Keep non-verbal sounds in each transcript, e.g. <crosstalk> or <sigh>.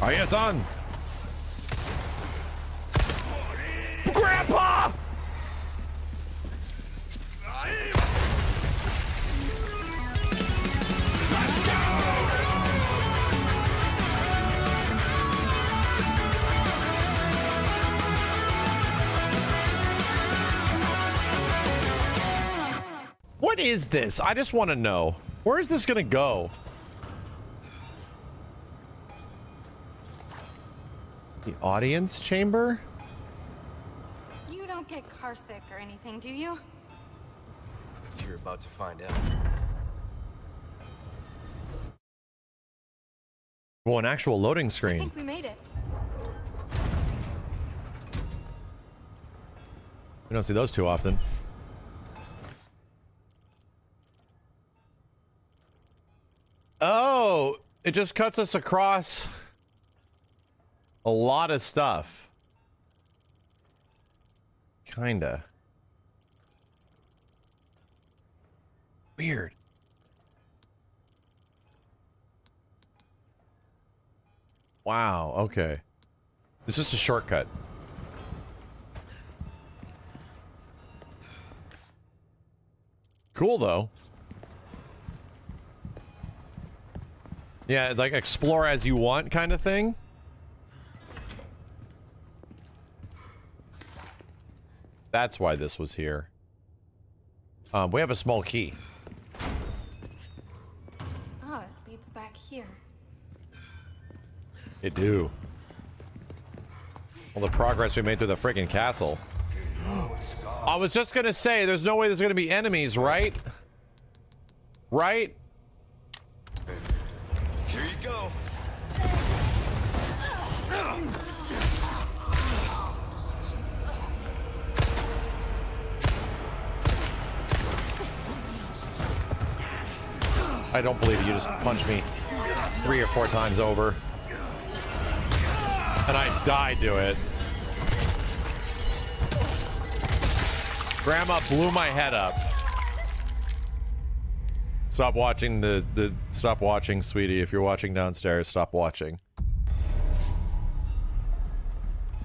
Ayathon! Grandpa! What is this? I just want to know. Where is this going to go? Audience chamber? You don't get carsick or anything, do you? You're about to find out. Well, an actual loading screen. I think we made it. We don't see those too often. Oh, it just cuts us across a lot of stuff. Kinda. Weird. Wow, okay. This is just a shortcut. Cool though. Yeah, like explore as you want kind of thing. That's why this was here. Um, we have a small key. Oh, it leads back here. It do. All the progress we made through the freaking castle. I was just gonna say, there's no way there's gonna be enemies, right? Right? I don't believe. You just punched me three or four times over. And I died to it. Grandma blew my head up. Stop watching the, the stop watching, sweetie. If you're watching downstairs, stop watching.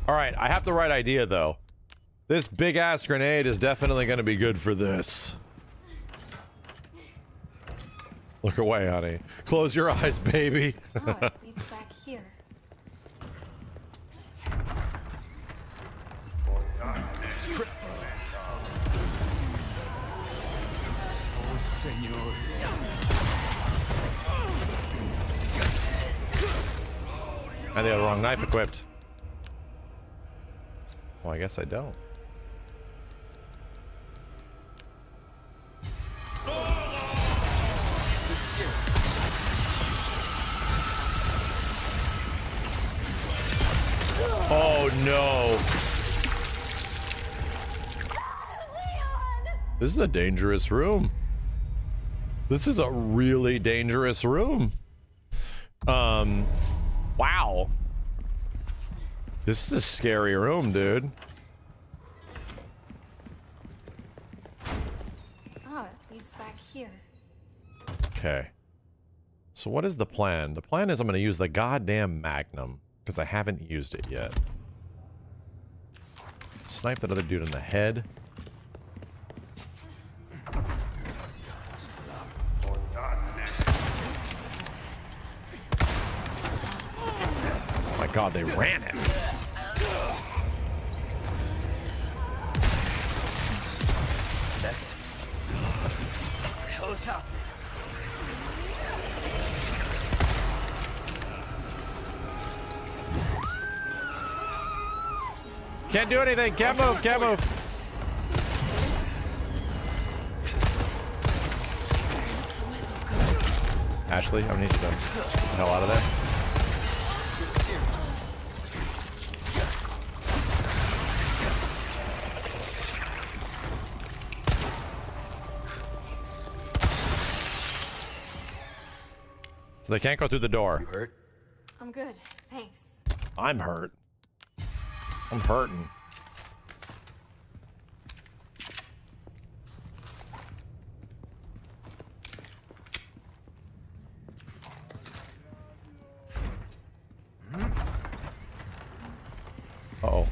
Alright, I have the right idea though. This big ass grenade is definitely gonna be good for this. Look away, honey. Close your eyes, baby. Oh, it leads back here. I have the wrong knife equipped. Well, I guess I don't. Oh no. This is a dangerous room. This is a really dangerous room. Um, wow. This is a scary room, dude. Oh, it leads back here. Okay. So what is the plan? The plan is I'm going to use the goddamn Magnum because I haven't used it yet. Snipe that other dude in the head. Oh my god, they ran it. Can't do anything. Can't move. Can't move. Ashley, I need you to get the hell out of there. So they can't go through the door. You hurt? I'm good, thanks. I'm hurt. I'm hurting. Oh!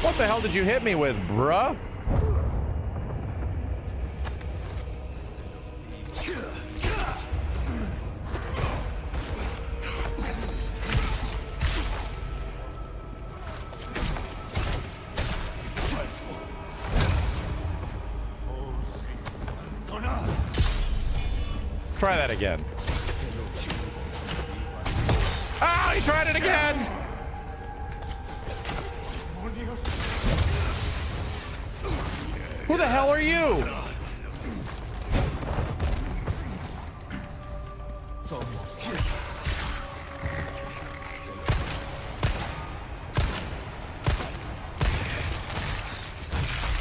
What the hell did you hit me with, bruh? That again. Ah, he tried it again! Who the hell are you?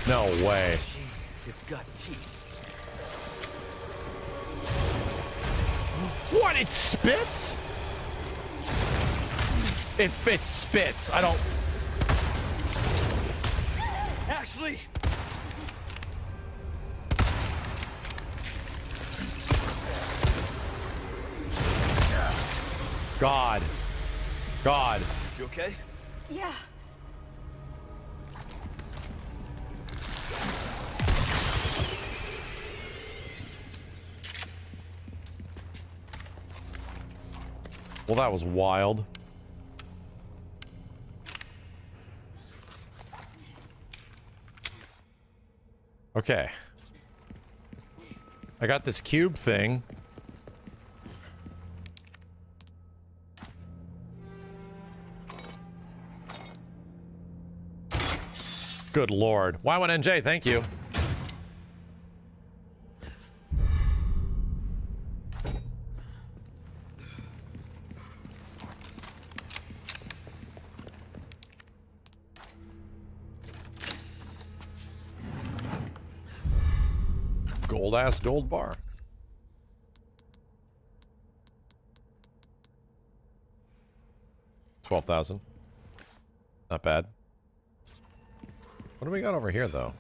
No way. Jesus, it's got teeth. It fits spits. I don't. Ashley! God. God. You okay? Yeah. Well, that was wild. Okay. I got this cube thing. Good lord. Y1NJ, thank you. Ass gold bar. Twelve thousand. Not bad. What do we got over here though?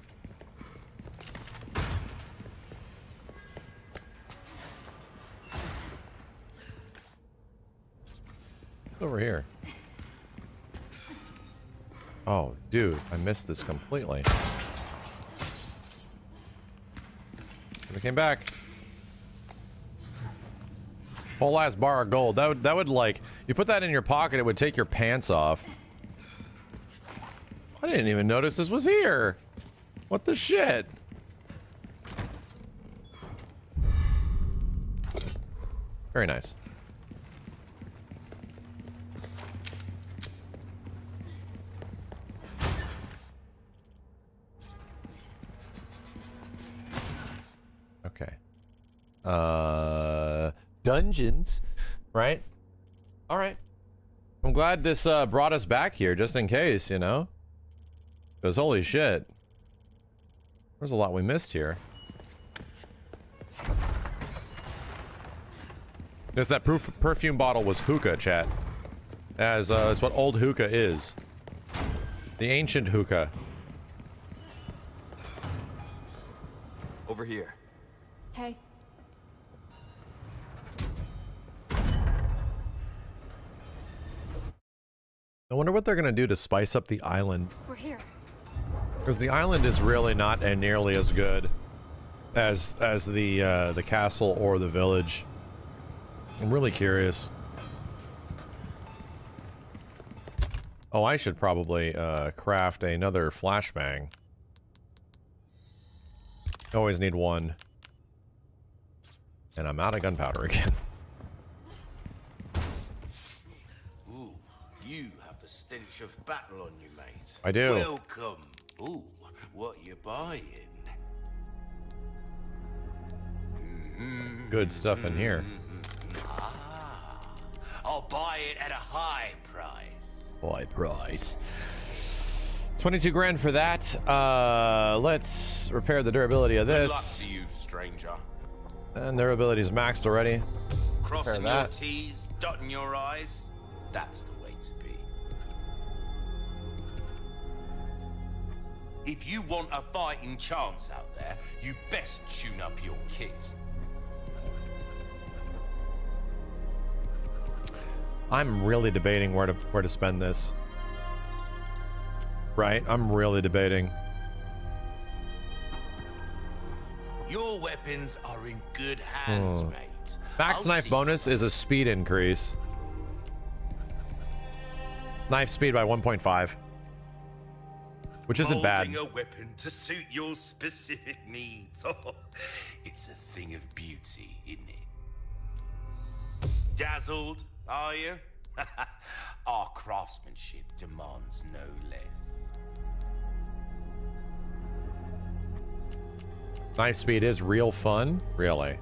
Over here? Oh, dude, I missed this completely. We came back. Whole last bar of gold. That would that would like you put that in your pocket, it would take your pants off. I didn't even notice this was here. What the shit? Very nice. Uh, dungeons, right? All right. I'm glad this uh, brought us back here, just in case, you know? Because holy shit. There's a lot we missed here. Yes, that perfume bottle was hookah, chat. As, uh, it's what old hookah is. The ancient hookah. Over here. What they're gonna do to spice up the island. We're here. Because the island is really not nearly as good as as the uh, the castle or the village. I'm really curious. Oh, I should probably uh, craft another flashbang. Always need one. And I'm out of gunpowder <laughs> again. Ooh, you have the of battle on you, mate. I do. Welcome. Ooh, what you buying? Good stuff in here. Ah, I'll buy it at a high price. High price. 22 grand for that. Uh, let's repair the durability of this. Good luck to you, stranger. And durability is maxed already. Crossing your. T's, dotting your I's. That's the If you want a fighting chance out there, you best tune up your kit. I'm really debating where to where to spend this. Right? I'm really debating. Your weapons are in good hands, Hmm. mate. Max I'll knife bonus is a speed increase. Knife speed by 1.5. Which isn't bad. A weapon to suit your specific needs. Oh, <laughs> it's a thing of beauty, isn't it? Dazzled, are you? <laughs> Our craftsmanship demands no less. Knife speed is real fun. Really.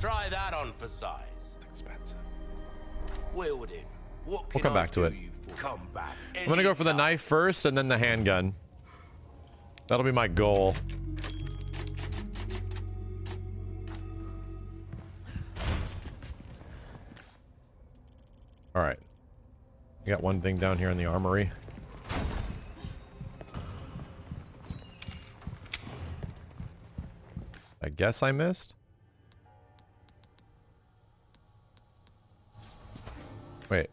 Try that on for size. It's Expensive. Wield it. What We'll come I back to it. you? Come back. I'm gonna go for the knife first and then the handgun. That'll be my goal. All right. I got one thing down here in the armory. I guess I missed. Wait.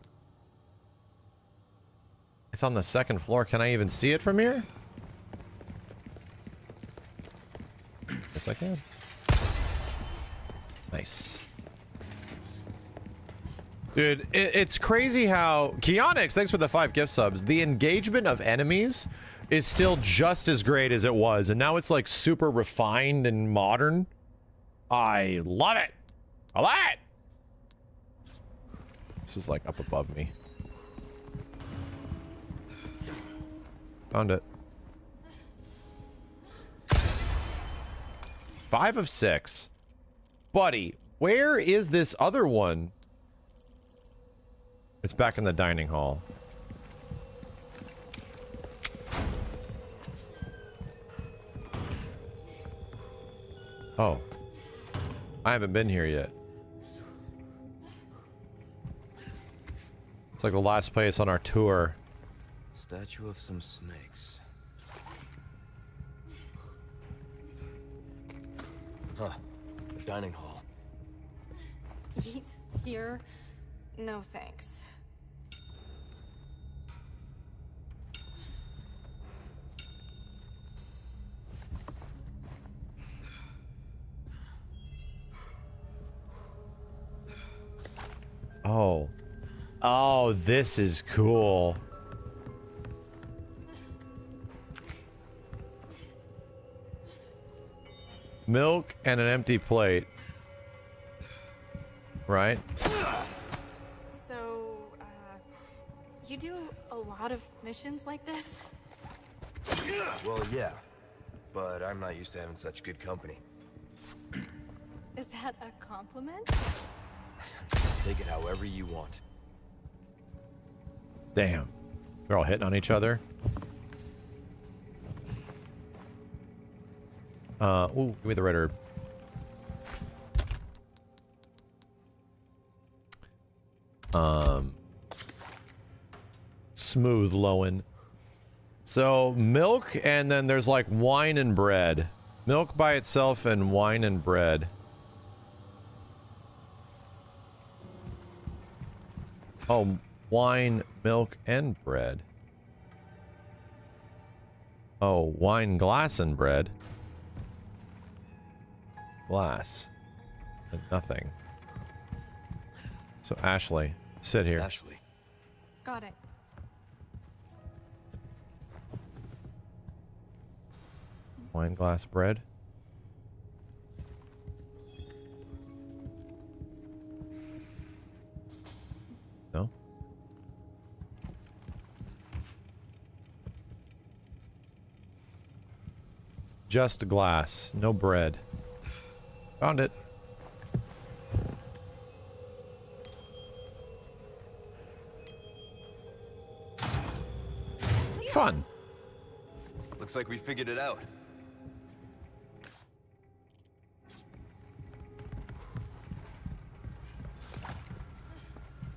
It's on the second floor. Can I even see it from here? Yes, I can. Nice. Dude, it, it's crazy how... Keonix, thanks for the five gift subs. The engagement of enemies is still just as great as it was. And now it's like super refined and modern. I love it. I love it. This is like up above me. Found it. Five of six. Buddy, where is this other one? It's back in the dining hall. Oh. I haven't been here yet. It's like the last place on our tour. Statue of some snakes. Huh. The dining hall. Eat here? No thanks. Oh. Oh, this is cool. Milk and an empty plate. Right? So, uh, you do a lot of missions like this? Well, yeah. But I'm not used to having such good company. <clears throat> Is that a compliment? Take it however you want. Damn. They're all hitting on each other. Uh, ooh, give me the red herb. Um, smooth Lowen. So milk, and then there's like wine and bread. Milk by itself and wine and bread. Oh, wine, milk, and bread. Oh, wine, glass, and bread. Glass. And nothing. So, Ashley, sit here. Ashley. Got it. Wine, glass, bread. No? Just a glass, no bread. Found it. Fun. Looks like we figured it out.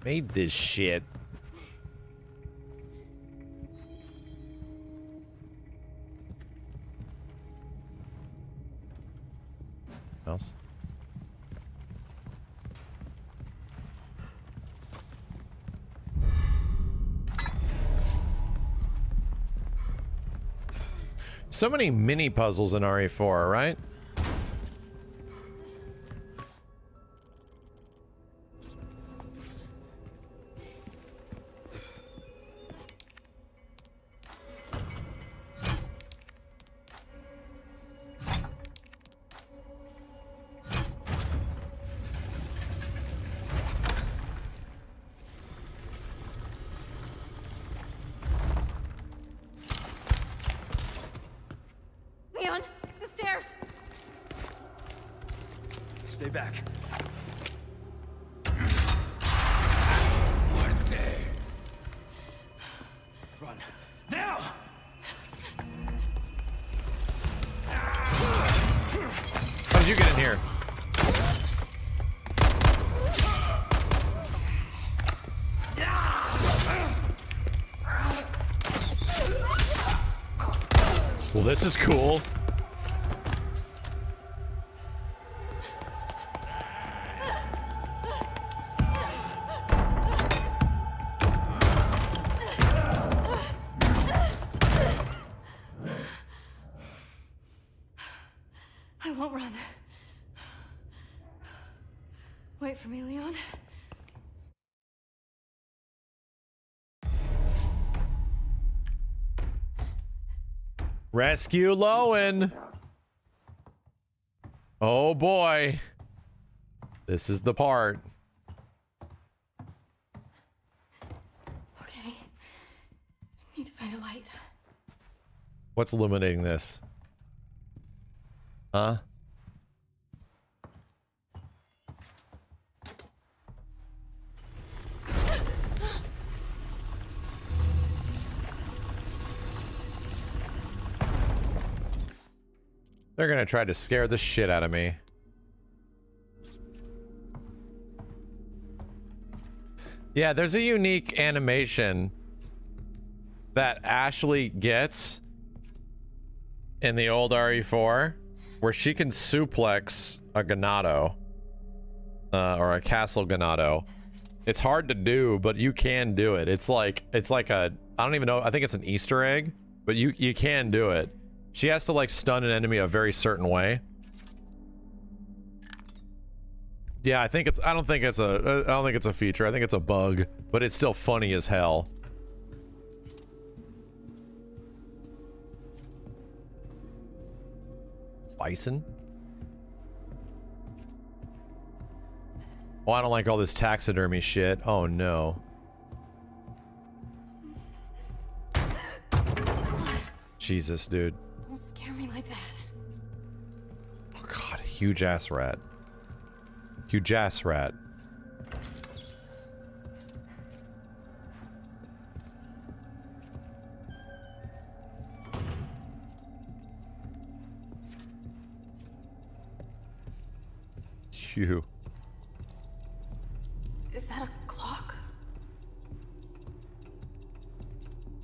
Made this shit. else. So many mini puzzles in RE4, right? Rescue Lowen. Oh boy. This is the part. Okay. Need to find a light. What's illuminating this? Huh? They're gonna try to scare the shit out of me. Yeah, there's a unique animation that Ashley gets in the old RE4 where she can suplex a Ganado uh, or a Castle Ganado. It's hard to do, but you can do it. It's like it's like a I don't even know. I think it's an Easter egg, but you you can do it. She has to like stun an enemy a very certain way. Yeah, I think it's I don't think it's a I don't think it's a feature. I think it's a bug, but it's still funny as hell. Bison? Oh, I don't like all this taxidermy shit. Oh no. Jesus, dude. Huge ass rat. Huge ass rat. Phew. Is that a clock?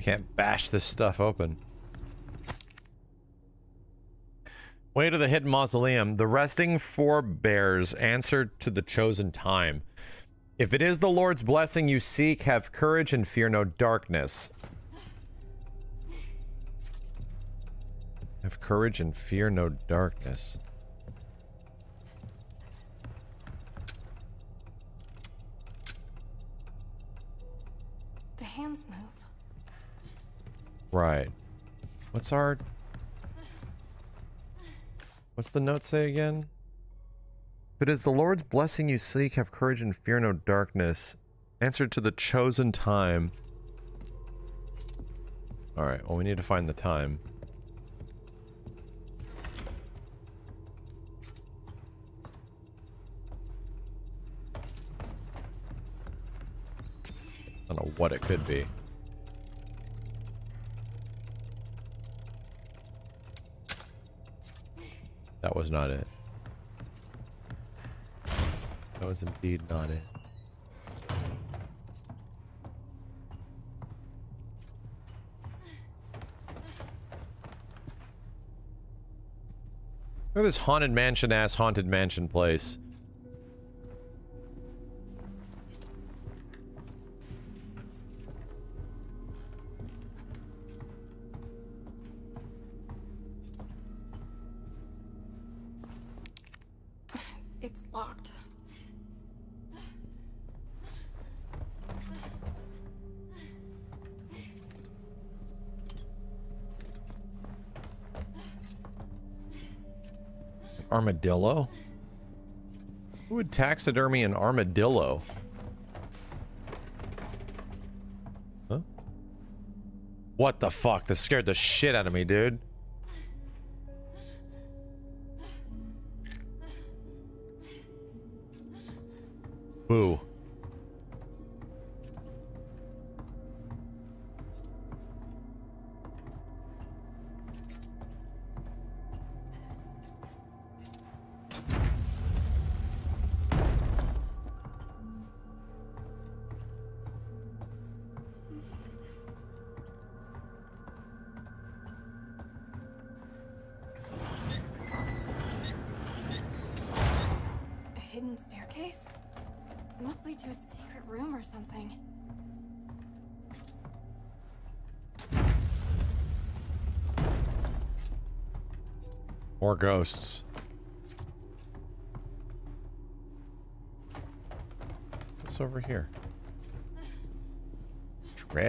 Can't bash this stuff open. Way to the hidden mausoleum. The resting forebears answer to the chosen time. If it is the Lord's blessing you seek, have courage and fear no darkness. Have courage and fear no darkness. The hands move. Right. What's our... What's the note say again? It is the Lord's blessing you seek, have courage and fear no darkness. Answer to the chosen time. Alright, well we need to find the time. I don't know what it could be. That was not it. That was indeed not it. Look at this haunted mansion ass haunted mansion place. Armadillo? Who would taxidermy an armadillo? Huh? What the fuck? That scared the shit out of me, dude. Boo.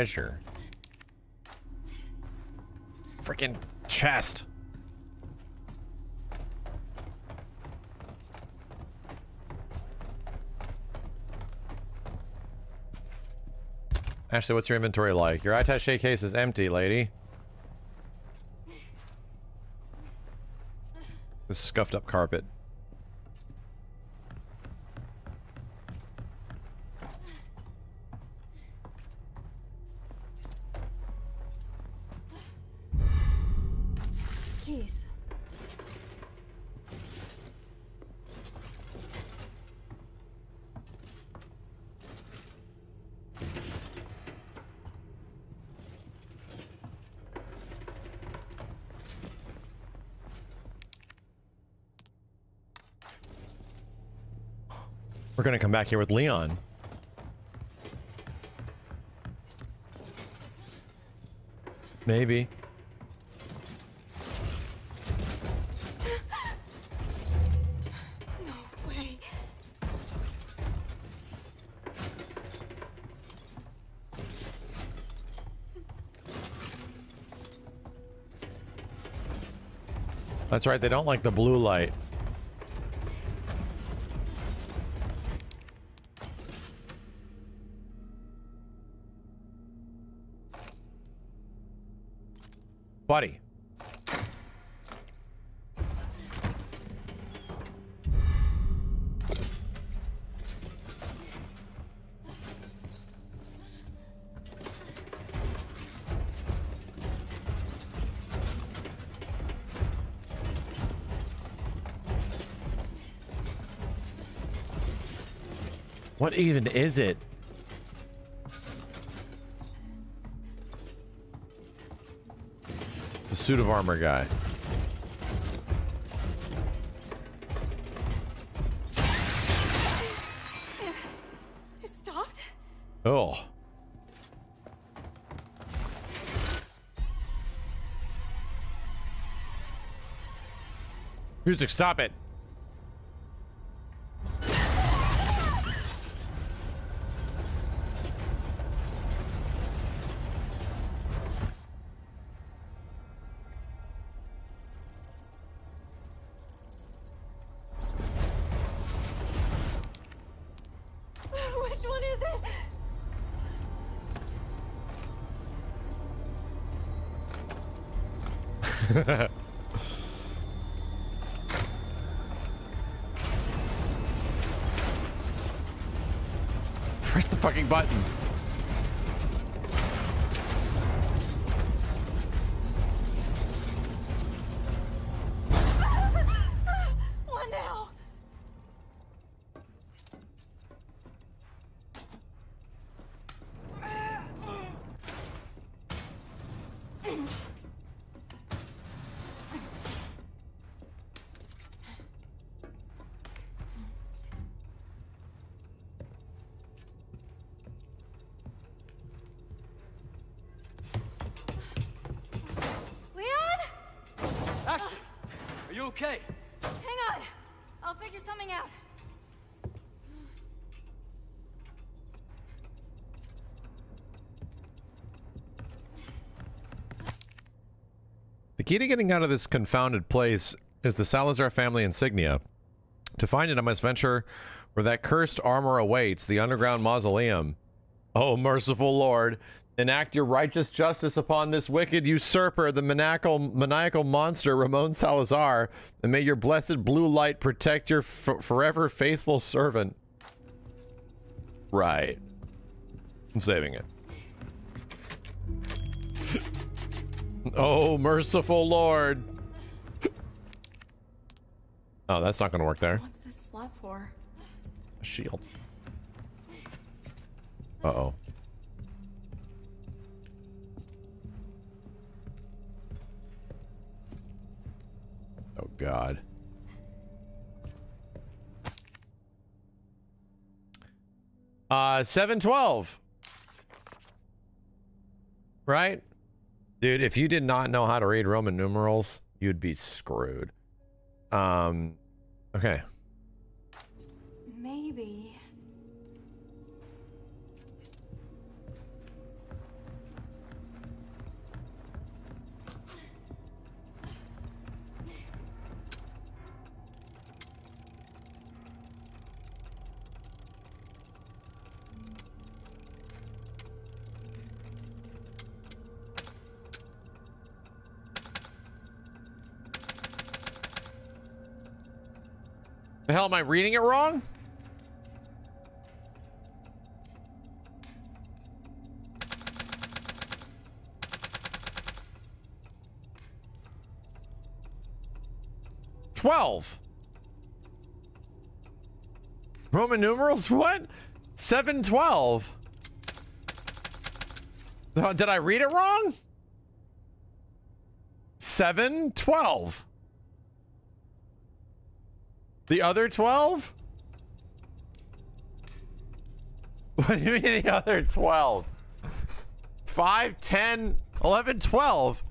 Treasure. Freaking chest. Ashley, what's your inventory like? Your attache case is empty, lady. This scuffed up carpet. Back here with Leon. Maybe. No way. That's right, they don't like the blue light. What even is it? It's a suit of armor guy. It stopped? Oh. Music, stop it. Fucking button. Key to getting out of this confounded place is the Salazar family insignia. To find it, I must venture where that cursed armor awaits, the underground mausoleum. Oh, merciful Lord, enact your righteous justice upon this wicked usurper, the maniacal, maniacal monster Ramon Salazar, and may your blessed blue light protect your forever faithful servant. Right. I'm saving it. Oh, merciful Lord. Oh, that's not going to work there. What's this slot for? A shield. Uh-oh. Oh, God. Uh, 712. Right? Dude, if you did not know how to read Roman numerals, you'd be screwed. Um, okay. Maybe. Hell am I reading it wrong? Twelve. Roman numerals? What? Seven twelve. Did I read it wrong? Seven twelve. The other 12? <laughs> What do you mean the other 12? 5, 10, 11, 12?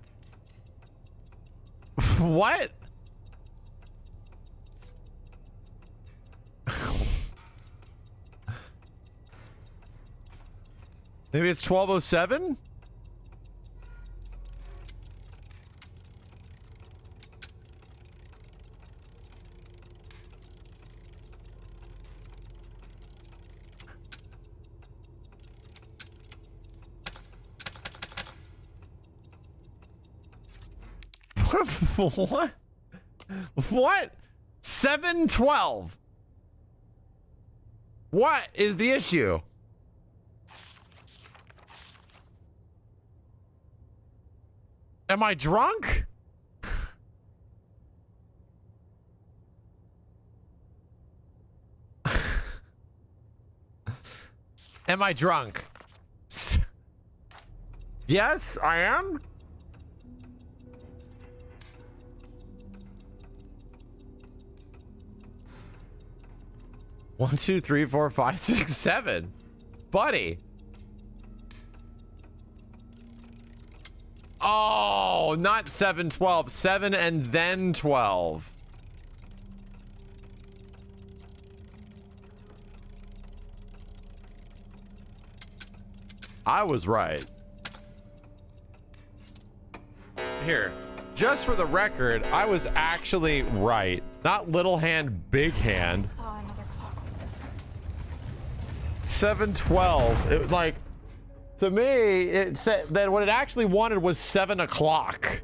<laughs> what? <laughs> Maybe it's 1207? <laughs> what? What? 712. What is the issue? Am I drunk? <laughs> Am I drunk? Yes, I am. One, two, three, four, five, six, seven. Buddy. Oh, not 7, 12. 7 and then 12. I was right. Here, just for the record, I was actually right. Not little hand, big hand. 712. It was like to me, it said that what it actually wanted was seven o'clock.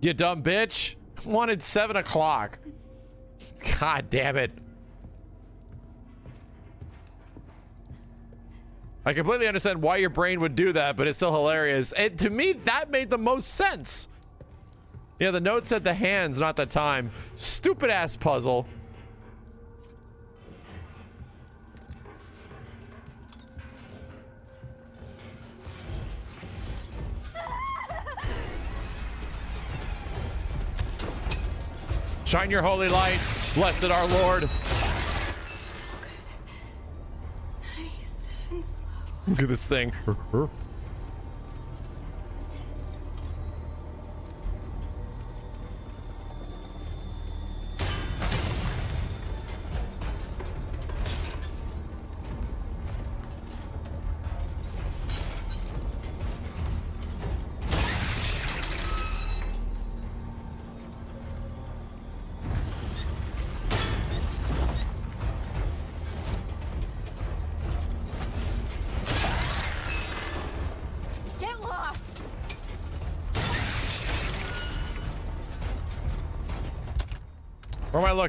You dumb bitch. Wanted seven o'clock. God damn it. I completely understand why your brain would do that, but it's still hilarious. And to me, that made the most sense. Yeah, the note said the hands, not the time. Stupid ass puzzle. Shine your holy light. Blessed our Lord. Nice and slow. Look at this thing. <laughs>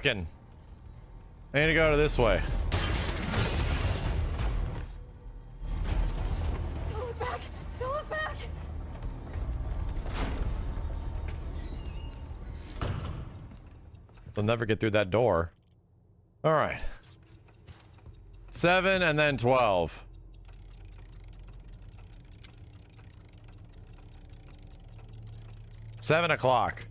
Where am I looking? I need to go to this way. Don't look back! Don't look back! They'll never get through that door. All right. Seven and then 12. Seven o'clock.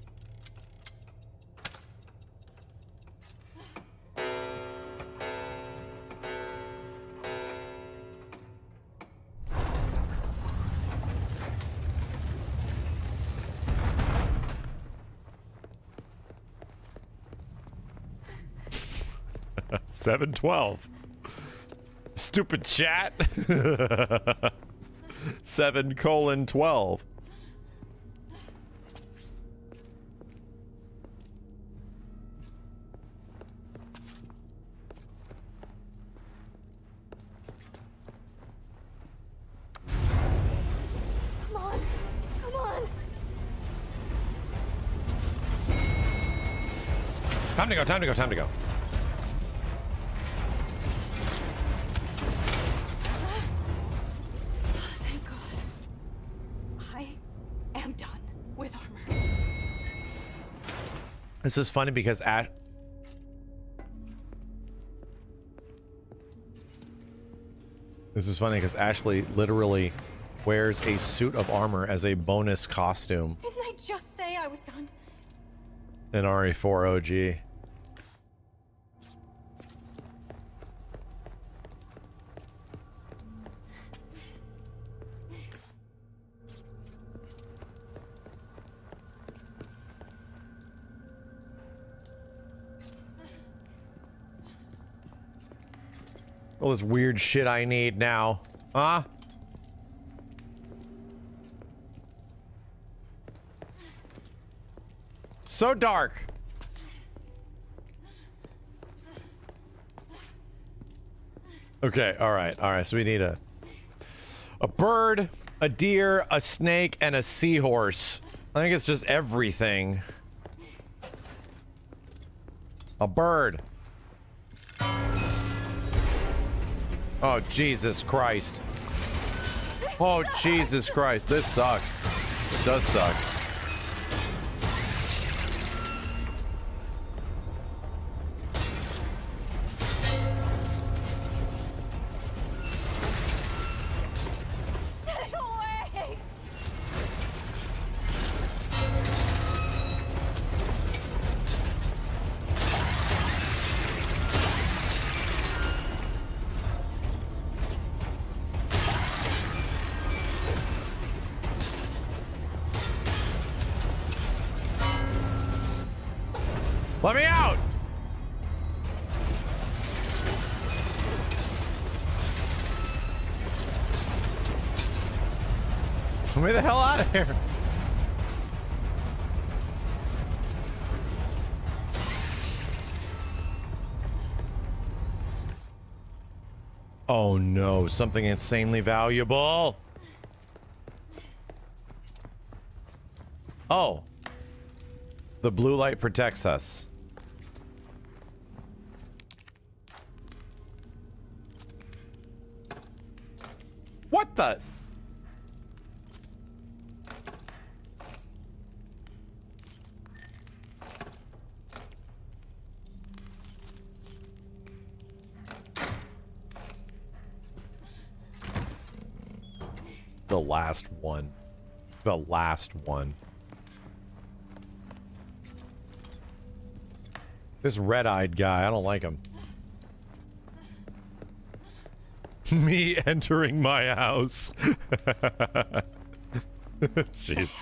Seven twelve. Stupid chat. <laughs> Seven colon twelve. Come on! Come on! Time to go, time to go, time to go. This is funny because Ash. This is funny because Ashley literally wears a suit of armor as a bonus costume Didn't I just say I was done? in RE4 OG. All this weird shit I need now. Huh? So dark. Okay, all right, all right. So we need a a bird, a deer, a snake, and a seahorse. I think it's just everything. A bird. Oh, Jesus Christ. Oh, Jesus Christ. This sucks. This does suck. Let me out! Let me the hell out of here. Oh no, something insanely valuable. Oh. The blue light protects us. The? The last one. The last one. This red-eyed guy, I don't like him. <laughs> Me entering my house. <laughs> Jeez.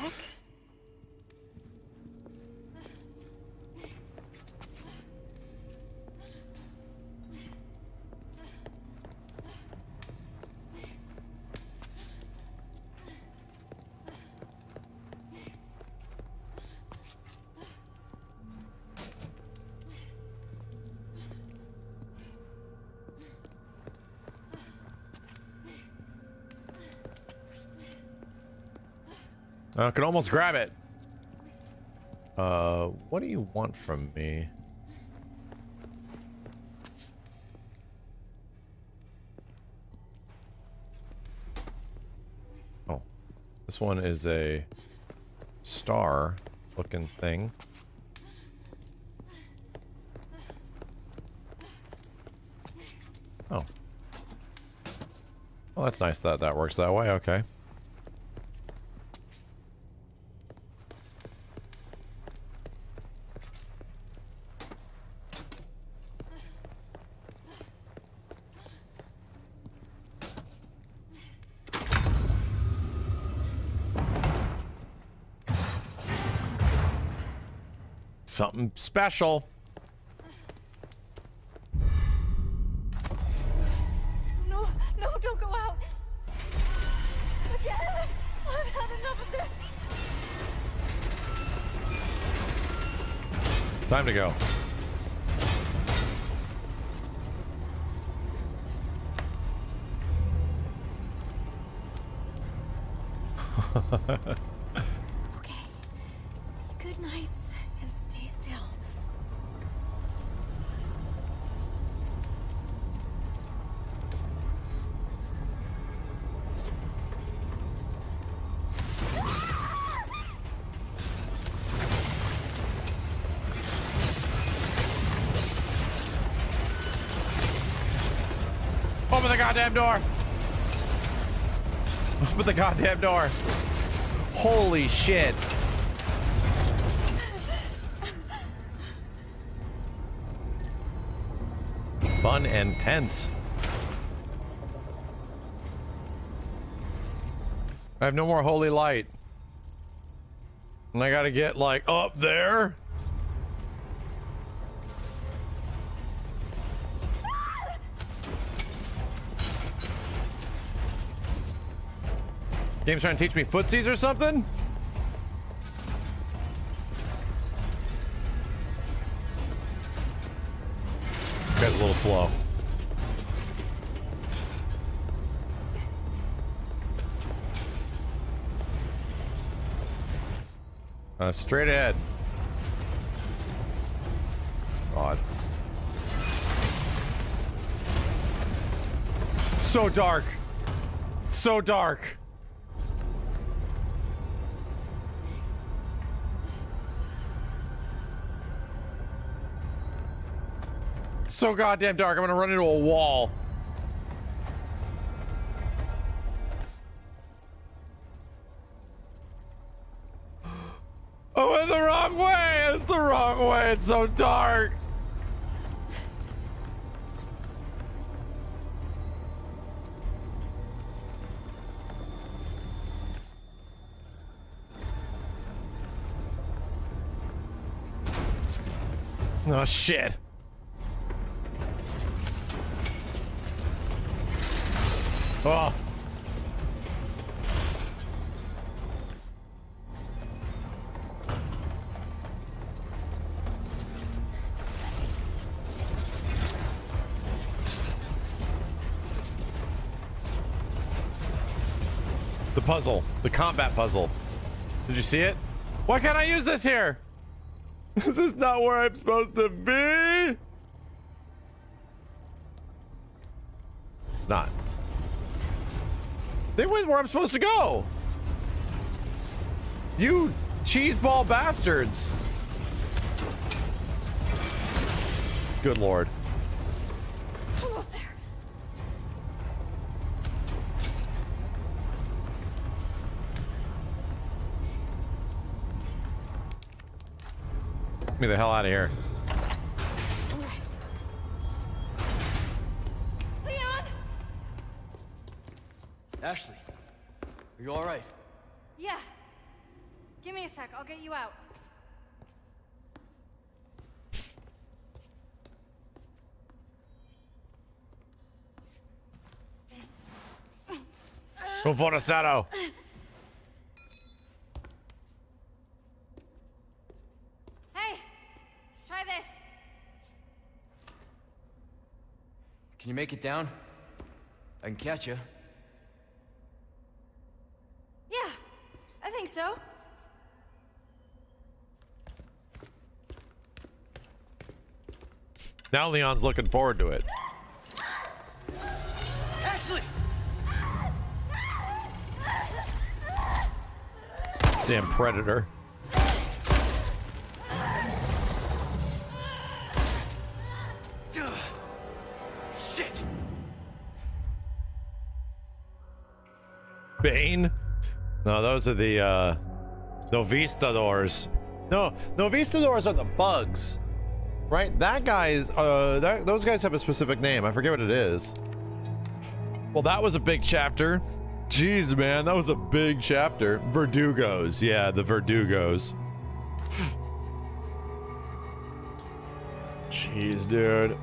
I can almost grab it. Uh, what do you want from me? Oh, this one is a star looking thing. Oh. Well, that's nice that that works that way. Okay. Something special. No, no, don't go out. Again, I've had enough of this. Time to go. <laughs> goddamn door. Open the goddamn door. Holy shit. Fun and tense. I have no more holy light. And I gotta get like up there. Game's trying to teach me footsies or something? Guy's a little slow. Uh, straight ahead. God. So dark. So dark. So goddamn dark. I'm gonna run into a wall. <gasps> Oh, I went the wrong way. It's the wrong way. It's so dark. Oh shit. Oh. The puzzle. The combat puzzle. Did you see it? Why can't I use this here? <laughs> This is not where I'm supposed to be. It's not. Went where I'm supposed to go. You cheeseball bastards. Good lord. Almost there. Get me the hell out of here. All right. Leon! Ashley, are you all right? Yeah. Give me a sec. I'll get you out. Go for the shadow. Hey! Try this. Can you make it down? I can catch you. Yeah, I think so. Now Leon's looking forward to it. Damn predator. Shit! Bane? No, those are the uh Novistadors. No, Novistadors are the bugs. Right? That guy's uh that those guys have a specific name. I forget what it is. Well, that was a big chapter. Jeez, man, that was a big chapter. Verdugos. Yeah, the Verdugos. Jeez, dude.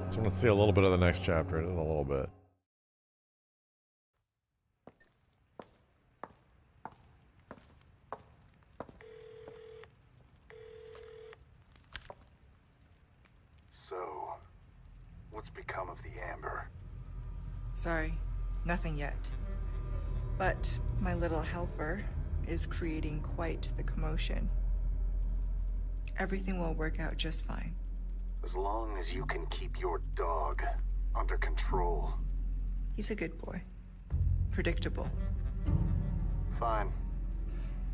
I Just want to see a little bit of the next chapter, just a little bit. So, what's become of the Amber? Sorry, nothing yet. But my little helper is creating quite the commotion. Everything will work out just fine. As long as you can keep your dog under control. He's a good boy. Predictable. Fine.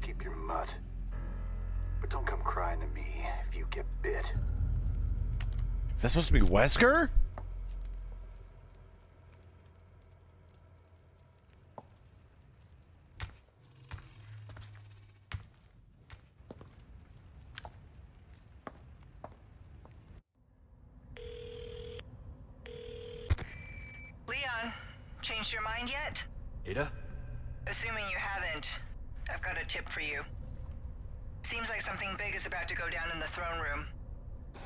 Keep your mutt. But don't come crying to me if you get bit. Is that supposed to be Wesker? Leon, changed your mind yet? Ada? Assuming you haven't, I've got a tip for you. Seems like something big is about to go down in the throne room.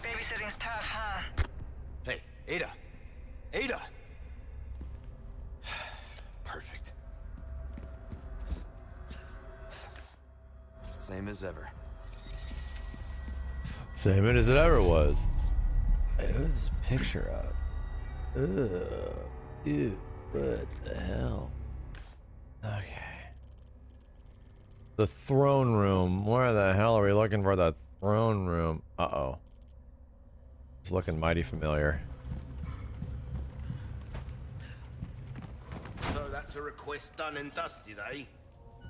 Babysitting's tough, huh? Hey, Ada! Ada! <sighs> Perfect. Same as ever. Same as it ever was. Hey, who's this picture of? Ugh. Ew. What the hell? Okay. The throne room. Where the hell are we looking for the throne room? Uh-oh. It's looking mighty familiar. So that's a request done and dusted, eh?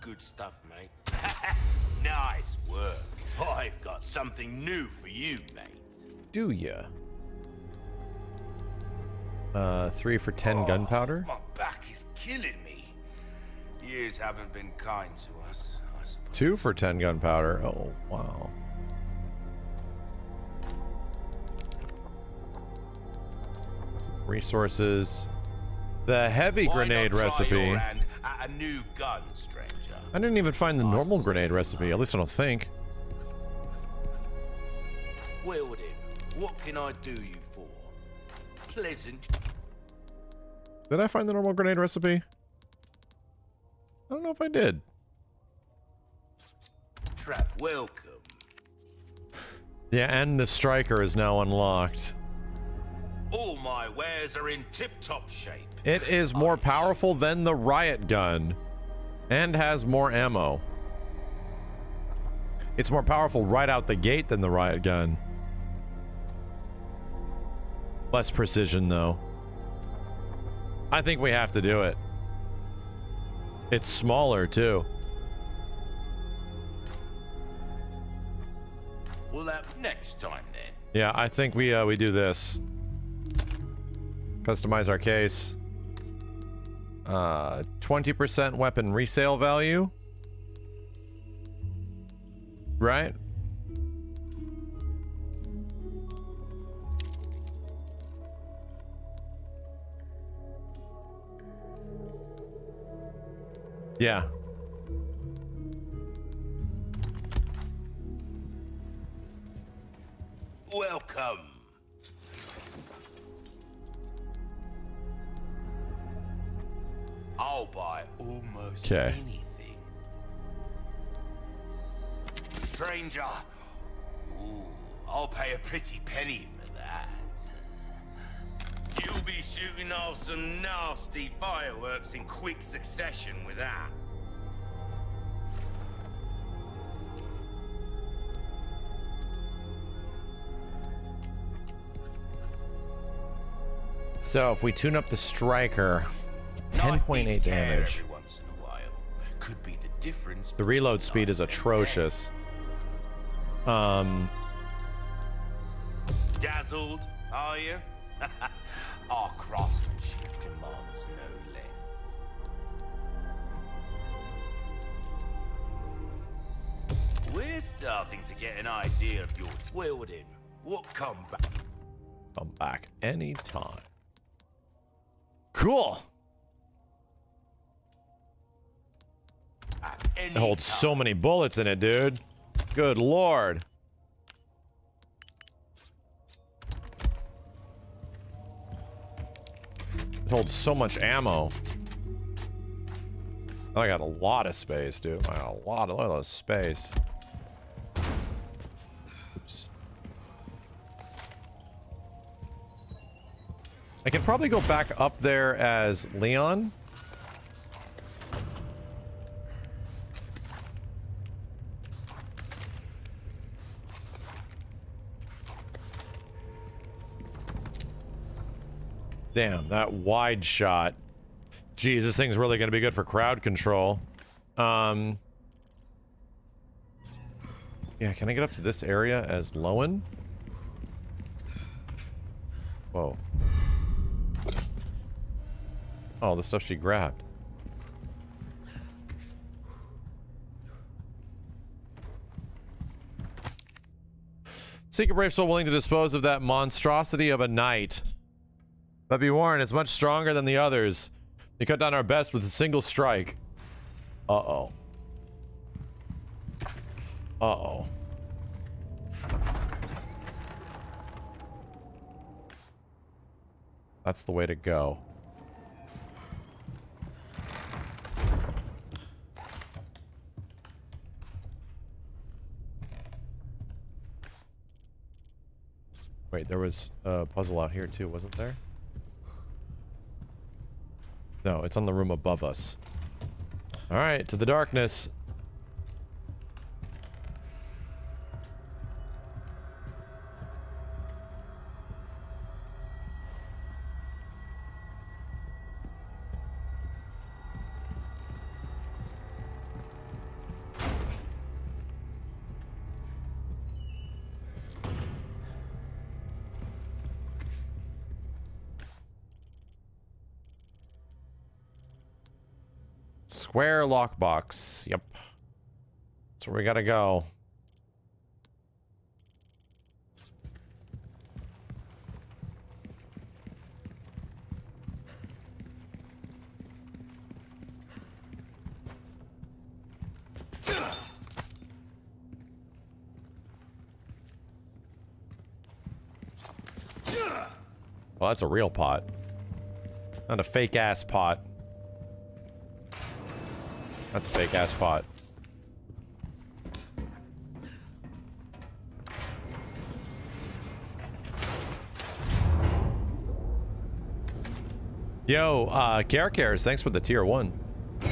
Good stuff, mate. <laughs> nice work. I've got something new for you, mate. Do ya? Uh, three for ten Oh, gunpowder? My back is killing me. Years haven't been kind to us, I suppose. Two for ten gunpowder. Oh, wow. Some resources. The heavy Why grenade recipe. your hand at a new gun, stranger. I didn't even find the normal grenade recipe. At least I don't think. Then, what can I do you? Pleasant. Did I find the normal grenade recipe? I don't know if I did. Trap, welcome. Yeah, and the striker is now unlocked. All my wares are in tip-top shape. It is more powerful than the riot gun and has more ammo. It's more powerful right out the gate than the riot gun. Less precision though. I think we have to do it. It's smaller too. Well, that next time then. Yeah, I think we uh, we do this. Customize our case. Uh, 20% weapon resale value. Right? Yeah. Welcome. I'll buy almost 'Kay. anything. Stranger. Ooh, I'll pay a pretty penny for that. You'll be shooting off some nasty fireworks in quick succession with that. So if we tune up the striker, 10.8 damage. Once in a while. Could be the difference. The reload speed is atrocious. Um. Dazzled, are you? <laughs> Our craftsmanship demands no less. We're starting to get an idea of your wielding. What come back? come back anytime. Cool. Any It holds time. so many bullets in it, dude. Good lord. Holds so much ammo. I got a lot of space, dude. I got a lot of, of space. Oops. I can probably go back up there as Leon. Damn, that wide shot. Geez, this thing's really going to be good for crowd control. Um, yeah, can I get up to this area as Lowen? Whoa. Oh, the stuff she grabbed. Secret Brave Soul willing to dispose of that monstrosity of a knight. But be warned, it's much stronger than the others. They cut down our best with a single strike. Uh-oh. Uh-oh. That's the way to go. Wait, there was a puzzle out here too, wasn't there? No, it's on the room above us. Alright, to the darkness. Square lockbox. Yep. That's where we gotta go. Well, that's a real pot. Not a fake ass pot. That's a fake ass pot. Yo, uh, Care Cares, thanks for the tier one. Is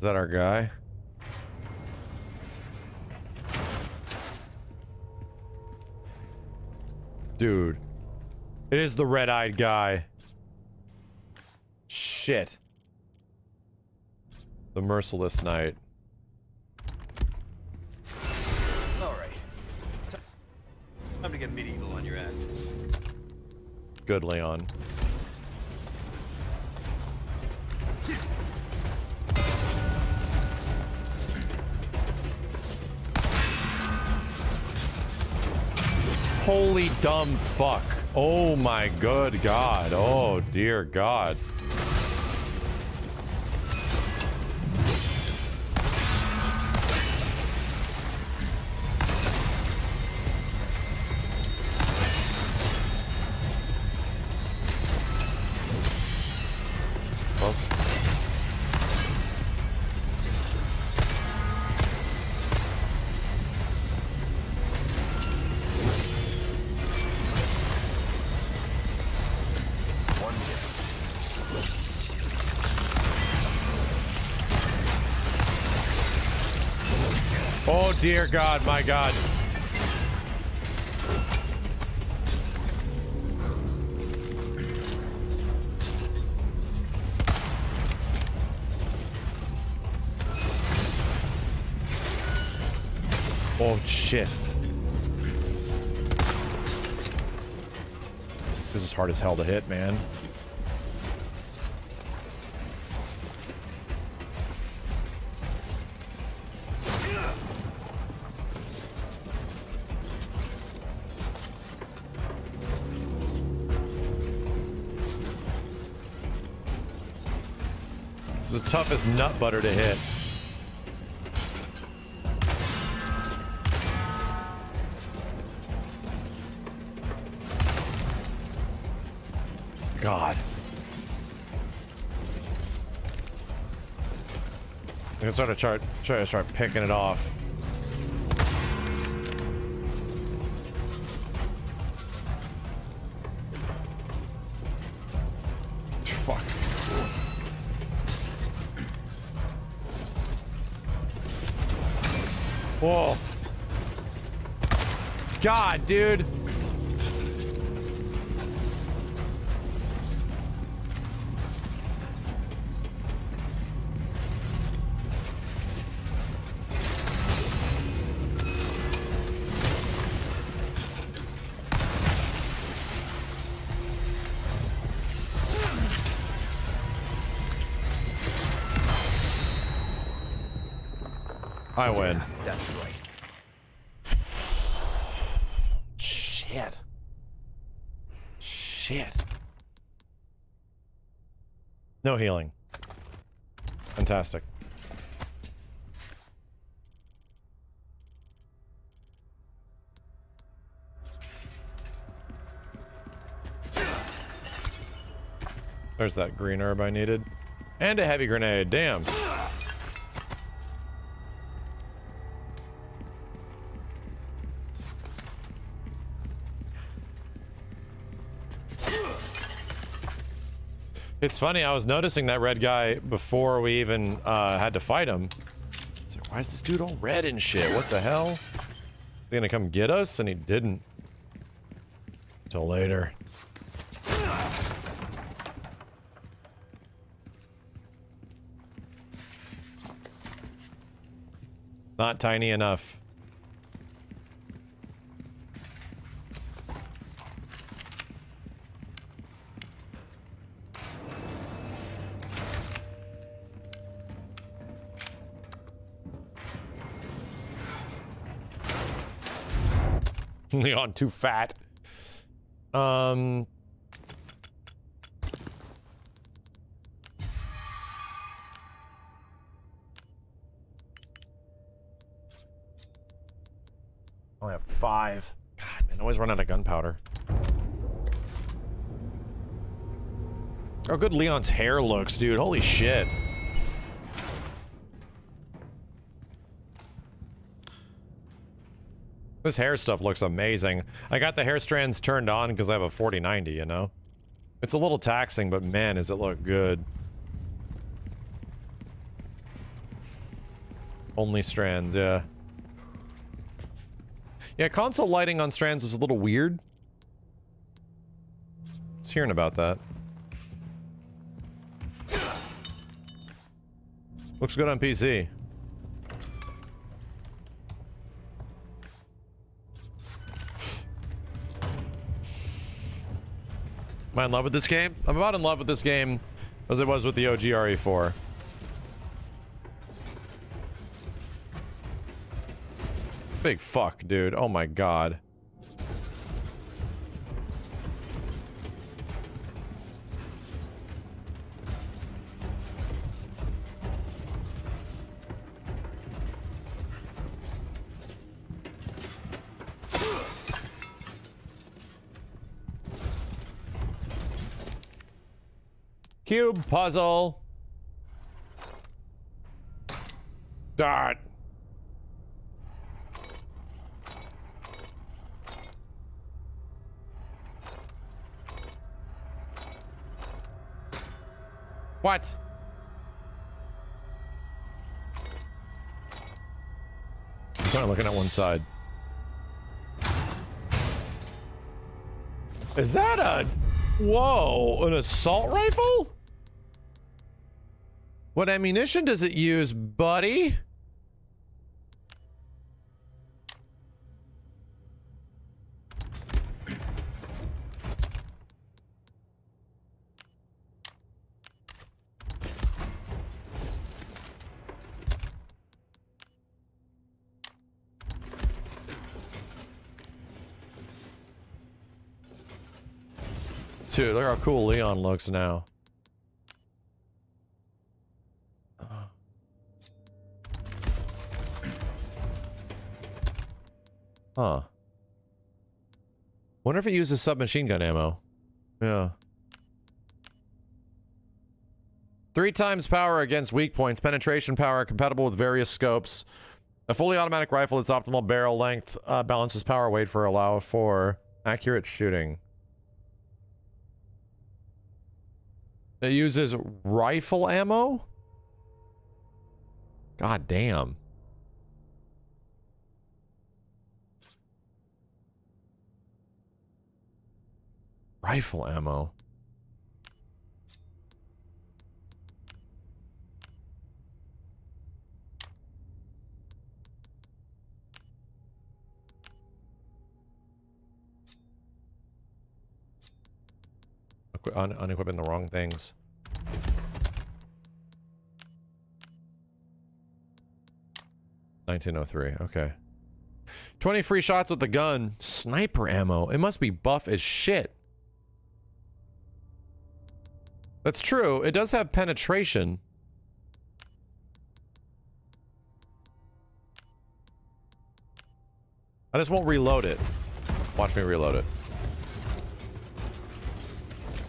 that our guy? Dude. It is the red-eyed guy. Shit. The Merciless Knight. Alright. Time to get medieval on your asses. Good, Leon. Holy dumb fuck. Oh my good god. Oh dear god. dear God, my God. Oh, shit. This is hard as hell to hit, man. Is nut butter to hit. God. I'm gonna start to try, try to start picking it off. Dude. There's that green herb I needed. And a heavy grenade. Damn. It's funny, I was noticing that red guy before we even uh, had to fight him. Like, why is this dude all red and shit? What the hell? Is he gonna come get us? And he didn't. Till later. Not tiny enough. <laughs> Leon too fat. Um. Five. God, man, I always run out of gunpowder. How good Leon's hair looks, dude. Holy shit. This hair stuff looks amazing. I got the hair strands turned on because I have a 4090, you know? It's a little taxing, but man, does it look good. Only strands, yeah. Yeah, console lighting on strands was a little weird. I was hearing about that. Looks good on PC. Am I in love with this game? I'm about in love with this game as I was with the OG RE4. Big fuck, dude. Oh my god. Cube puzzle. Dart. What? I'm kind of looking at one side. Is that a... Whoa, an assault rifle? What ammunition does it use, buddy? Dude, look how cool Leon looks now. Huh. Wonder if it uses submachine gun ammo. Yeah. Three times power against weak points. Penetration power compatible with various scopes. A fully automatic rifle, its optimal barrel length uh, balances power weight for allow for accurate shooting. It uses rifle ammo? God damn. Rifle ammo. Un unequipping the wrong things. Nineteen oh three. Okay. Twenty free shots with the gun. Sniper ammo. It must be buff as shit. That's true. It does have penetration. I just won't reload it. Watch me reload it.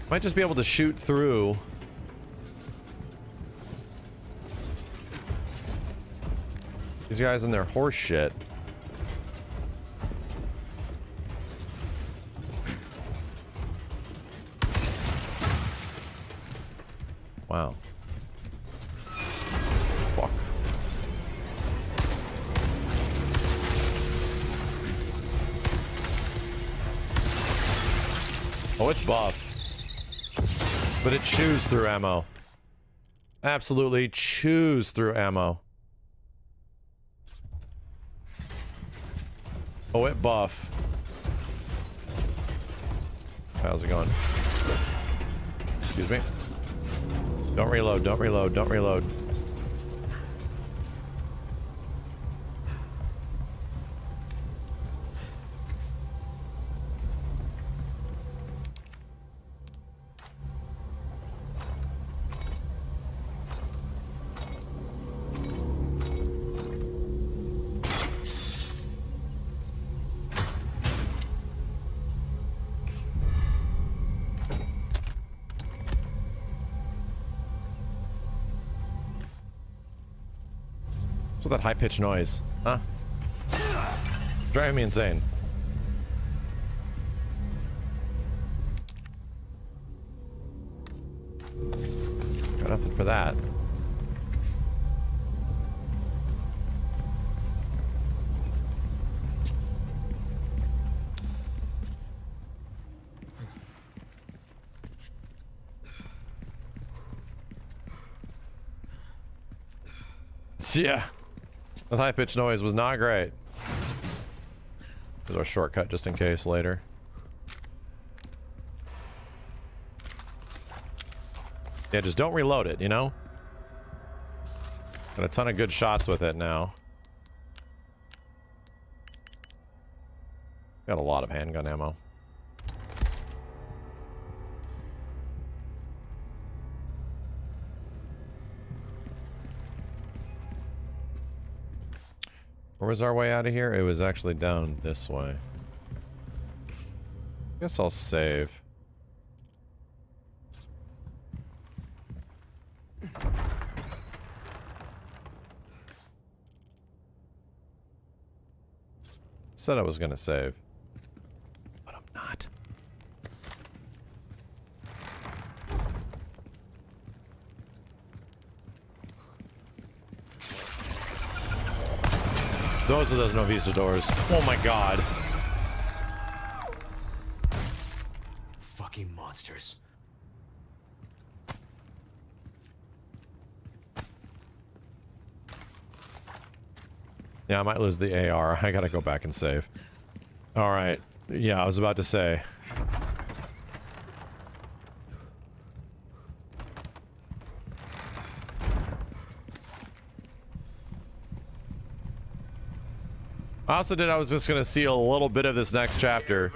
Might just be able to shoot through. These guys in their horse shit. Wow. Fuck. Oh, it's buff. But it chews through ammo. Absolutely chews through ammo. Oh, it buff. How's it going? Excuse me. Don't reload, don't reload, don't reload. High-pitched noise? Huh? Driving me insane. Got nothing for that. Yeah. The high pitched noise was not great. There's our shortcut just in case later. Yeah, just don't reload it, you know? Got a ton of good shots with it now. Got a lot of handgun ammo. Where was our way out of here? It was actually down this way. I Guess I'll save. Said I was gonna save. But I'm not. Those are those Novistadors. Oh my god. Fucking monsters. Yeah, I might lose the AR. I gotta go back and save. Alright. Yeah, I was about to say. I also did. I was just gonna see a little bit of this next chapter.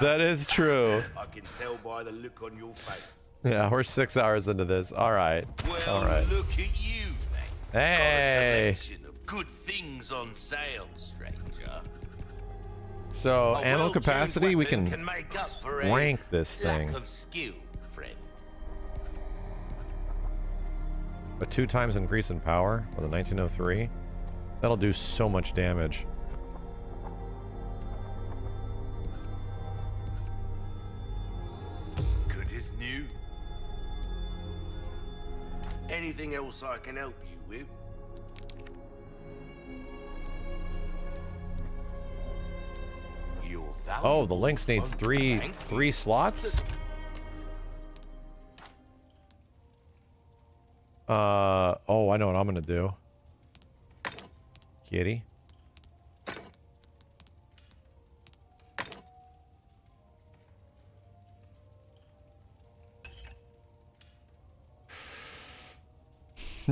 That is true. I can tell by the look on your face. Yeah, we're six hours into this. All right. Well, All right. look at you, mate. Hey. Got a of good things on sale, stranger. So A ammo capacity, we can make up for rank this thing. skill, a two times increase in power with a 1903. That'll do so much damage. Anything else I can help you with? Oh, the Lynx needs three three slots. Uh oh, I know what I'm gonna do. Kitty.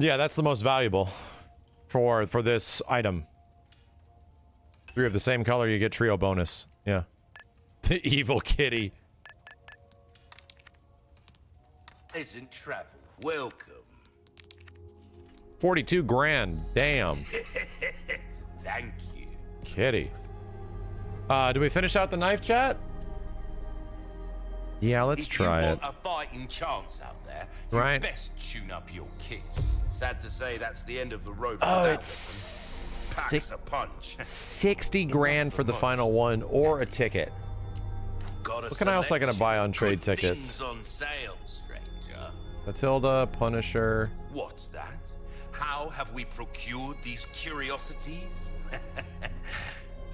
Yeah, that's the most valuable for for this item. Three of the same color, you get trio bonus. Yeah. <laughs> The evil kitty. Pleasant travel. Welcome. 42 grand. Damn. <laughs> Thank you. Kitty. Uh, do we finish out the knife chat? Yeah, let's if try it. a fighting chance out there, Right. best tune up your kit. Sad to say that's the end of the road. for Oh, it's six, a punch. <laughs> 60 grand for the final one or a ticket. Got What can I else I gonna buy on trade tickets? on sale, stranger. Matilda, Punisher. What's that? How have we procured these curiosities? <laughs>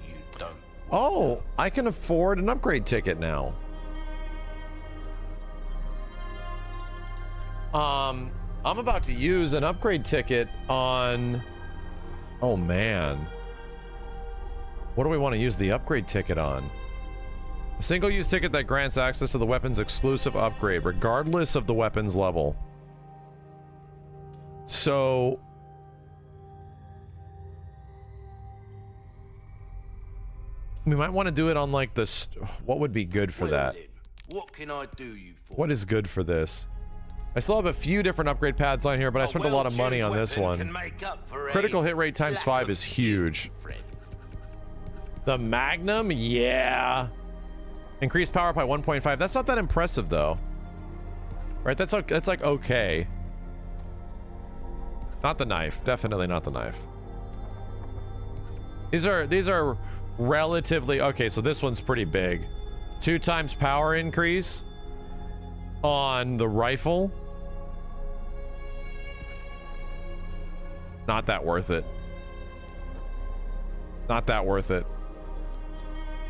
you don't. Oh, I can afford an upgrade ticket now. Um, I'm about to use an upgrade ticket on. Oh man. What do we want to use the upgrade ticket on? A single use ticket that grants access to the weapon's exclusive upgrade, regardless of the weapon's level. So. We might want to do it on like the. St- what would be good for Well that? What can I do you for? What is good for this? I still have a few different upgrade pads on here, but I spent a lot of money on this one. can make up for a Critical hit rate times five is huge. The Magnum, yeah. Increased power by 1.5. That's not that impressive though. Right? That's like that's like okay. Not the knife. Definitely not the knife. These are these are relatively okay, so this one's pretty big. Two times power increase on the rifle. Not that worth it. Not that worth it.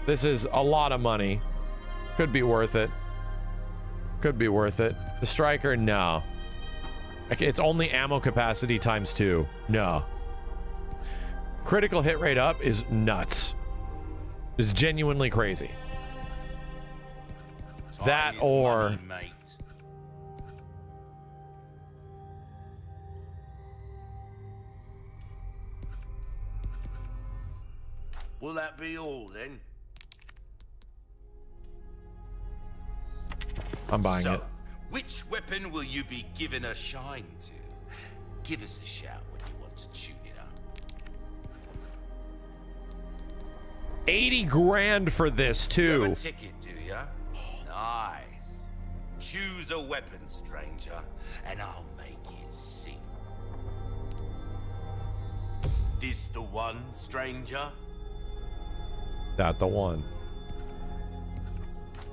This is a lot of money. Could be worth it. Could be worth it. The striker, no. It's only ammo capacity times two. No. Critical hit rate up is nuts. Is genuinely crazy. That or- money, Will that be all then? I'm buying so, it. which weapon will you be giving a shine to? Give us a shout when you want to tune it up. 80 grand for this You have too. a ticket, do ya? Nice. Choose a weapon, stranger, and I'll make it sing. This the one, stranger? That the one.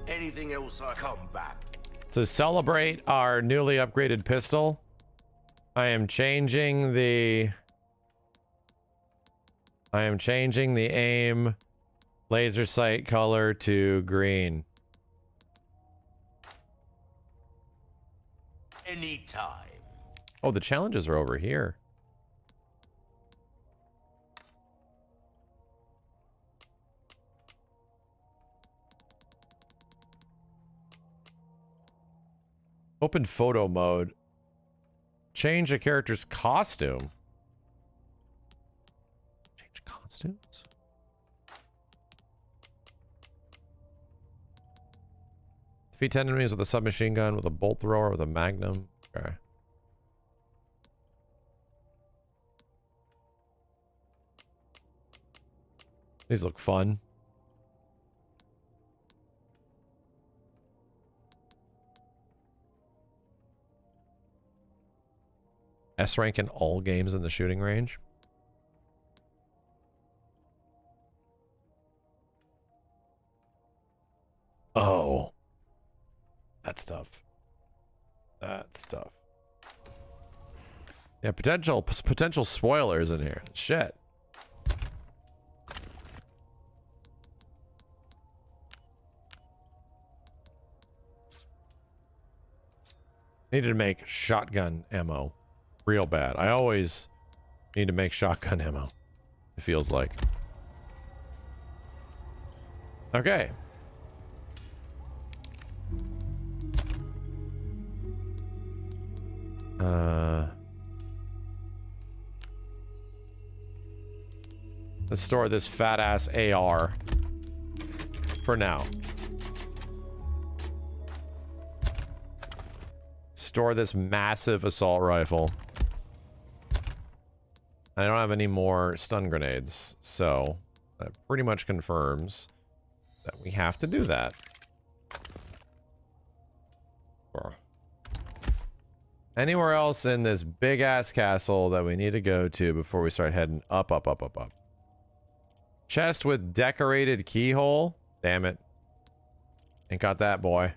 Anything else I come back? To celebrate our newly upgraded pistol, I am changing the I am changing the aim laser sight color to green. Anytime. Oh, the challenges are over here. Open photo mode. Change a character's costume. Change costumes? Defeat 10 enemies with a submachine gun, with a bolt thrower, with a magnum. Okay. These look fun. S rank in all games in the shooting range. Oh. That's tough. That's tough. Yeah, potential potential spoilers in here. Shit. Needed to make shotgun ammo real bad. I always need to make shotgun ammo. It feels like. Okay. Uh, let's store this fat ass AR for now. Store this massive assault rifle. I don't have any more stun grenades, so that pretty much confirms that we have to do that. Anywhere else in this big ass castle that we need to go to before we start heading up, up, up, up, up. Chest with decorated keyhole. Damn it. Ain't got that, boy.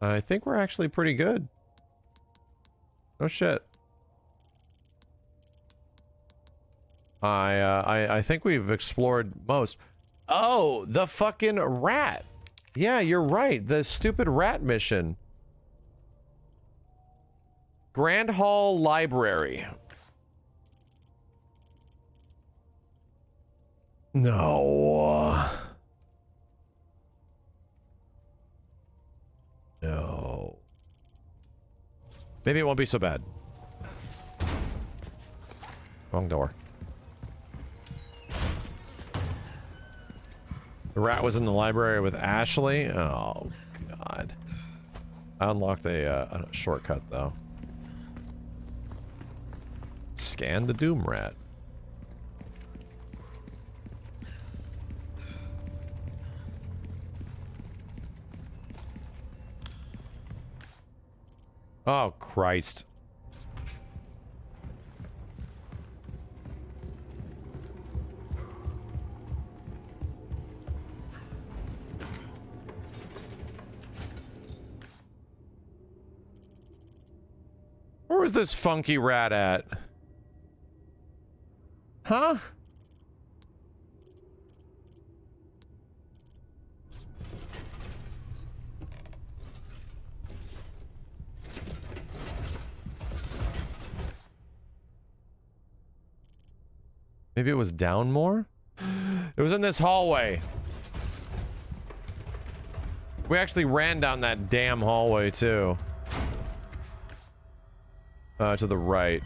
I think we're actually pretty good. Oh shit. I, uh, I, I think we've explored most. Oh, the fucking rat. Yeah, you're right. The stupid rat mission. Grand Hall Library. No. No. Maybe it won't be so bad. Wrong door. The rat was in the library with Ashley? Oh, God. I unlocked a, uh, a shortcut, though. Scan the Doom Rat. Oh, Christ. Where was this funky rat at? Huh? Maybe it was down more? It was in this hallway. We actually ran down that damn hallway, too. Uh, to the right.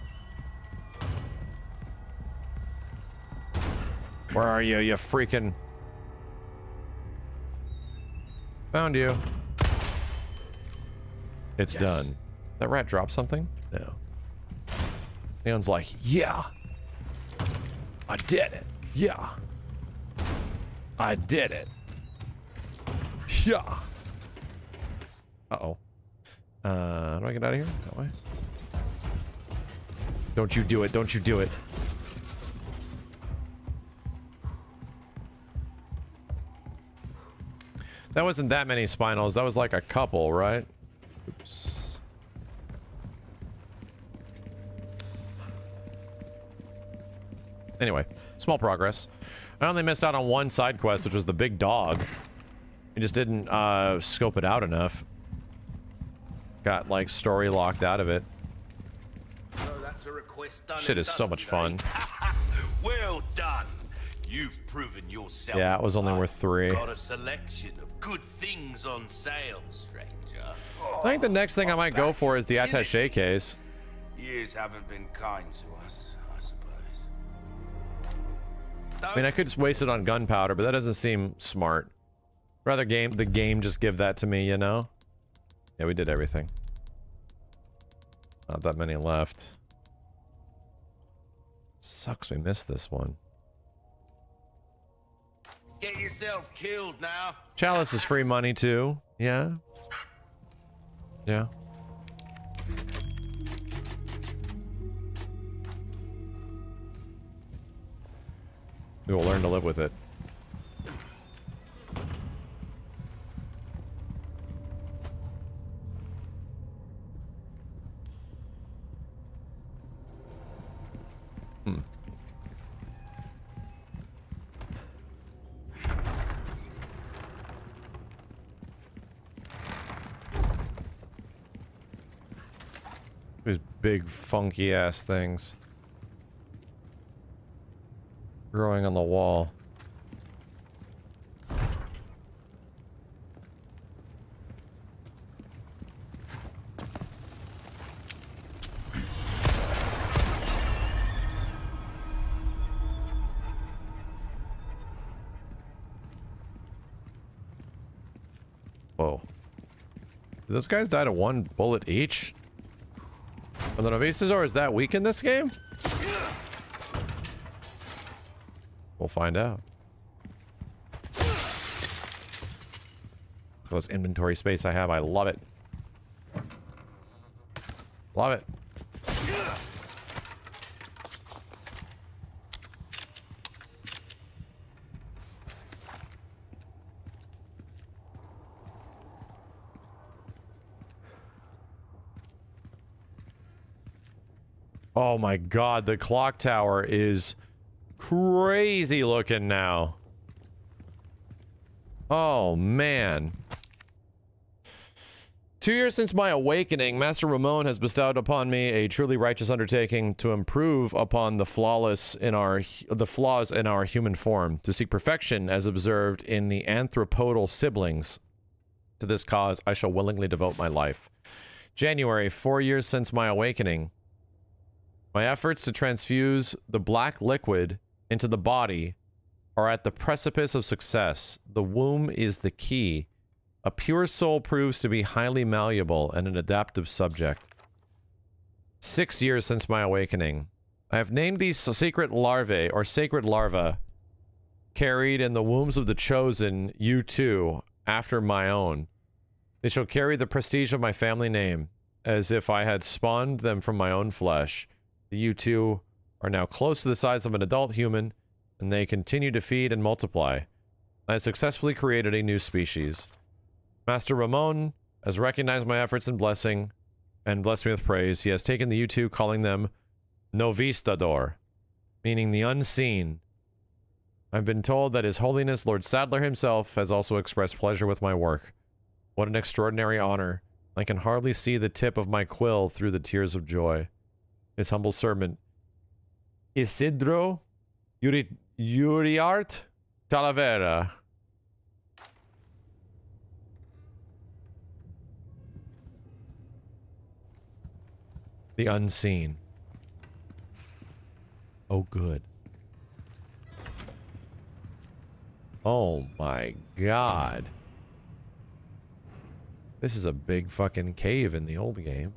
Where are you, you freaking... Found you. It's Yes. done. That rat dropped something? No. Leon's like, yeah. I did it. Yeah. I did it. Yeah. Uh-oh. Uh, how do I get out of here? That way? Don't you do it. Don't you do it. That wasn't that many spinals. That was like a couple, right? Oops. Anyway, small progress. I only missed out on one side quest, which was the big dog. I just didn't uh, scope it out enough. Got like story locked out of it. So that's a request done Shit is so much eh? fun. <laughs> well done. You've proven yourself. Yeah, it was only worth three. Got a selection of good things on sale, stranger. I think the next thing I might go for is is the attaché case. Years haven't been kind to us, I mean, I could just waste it on gunpowder, but that doesn't seem smart. Rather game the game just give that to me, you know? Yeah, we did everything. Not that many left. Sucks we missed this one. Get yourself killed now. Chalice is free money too. Yeah. Yeah. We will learn to live with it. Hmm. These big funky ass things. Growing on the wall. Whoa. Those guys died of one bullet each? And the Novistador is that weak in this game? We'll find out. Look at this inventory space I have. I love it. Love it. Oh my god, the clock tower is crazy looking now. Oh man. Two years since my awakening, Master Ramon has bestowed upon me a truly righteous undertaking to improve upon the flawless in our the flaws in our human form, to seek perfection as observed in the anthropodal siblings. To this cause, I shall willingly devote my life. January, four years since my awakening. My efforts to transfuse the black liquid into the body are at the precipice of success. The womb is the key. A pure soul proves to be highly malleable and an adaptive subject. Six years since my awakening. I have named these secret larvae, or sacred larvae, carried in the wombs of the chosen, you too, after my own. They shall carry the prestige of my family name, as if I had spawned them from my own flesh. The U2 are now close to the size of an adult human, and they continue to feed and multiply. I have successfully created a new species. Master Ramon has recognized my efforts and blessing, and blessed me with praise. He has taken the U2, calling them Novistador, meaning the unseen. I've been told that His Holiness Lord Sadler himself has also expressed pleasure with my work. What an extraordinary honor. I can hardly see the tip of my quill through the tears of joy. His humble servant, Isidro Uri Uriart Talavera. The unseen. Oh, good. Oh my god. This is a big fucking cave in the old game.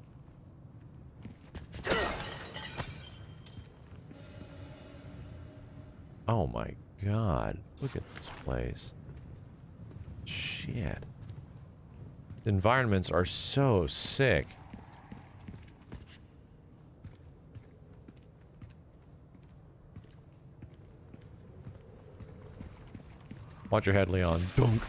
Oh my god. Look at this place. Shit. The environments are so sick. Watch your head, Leon. Dunk.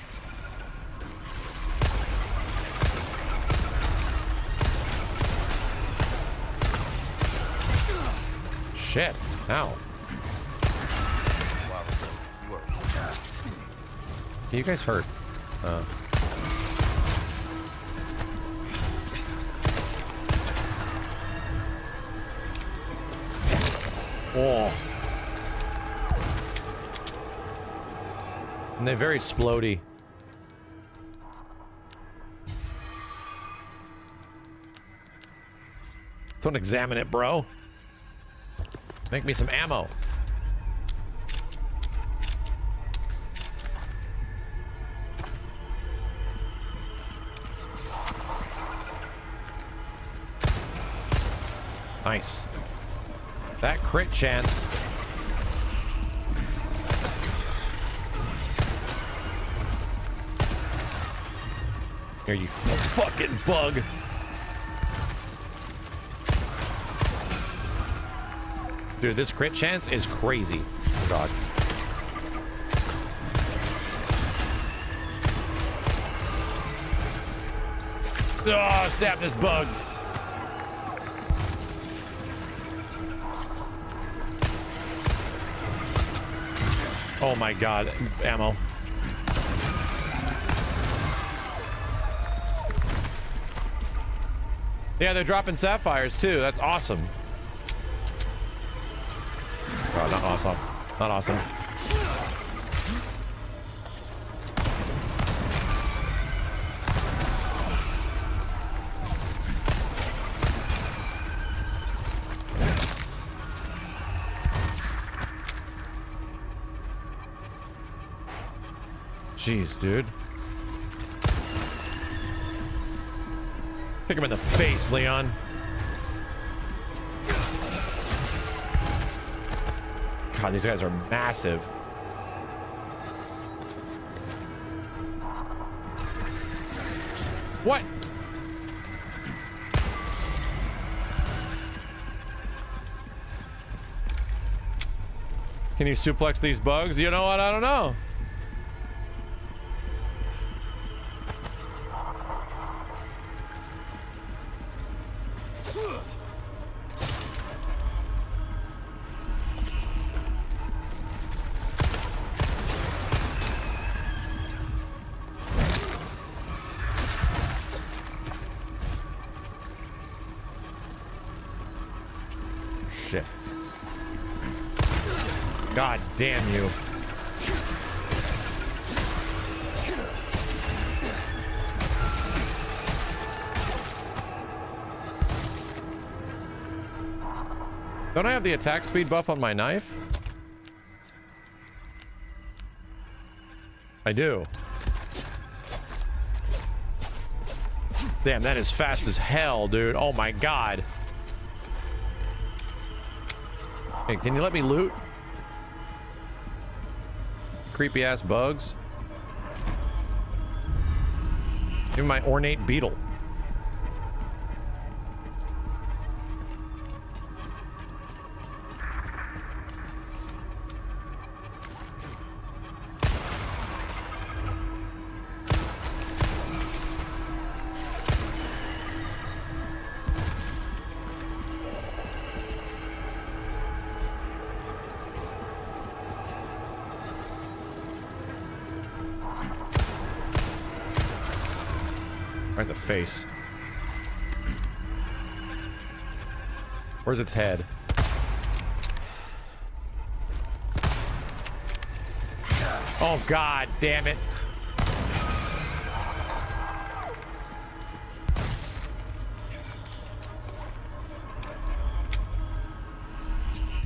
Shit. Ow. You guys hurt. Uh. Oh. And they're very splody. Don't examine it, bro. Make me some ammo. Nice. That crit chance. Here, you fucking bug. Dude, this crit chance is crazy. Oh, God. Oh, stab this bug. Oh my god, ammo. Yeah, they're dropping sapphires too. That's awesome. God, not awesome. Not awesome. Jeez, dude. Kick him in the face, Leon. God, these guys are massive. What? Can you suplex these bugs? You know what? I don't know. Have the attack speed buff on my knife? I do. Damn, that is fast as hell, dude. Oh my god. Hey, can you let me loot? Creepy ass bugs. Give me my ornate beetle. Face. Where's its head? Oh god damn it.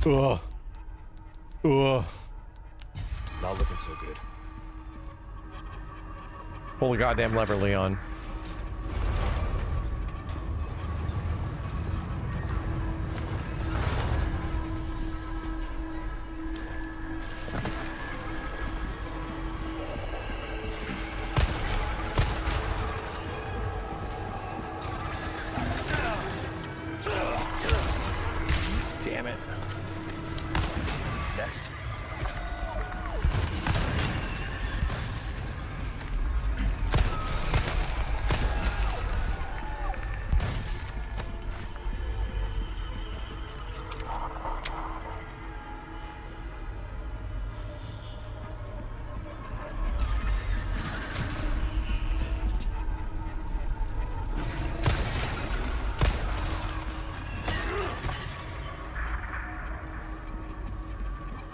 Ugh. Ugh. Not looking so good. Pull the goddamn lever, Leon.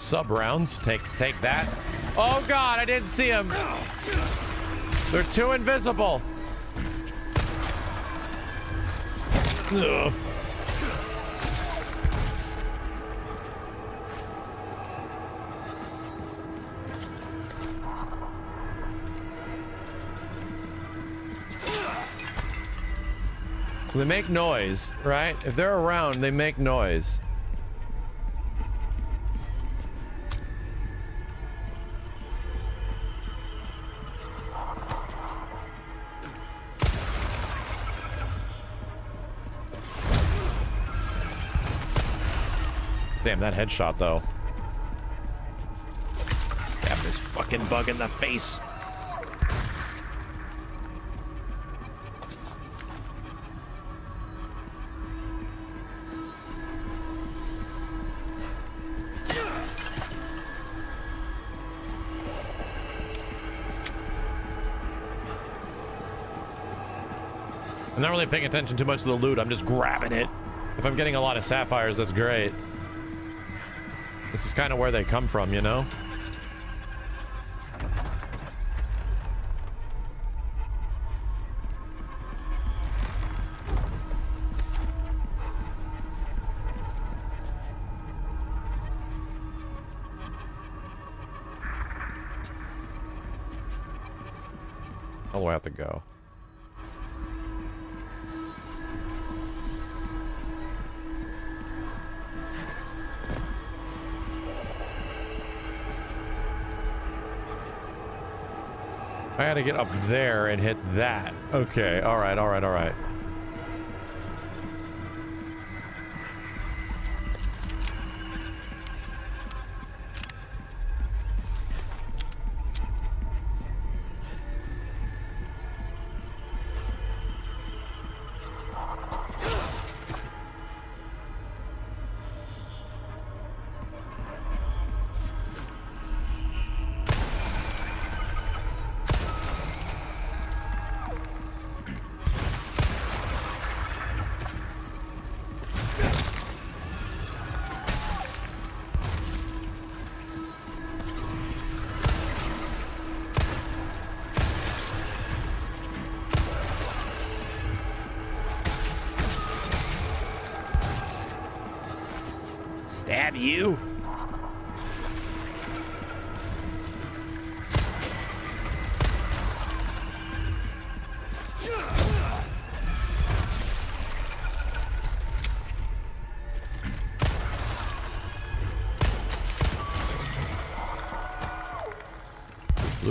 Sub rounds. Take take that. Oh god, I didn't see him. They're too invisible. Ugh. They make noise, right? If they're around, they make noise. Damn, that headshot, though. Stab this fucking bug in the face. I'm not really paying attention too much to the loot. I'm just grabbing it. If I'm getting a lot of sapphires, that's great. This is kind of where they come from, you know? All the way out to go. Gotta get up there and hit that. Okay, alright, alright, alright.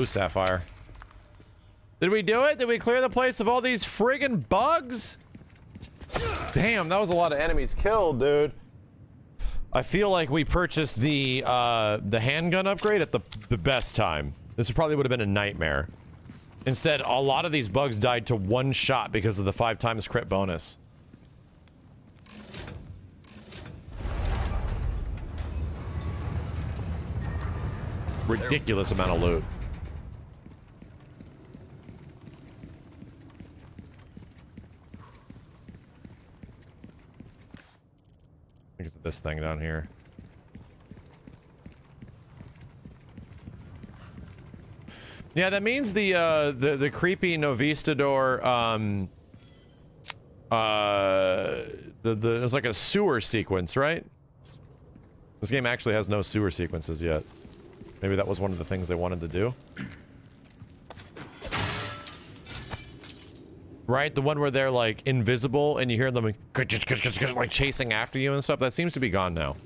Sapphire. Did we do it? Did we clear the place of all these friggin' bugs? Damn, that was a lot of enemies killed, dude. I feel like we purchased the uh, the handgun upgrade at the the best time. This probably would have been a nightmare. Instead, a lot of these bugs died to one shot because of the five times crit bonus. Ridiculous amount of loot. This thing down here. Yeah, that means the uh, the the creepy Novistador um uh the the it's like a sewer sequence, right? This game actually has no sewer sequences yet. Maybe that was one of the things they wanted to do. Right? The one where they're like invisible and you hear them like, like chasing after you and stuff. That seems to be gone now.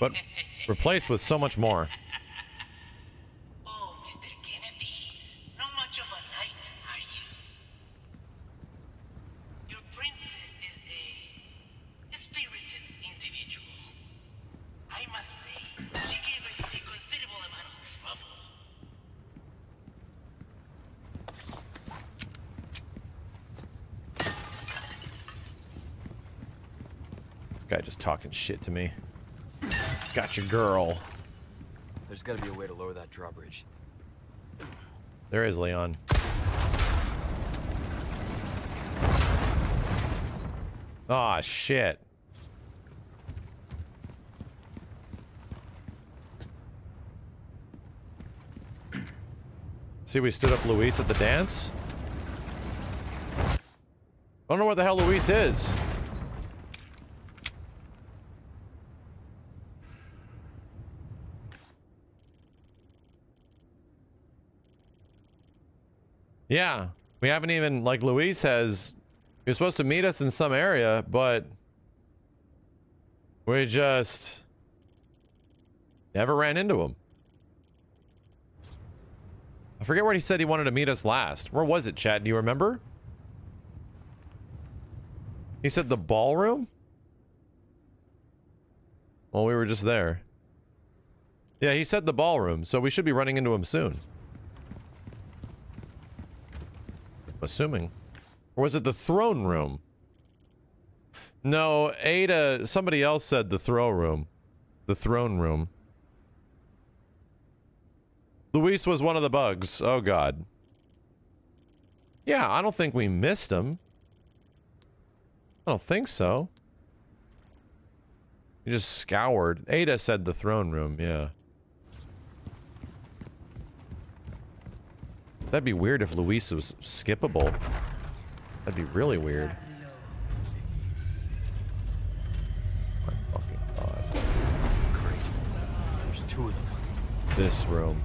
But replaced with so much more. Oh, Mr. Kennedy, not much of a knight, are you? Your princess is a, a spirited individual. I must say, she gave us a considerable amount of trouble. This guy just talking shit to me. Got your girl. There's gotta be a way to lower that drawbridge. There is Leon. Ah, shit. See, we stood up Luis at the dance. I don't know what the hell Luis is. Yeah, we haven't even, like Luis he was supposed to meet us in some area, but we just never ran into him. I forget where he said he wanted to meet us last. Where was it, Chad? Do you remember? He said the ballroom? Well, we were just there. Yeah, he said the ballroom, so we should be running into him soon. Assuming. Or was it the throne room? No, Ada, somebody else said the throne room. The throne room. Luis was one of the bugs. Oh, God. Yeah, I don't think we missed him. I don't think so. We just scoured. Ada said the throne room, yeah. That'd be weird if Luis was skippable. That'd be really weird. My fucking god. There's two of them. This room.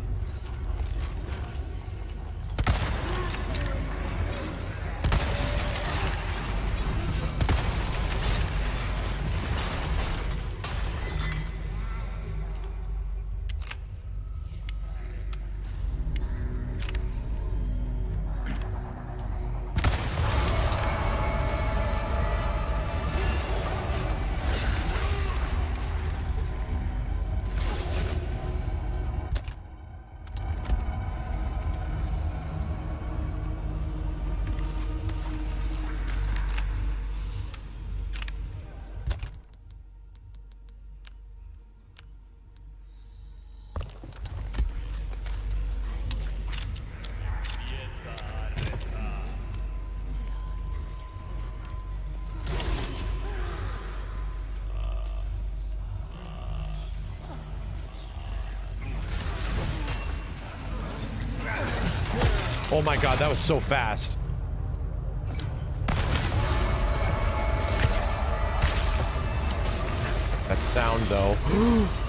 My god, that was so fast. That sound, though. <gasps> <gasps> <gasps>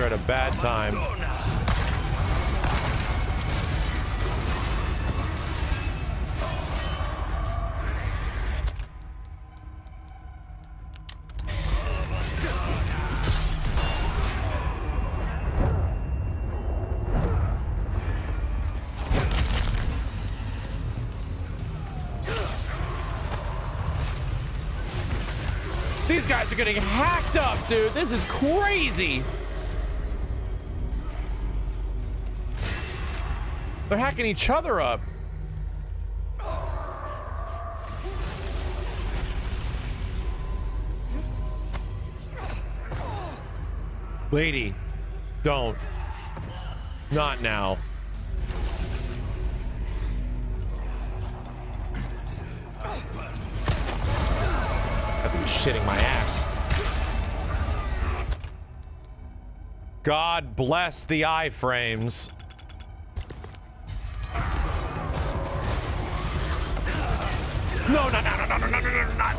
are at a bad time. These guys are getting hacked up, dude. This is crazy. They're hacking each other up. Lady, don't. Not now. I'd be shitting my ass. God bless the iframes.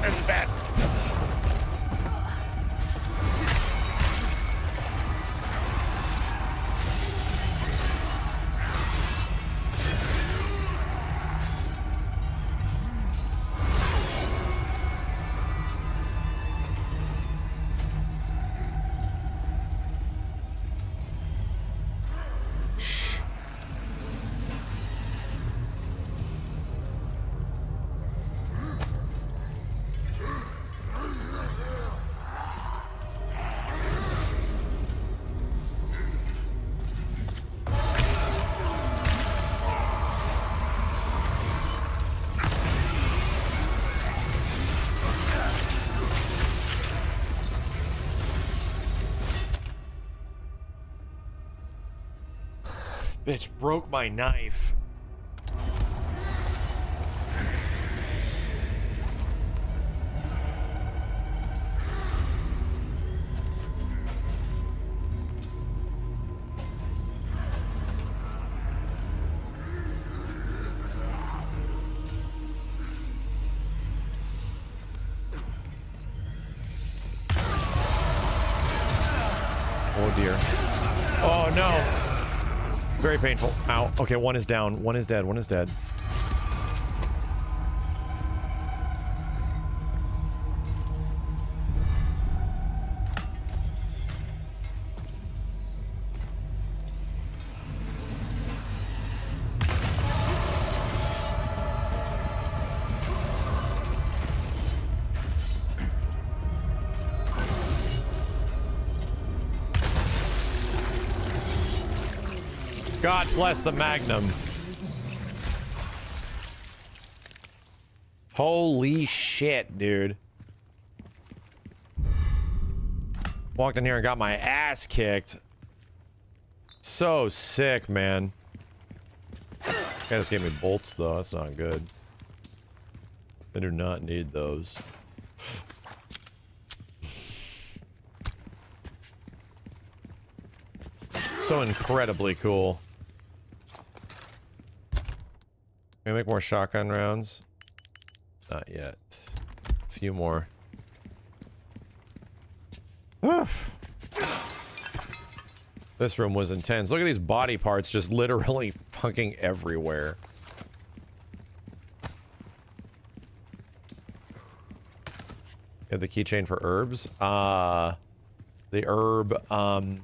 as bad. Bitch broke my knife. Painful. Ow. Okay, one is down. One is dead. One is dead. Bless the Magnum. Holy shit, dude. Walked in here and got my ass kicked. So sick, man. Guy just gave me bolts, though. That's not good. I do not need those. So incredibly cool. Can we make more shotgun rounds? Not yet. A few more. this room was intense. Look at these body parts just <laughs> literally fucking everywhere. You have the keychain for herbs? Uh, the herb, um,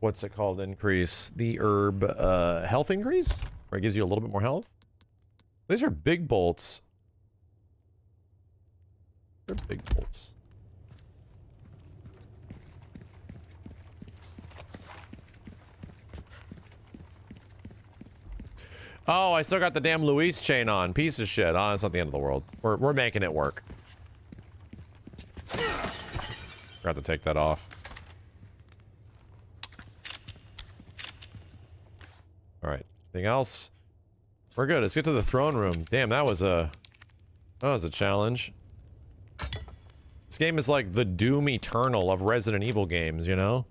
what's it called? Increase. The herb, uh, health increase? It gives you a little bit more health? These are big bolts. They're big bolts. Oh, I still got the damn Luis chain on. Piece of shit. Oh, it's not the end of the world. We're, we're making it work. Forgot to take that off. Alright. Anything else? We're good. Let's get to the throne room. Damn, that was a... That was a challenge. This game is like the Doom Eternal of Resident Evil games, you know?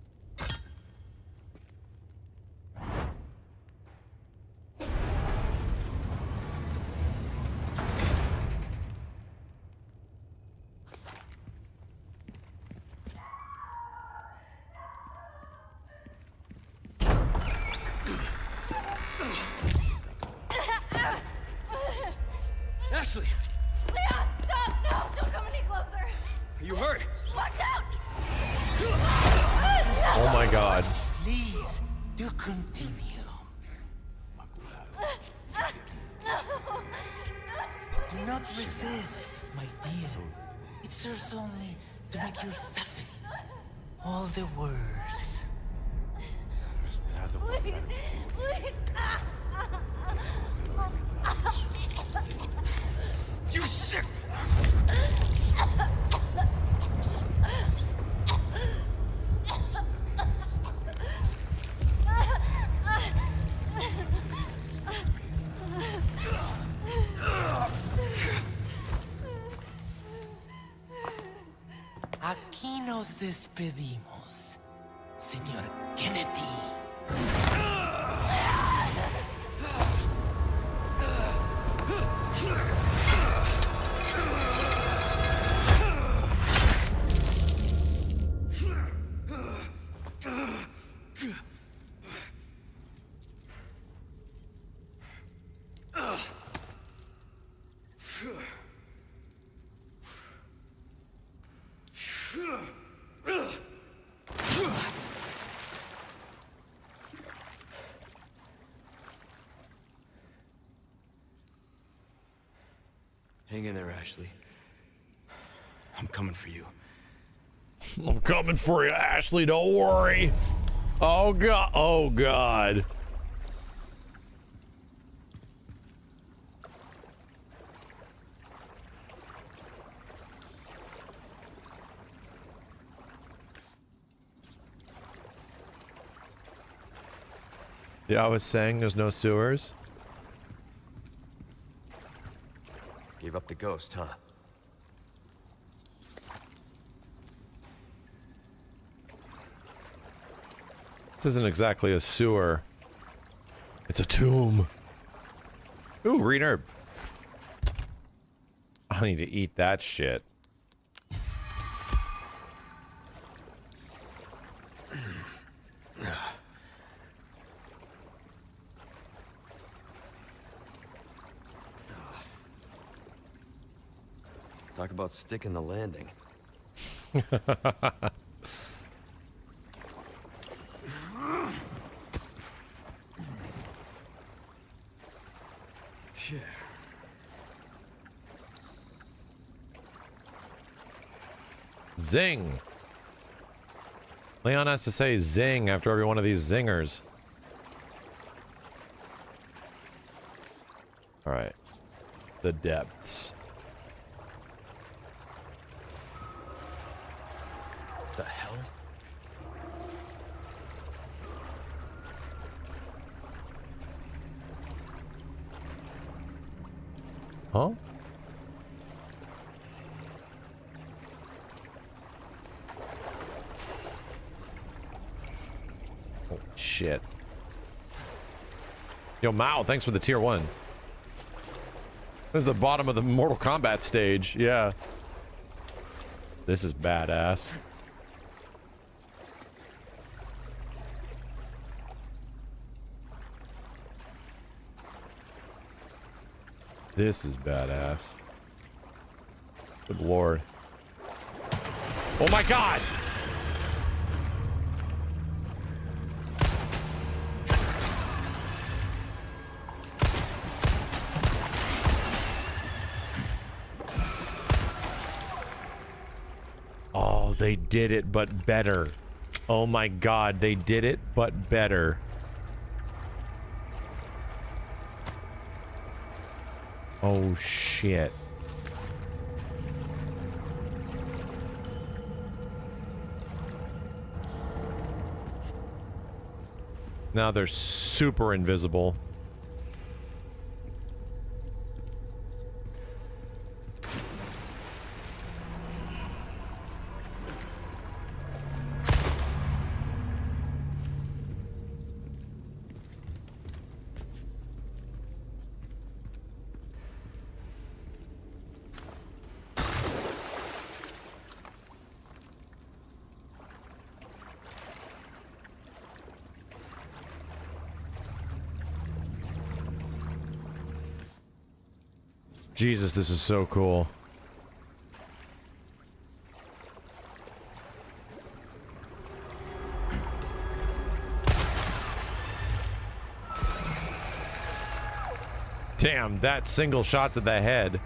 Ashley. I'm coming for you. I'm coming for you, Ashley. Don't worry. Oh god. Oh god. Yeah, I was saying there's no sewers. The ghost, huh? This isn't exactly a sewer. It's a tomb. Ooh, green herb. I need to eat that shit. Talk in the landing. Shit. Zing. Leon has to say zing after every one of these zingers. Alright. The depths. The hell? Huh? Oh, shit. Yo, Mao, thanks for the tier one. This is the bottom of the Mortal Kombat stage. Yeah. This is badass. This is badass. Good lord. Oh my god! They did it, but better. Oh my god, they did it, but better. Oh shit. Now they're super invisible. Jesus, this is so cool. Damn, that single shot to the head.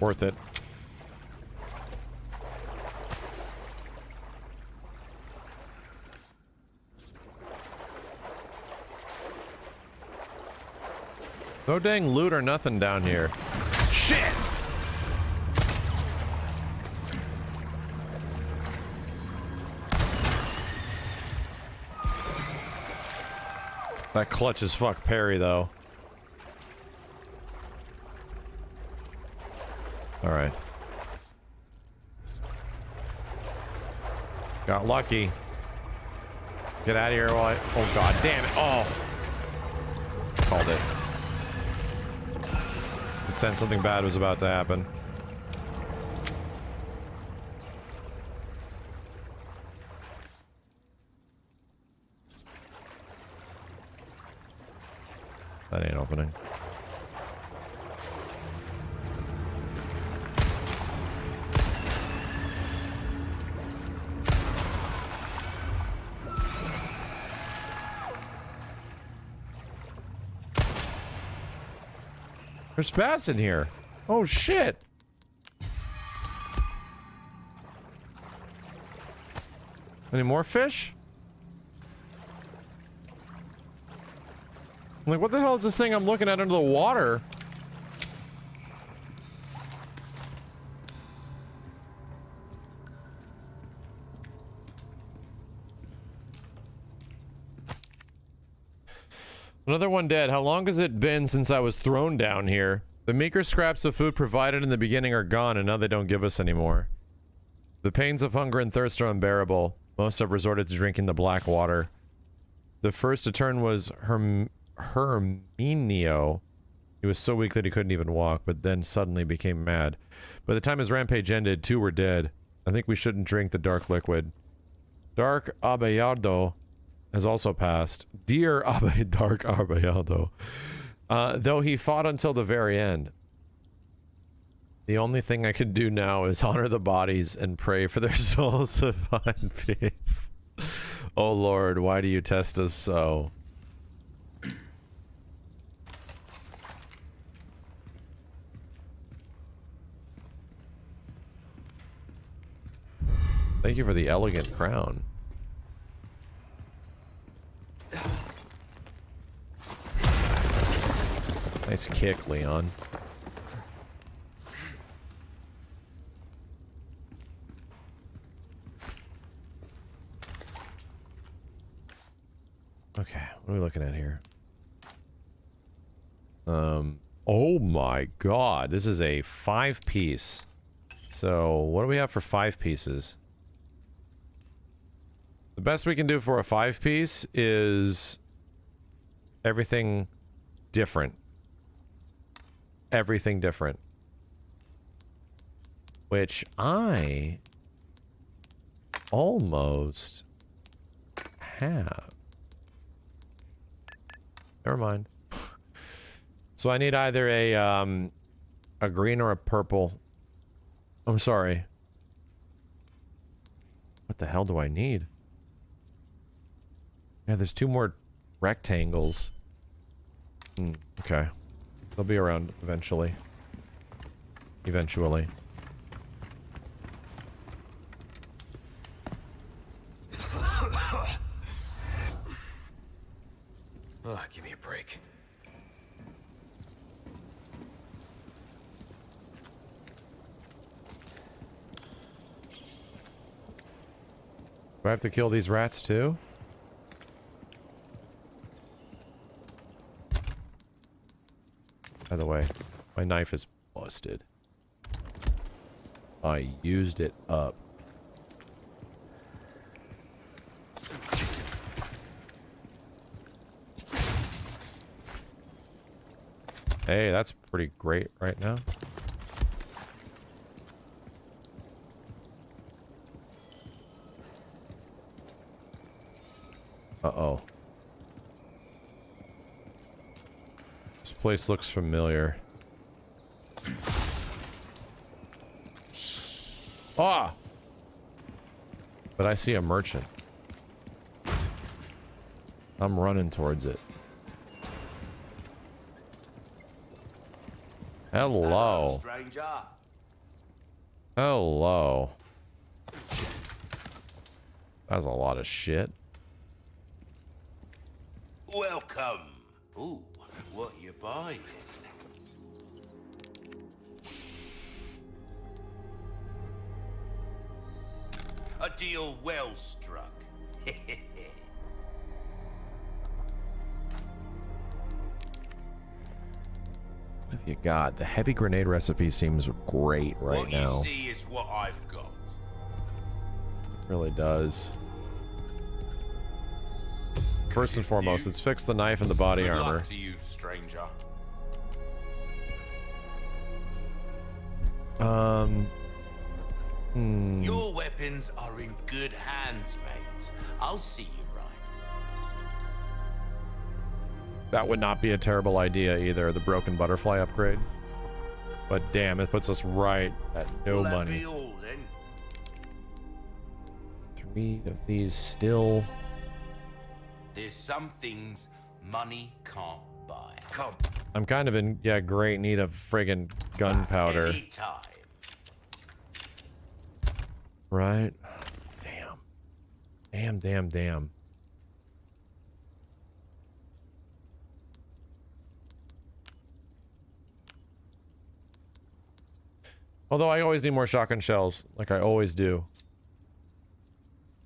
Worth it. No dang loot or nothing down here. Shit! That clutch as fuck parry though. Alright. Got lucky. Get out of here while I... Oh god damn it. Oh. Called it. It sensed something bad was about to happen. That ain't opening. There's bats in here. Oh shit. Any more fish? I'm like, what the hell is this thing I'm looking at under the water? Another one dead. How long has it been since I was thrown down here? The meager scraps of food provided in the beginning are gone, and now they don't give us any more. The pains of hunger and thirst are unbearable. Most have resorted to drinking the black water. The first to turn was Herm Herminio. He was so weak that he couldn't even walk, but then suddenly became mad. By the time his rampage ended, two were dead. I think we shouldn't drink the dark liquid. Dark Abayardo has also passed. Dear <laughs> Abe Dark Abayardo. Uh, though he fought until the very end. The only thing I can do now is honor the bodies and pray for their <laughs> souls to find peace. <laughs> Oh Lord, why do you test us so? Thank you for the elegant crown. Nice kick, Leon. Okay, what are we looking at here? Um, oh my god, this is a five piece. So, what do we have for five pieces? The best we can do for a five piece is everything different. Everything different. Which I almost have. Never mind. <laughs> so I need either a um a green or a purple. I'm sorry. What the hell do I need? Yeah, there's two more rectangles. Hmm, okay. They'll be around eventually. Eventually. Oh, <coughs> give me a break. Do I have to kill these rats too? By the way, my knife is busted. I used it up. Hey, that's pretty great right now. Uh-oh. Place looks familiar. Ah! But I see a merchant. I'm running towards it. Hello. stranger. Hello. That's a lot of shit. Welcome. Ooh, what you buying? A deal well struck. <laughs> What have you got? The heavy grenade recipe seems great right what now. you see is what I've got. It really does. First and foremost, let's fix the knife and the body Good armor. to you, stranger. Um. Hmm. Your weapons are in good hands, mate. I'll see you right. That would not be a terrible idea either, the broken butterfly upgrade. But damn, it puts us right at no money. all? Three of these still. There's some things money can't buy. Come I'm kind of in, yeah, great need of friggin' gunpowder. Right? Damn. Damn, damn, damn. Although I always need more shotgun shells, like I always do.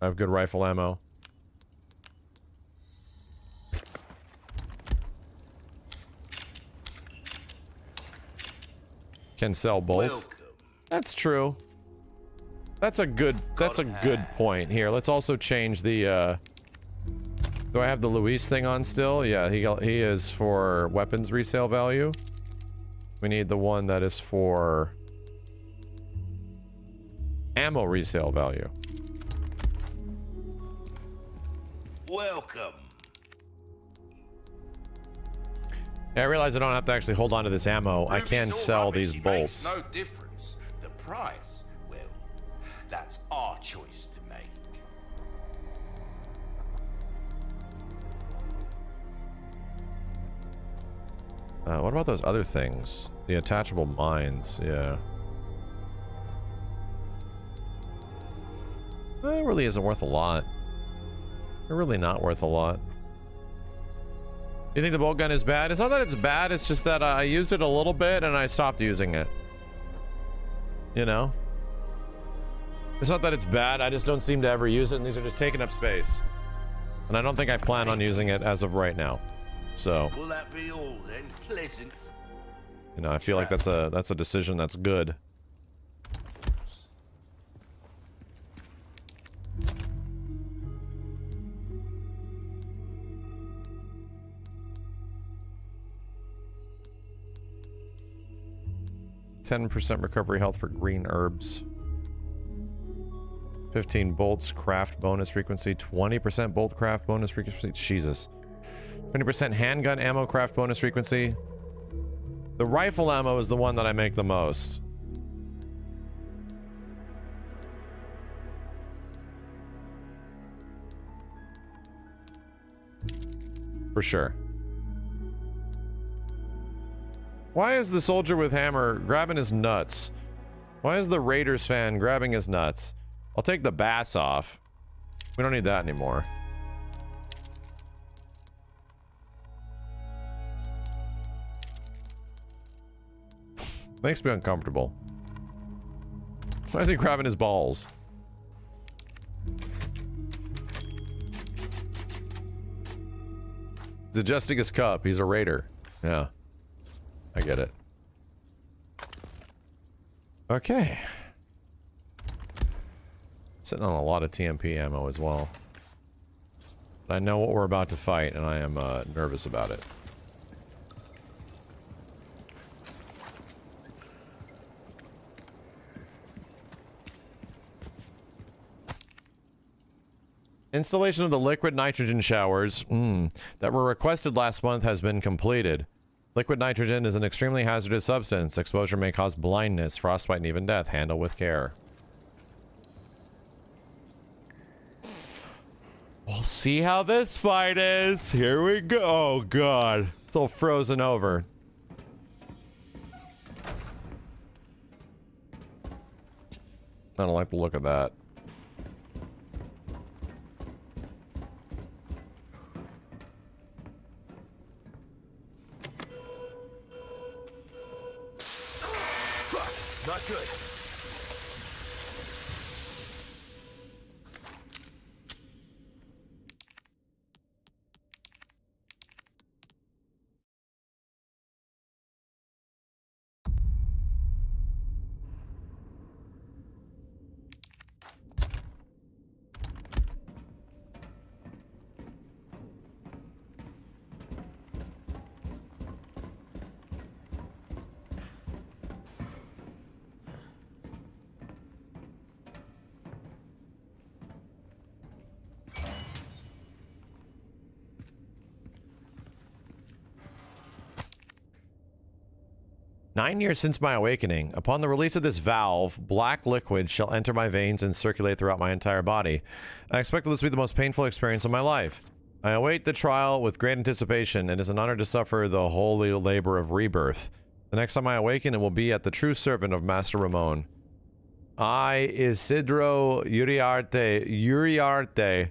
I have good rifle ammo. Can sell bolts. Welcome. That's true. That's a good that's a good point. Here, let's also change the uh Do I have the Luis thing on still? Yeah, he he is for weapons resale value. We need the one that is for ammo resale value. Welcome. Yeah, I realize I don't have to actually hold on to this ammo. I can sell rubbish, these he bolts. No difference. The price, well, that's our choice to make. Uh, what about those other things? The attachable mines, yeah. It really isn't worth a lot. They're really not worth a lot. You think the bolt gun is bad? It's not that it's bad, it's just that I used it a little bit and I stopped using it. You know? It's not that it's bad, I just don't seem to ever use it and these are just taking up space. And I don't think I plan on using it as of right now. So, Will that be all then? Pleasant. you know, I feel like that's a that's a decision that's good. Ten percent recovery health for green herbs. Fifteen bolts craft bonus frequency. Twenty percent bolt craft bonus frequency. Jesus. Twenty percent handgun ammo craft bonus frequency. The rifle ammo is the one that I make the most. For sure. Why is the soldier with hammer grabbing his nuts? Why is the Raiders fan grabbing his nuts? I'll take the bass off. We don't need that anymore. Makes me uncomfortable. Why is he grabbing his balls? He's adjusting his cup. He's a raider. Yeah. I get it. Okay. Sitting on a lot of TMP ammo as well. But I know what we're about to fight, and I am uh, nervous about it. Installation of the liquid nitrogen showers mm, that were requested last month has been completed. Liquid nitrogen is an extremely hazardous substance. Exposure may cause blindness, frostbite, and even death. Handle with care. We'll see how this fight is. Here we go. Oh, God. It's all frozen over. I don't like the look of that. Nine years since my awakening, upon the release of this valve, black liquid shall enter my veins and circulate throughout my entire body. I expect this to be the most painful experience of my life. I await the trial with great anticipation. And it is an honor to suffer the holy labor of rebirth. The next time I awaken, it will be at the true servant of Master Ramon. I, Isidro Uriarte, Uriarte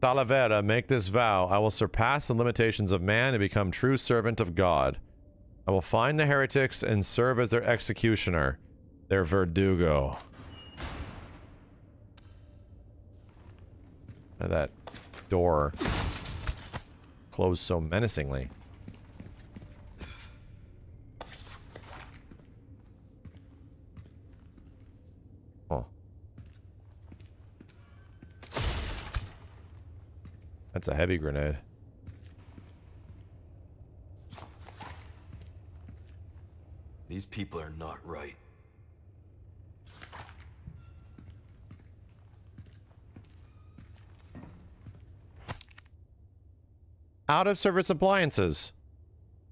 Talavera, make this vow. I will surpass the limitations of man and become true servant of God. I will find the heretics and serve as their executioner, their verdugo. At that door closed so menacingly. Oh. That's a heavy grenade. These people are not right. Out of service appliances.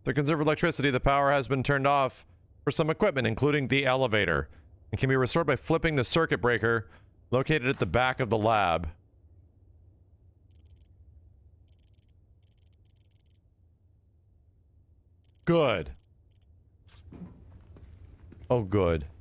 To conserve electricity, the power has been turned off for some equipment, including the elevator. It can be restored by flipping the circuit breaker located at the back of the lab. Good. Oh, good.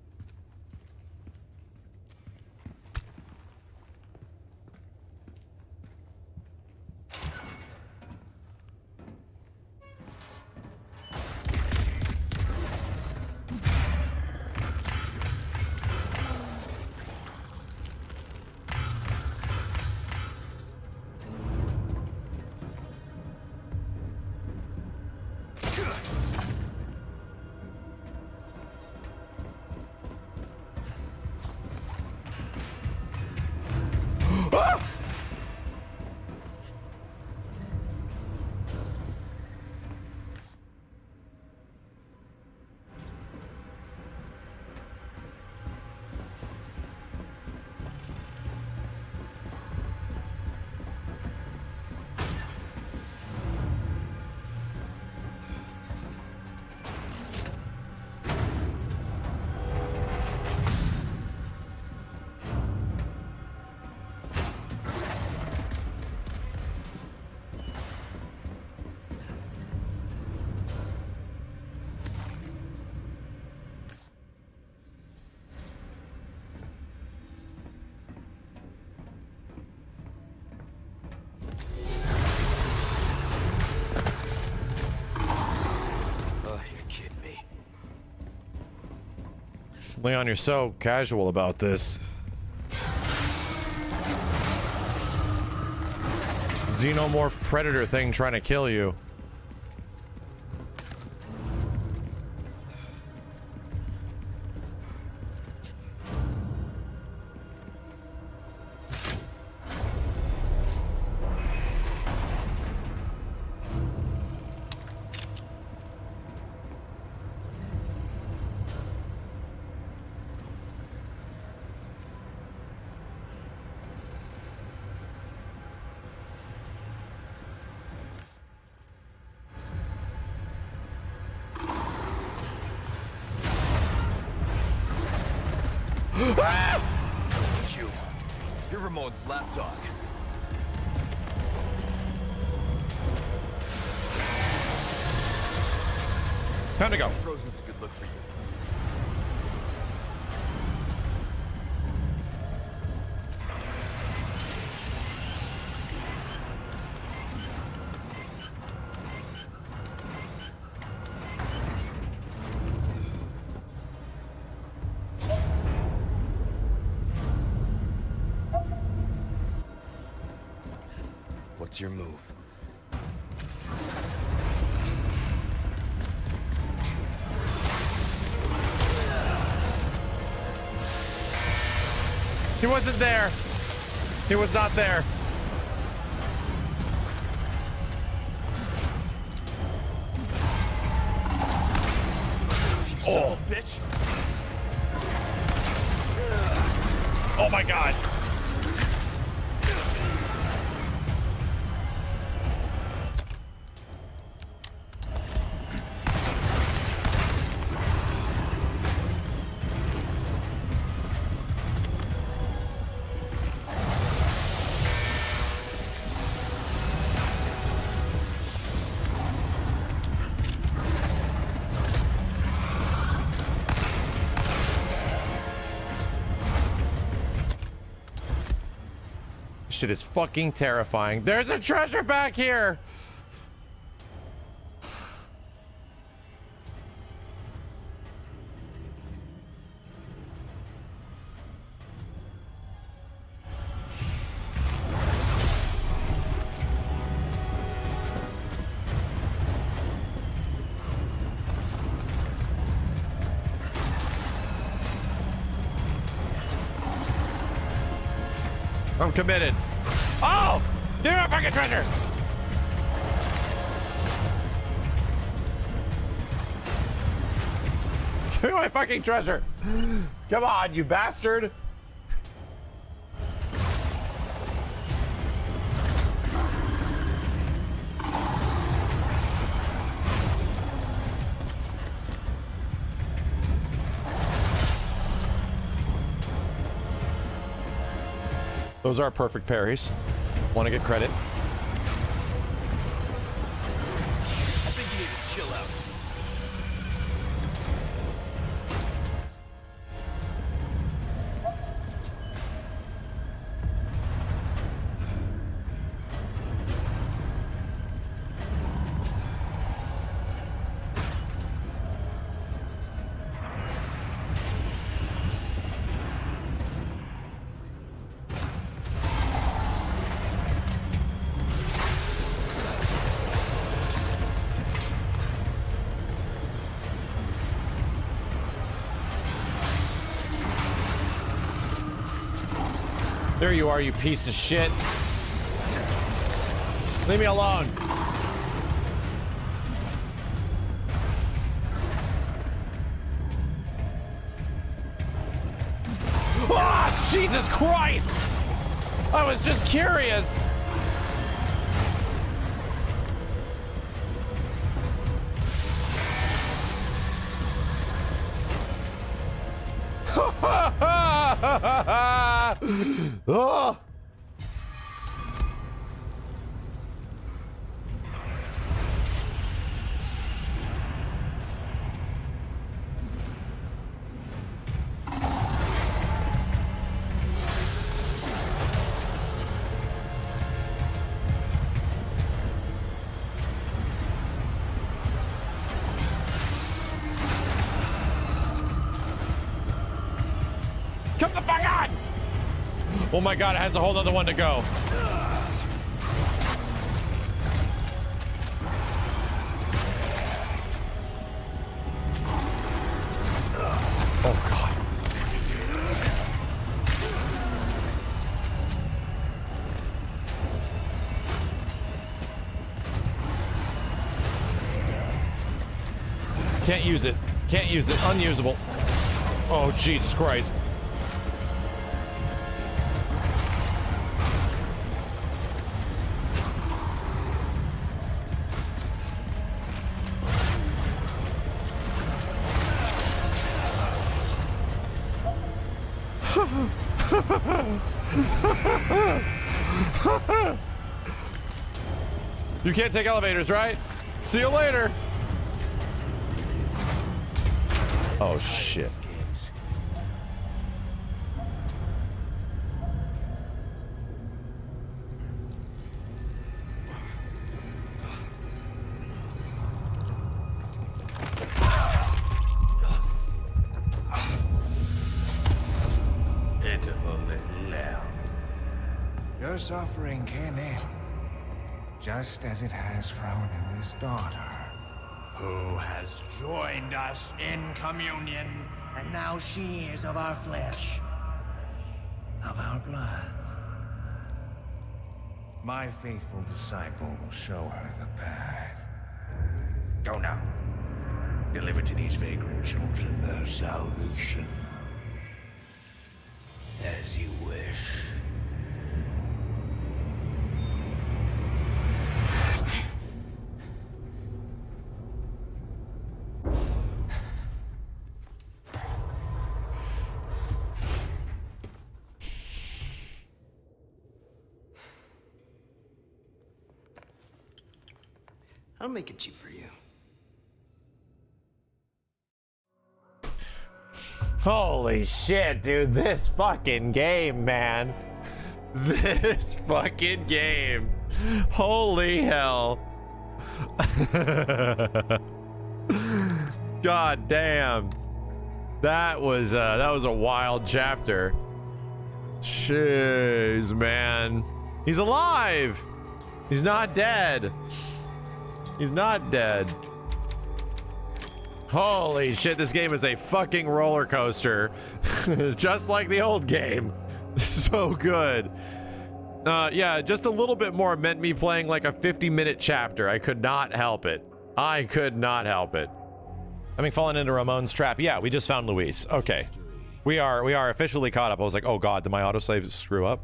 Leon, you're so casual about this. Xenomorph predator thing trying to kill you. Wasn't there. He was not there. Shit is fucking terrifying. There's a treasure back here! I'm committed. Fucking treasure! Come on, you bastard! Those are perfect parries. Want to get credit? Are, you piece of shit. Leave me alone. Ah, Jesus Christ! I was just curious. <laughs> oh. Oh my god, it has a whole other one to go. Oh god. Can't use it. Can't use it. Unusable. Oh, Jesus Christ. You can't take elevators, right? See you later. Oh shit. Just as it has for our newest daughter. Who has joined us in communion, and now she is of our flesh, of our blood. My faithful disciple will show her the path. Go now. Deliver to these vagrant children their salvation. As you wish. I'll make it cheap for you. Holy shit, dude. This fucking game, man. <laughs> this fucking game. Holy hell. <laughs> God damn. That was uh that was a wild chapter. Jeez, man. He's alive. He's not dead. He's not dead. Holy shit, this game is a fucking roller coaster. <laughs> Just like the old game. <laughs> So good. Uh, yeah, just a little bit more meant me playing like a 50 minute chapter. I could not help it. I could not help it. Having fallen into Ramon's trap. Yeah, we just found Luis. Okay. We are we are officially caught up. I was like, oh god, did my autosave screw up?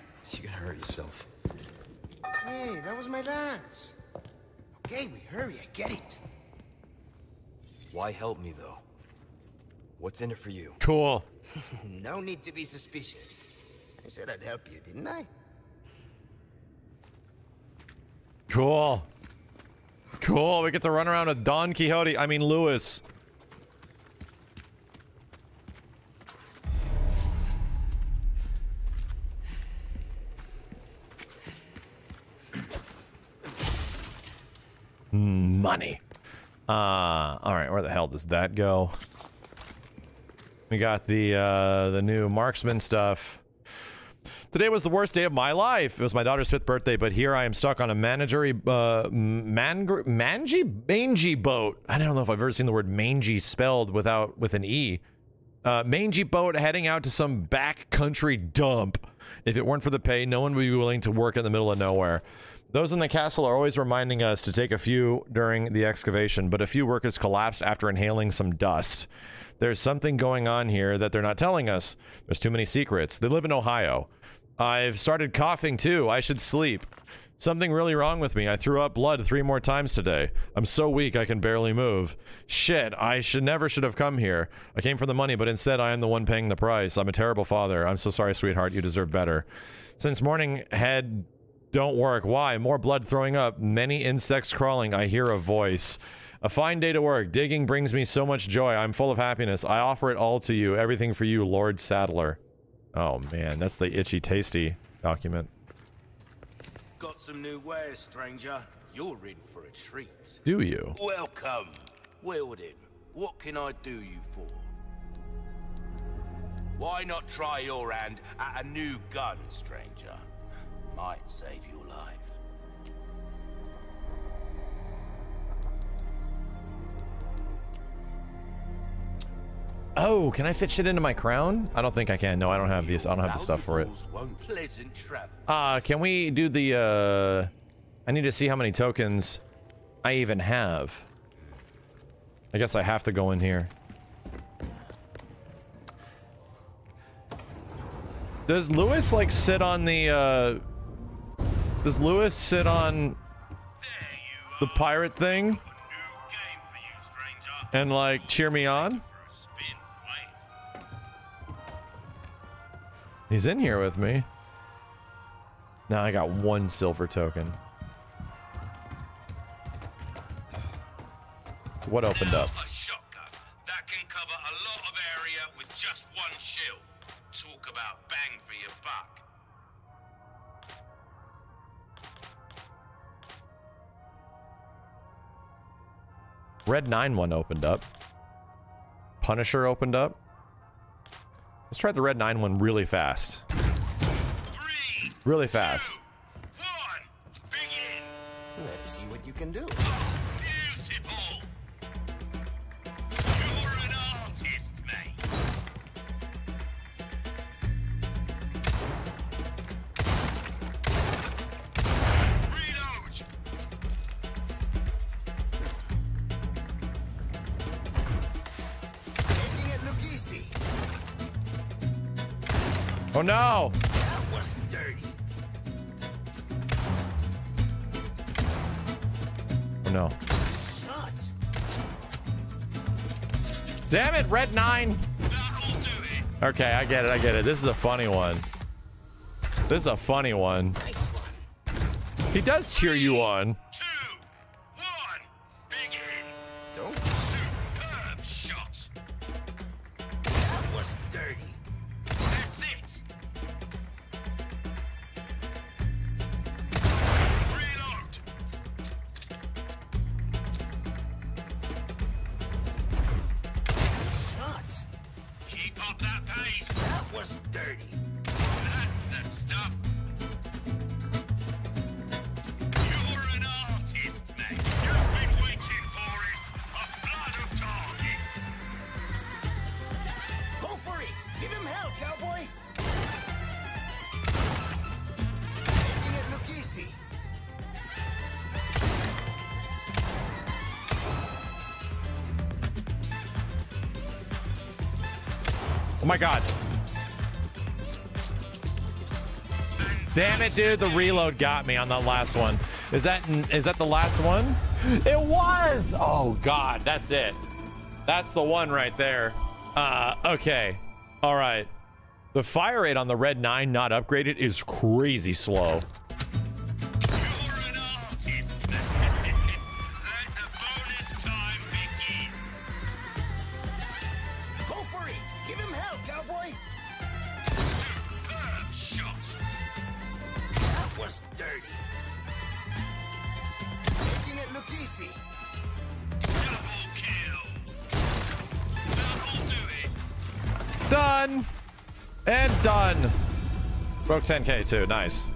You're gonna hurt yourself. Hey, that was my lance. Okay, we hurry, I get it. Why help me, though? What's in it for you? Cool. <laughs> no need to be suspicious. I said I'd help you, didn't I? Cool. Cool. We get to run around with Don Quixote. I mean, Luis. Money. Uh, all right. Where the hell does that go? We got the uh, the new marksman stuff. Today was the worst day of my life. It was my daughter's fifth birthday, but here I am stuck on a managery, uh, mangr mangy, mangy boat. I don't know if I've ever seen the word mangy spelled without with an e. Uh, mangy boat heading out to some backcountry dump. If it weren't for the pay, no one would be willing to work in the middle of nowhere. Those in the castle are always reminding us to take a few during the excavation, but a few workers collapsed after inhaling some dust. There's something going on here that they're not telling us. There's too many secrets. They live in Ohio. I've started coughing too. I should sleep. Something really wrong with me. I threw up blood three more times today. I'm so weak I can barely move. Shit, I should never should have come here. I came for the money, but instead I am the one paying the price. I'm a terrible father. I'm so sorry, sweetheart. You deserve better. Since morning head don't work. Why? More blood throwing up. Many insects crawling. I hear a voice. A fine day to work. Digging brings me so much joy. I'm full of happiness. I offer it all to you. Everything for you, Lord Saddler. Oh man, that's the itchy tasty document. Got some new wares, stranger. You're in for a treat. Do you? Welcome. Wilden, what can I do you for? Why not try your hand at a new gun, stranger? Might save your life. Oh, can I fit shit into my crown? I don't think I can. No, I don't have these. I don't have the stuff for it. Travel. Uh, can we do the, uh... I need to see how many tokens I even have. I guess I have to go in here. Does Luis, like, sit on the, uh... Does Luis sit on the pirate thing? And, like, cheer me on? He's in here with me. Now I got one silver token. What opened up? Red 9 one opened up. Punisher opened up. Let's try the Red 9 one really fast. Really fast. Let's see what you can do. Oh no! That was dirty. Oh no. Shot. Damn it, red nine. Okay, I get it. I get it. This is a funny one. This is a funny one. Nice one. He does cheer you on. God. Damn it, dude. The reload got me on that last one. Is that is that the last one? It was. Oh god, that's it. That's the one right there. Uh okay. All right. The fire rate on the red 9 not upgraded is crazy slow. Broke 10k too. Nice.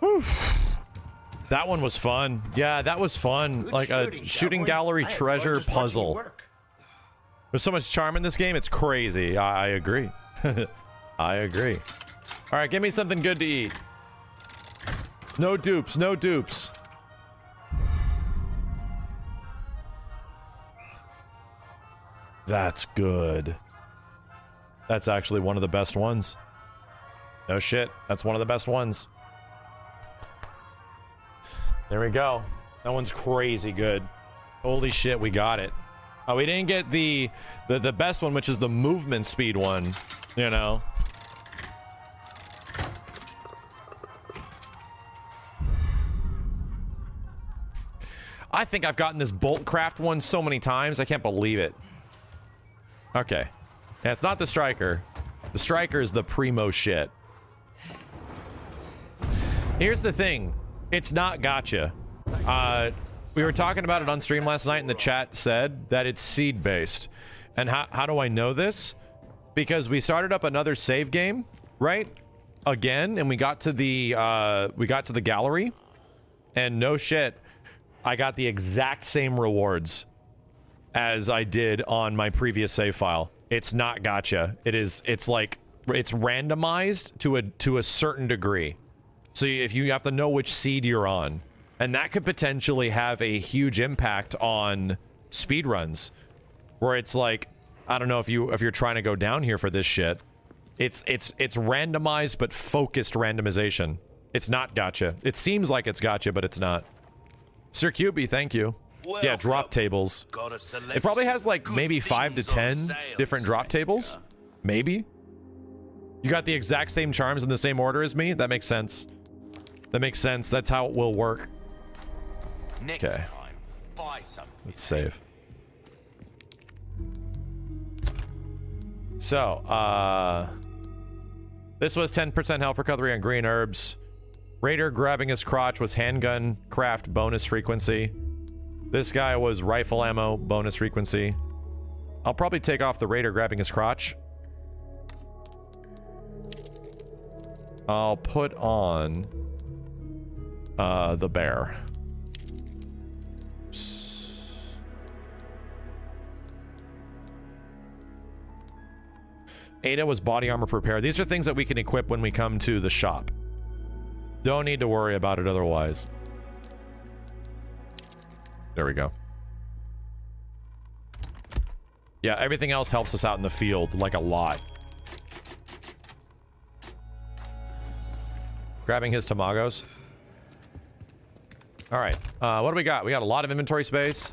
Whew. That one was fun. Yeah, that was fun. Good like a shooting, shooting cowboy. gallery I treasure just watching you puzzle. There's so much charm in this game. It's crazy. I, I agree. <laughs> I agree. All right, give me something good to eat. No dupes. No dupes. That's good. That's actually one of the best ones. No shit. That's one of the best ones. There we go. That one's crazy good. Holy shit, we got it. Oh, we didn't get the, the the best one, which is the movement speed one. You know. I think I've gotten this bolt craft one so many times. I can't believe it. Okay. Yeah, it's not the striker. The striker is the primo shit. Here's the thing. It's not gacha. Uh, we were talking about it on stream last night, and the chat said that it's seed based. And how, how do I know this? Because we started up another save game, right? Again, and we got to the uh, we got to the gallery, and no shit, I got the exact same rewards as I did on my previous save file. It's not gacha. It is. It's like it's randomized to a to a certain degree. So if you have to know which seed you're on, and that could potentially have a huge impact on speedruns, where it's like, I don't know if you if you're trying to go down here for this shit. It's it's it's randomized but focused randomization. It's not gacha. It seems like it's gacha, but it's not. Sir QB, thank you. Yeah, drop tables. It probably has like maybe five to ten different drop tables. Maybe. You got the exact same charms in the same order as me? That makes sense. That makes sense. That's how it will work. Next Okay. time, buy something. Let's save. So, uh... This was 10% health recovery on green herbs. Raider grabbing his crotch was handgun craft bonus frequency. This guy was rifle ammo bonus frequency. I'll probably take off the Raider grabbing his crotch. I'll put on uh, the bear. Ada was body armor prepared. These are things that we can equip when we come to the shop. Don't need to worry about it otherwise. There we go. Yeah, everything else helps us out in the field, like a lot. Grabbing his tamagos. All right, uh, what do we got? We got a lot of inventory space.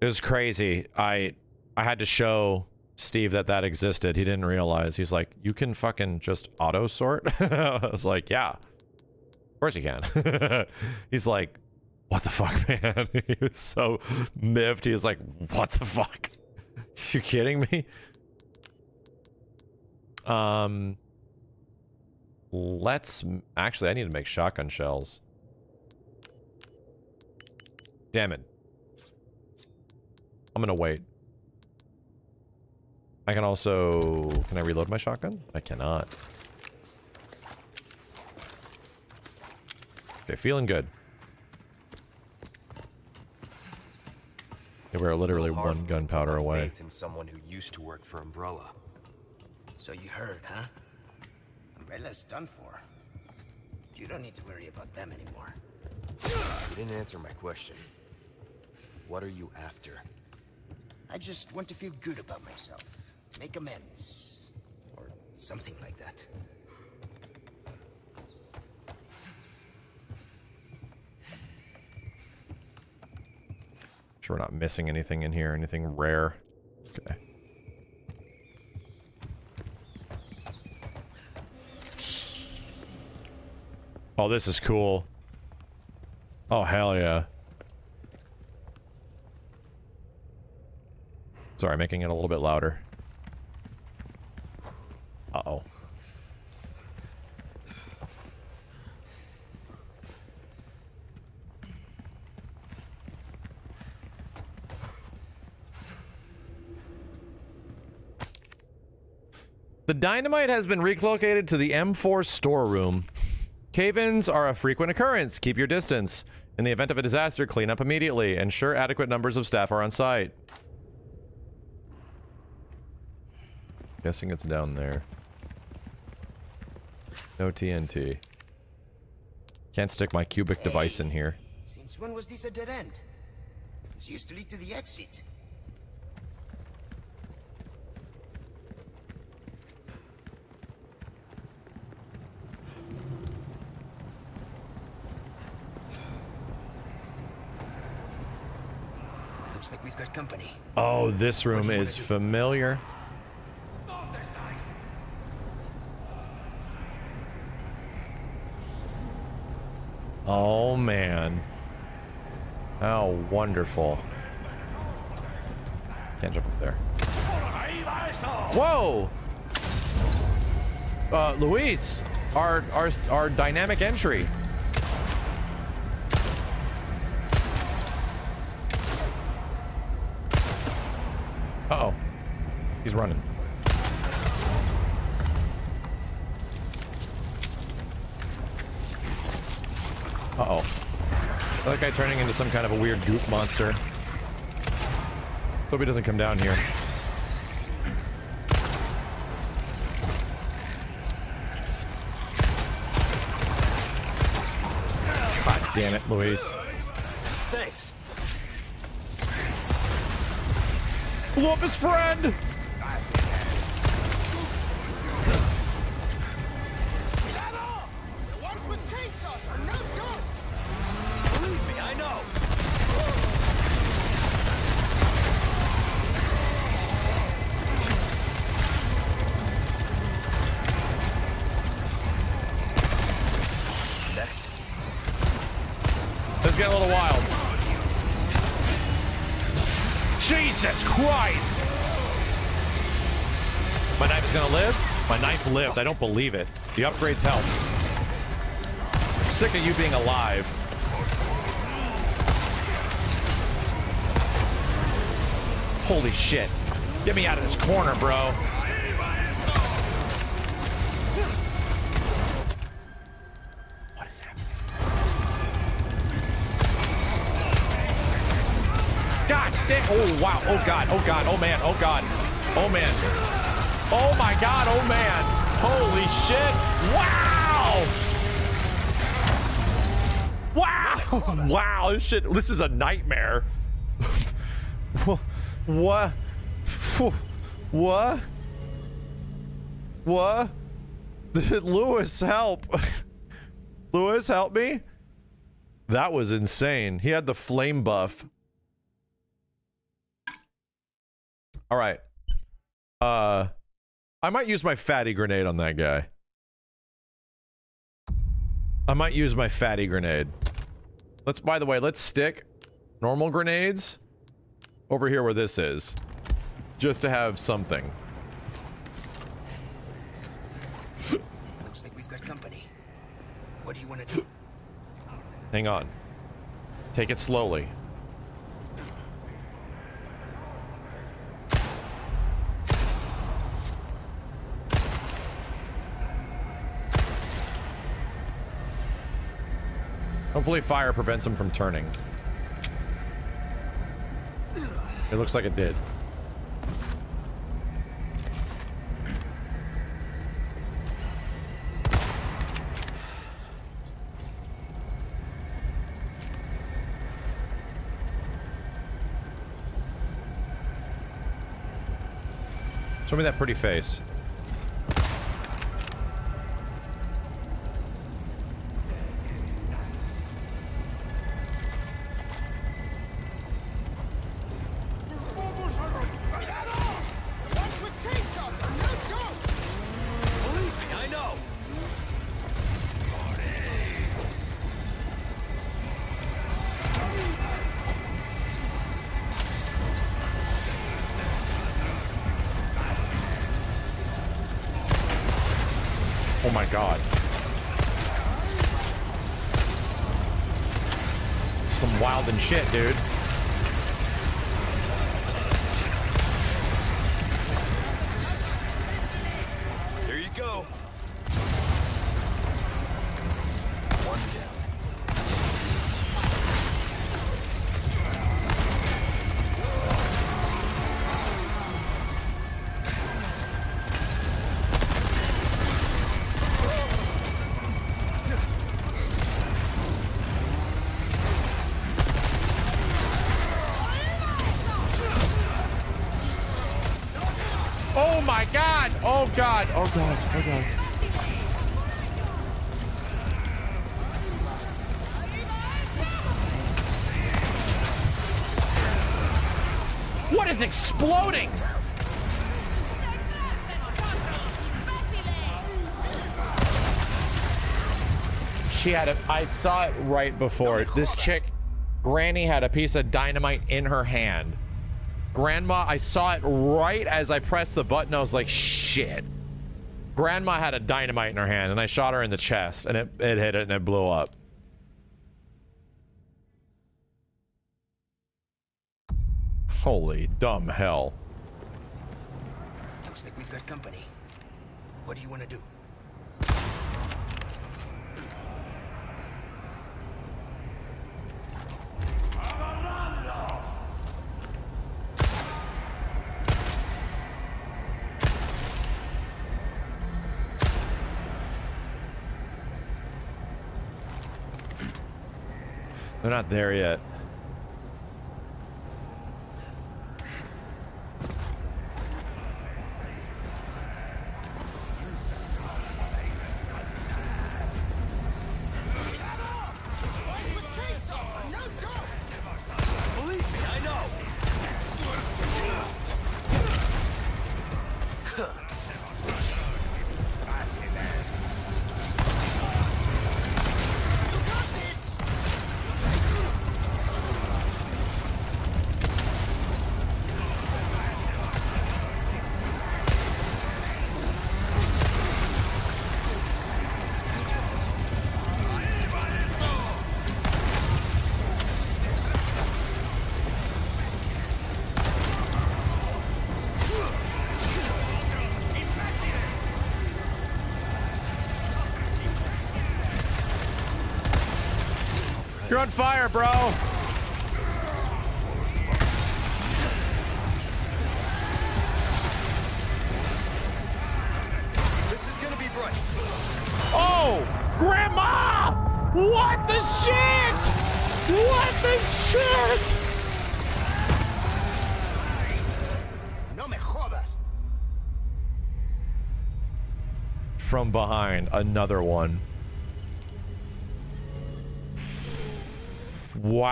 It was crazy. I I had to show Steve that that existed. He didn't realize. He's like, you can fucking just auto sort? <laughs> I was like, yeah. Of course you can. <laughs> He's like, what the fuck, <laughs> man? he was so miffed. He was like, what the fuck? <laughs> you kidding me? Um, let's actually. I need to make shotgun shells. Damn it. I'm gonna wait. I can also... Can I reload my shotgun? I cannot. Okay, feeling good. Yeah, we're literally one gunpowder away. Faith in someone who used to work for Umbrella. So you heard, huh? Umbrella's done for. You don't need to worry about them anymore. You didn't answer my question. What are you after? I just want to feel good about myself. Make amends. Or something like that. Sure we're not missing anything in here, anything rare. Okay. Oh, this is cool. Oh, hell yeah. Sorry, making it a little bit louder. Uh-oh. The dynamite has been relocated to the M4 storeroom. Cave-ins are a frequent occurrence. Keep your distance. In the event of a disaster, clean up immediately. Ensure adequate numbers of staff are on site. Guessing it's down there. No TNT. Can't stick my cubic device in here. Since when was this a dead end? This used to lead to the exit. Like we've got company. Oh, this room is familiar. Oh, man. How wonderful. Can't jump up there. Whoa! Uh, Luis, our, our, our dynamic entry. Uh-oh. He's running. Uh-oh. That guy turning into some kind of a weird goop monster. Hope he doesn't come down here. God damn it, Luis. Up his friend! Knife. I don't believe it. The upgrades help. Sick of you being alive. Holy shit. Get me out of this corner, bro. What is happening? God damn. Oh, wow. Oh, God. Oh, God. Oh, man. Oh, God. Oh, man. Oh, my God. Oh, man. Holy shit. Wow. Wow. <laughs> Wow. This shit. This is a nightmare. what? What? What? Luis, help. <laughs> Luis, help me. That was insane. He had the flame buff. All right. Uh I might use my fatty grenade on that guy. I might use my fatty grenade. Let's by the way, let's stick normal grenades over here where this is. Just to have something. Looks like we've got company. What do you want to do? Hang on. Take it slowly. Hopefully fire prevents him from turning. It looks like it did. Show me that pretty face. I saw it right before. This chick, Granny, had a piece of dynamite in her hand. Grandma, I saw it right as I pressed the button. I was like, shit. Grandma had a dynamite in her hand, and I shot her in the chest, and it, it hit it, and it blew up. Holy dumb hell. Looks like we've got company. What do you want to do? Not there yet. On fire, bro. This is gonna be bright. Oh, Grandma! What the shit? What the shit? No me jodas. From behind, another one.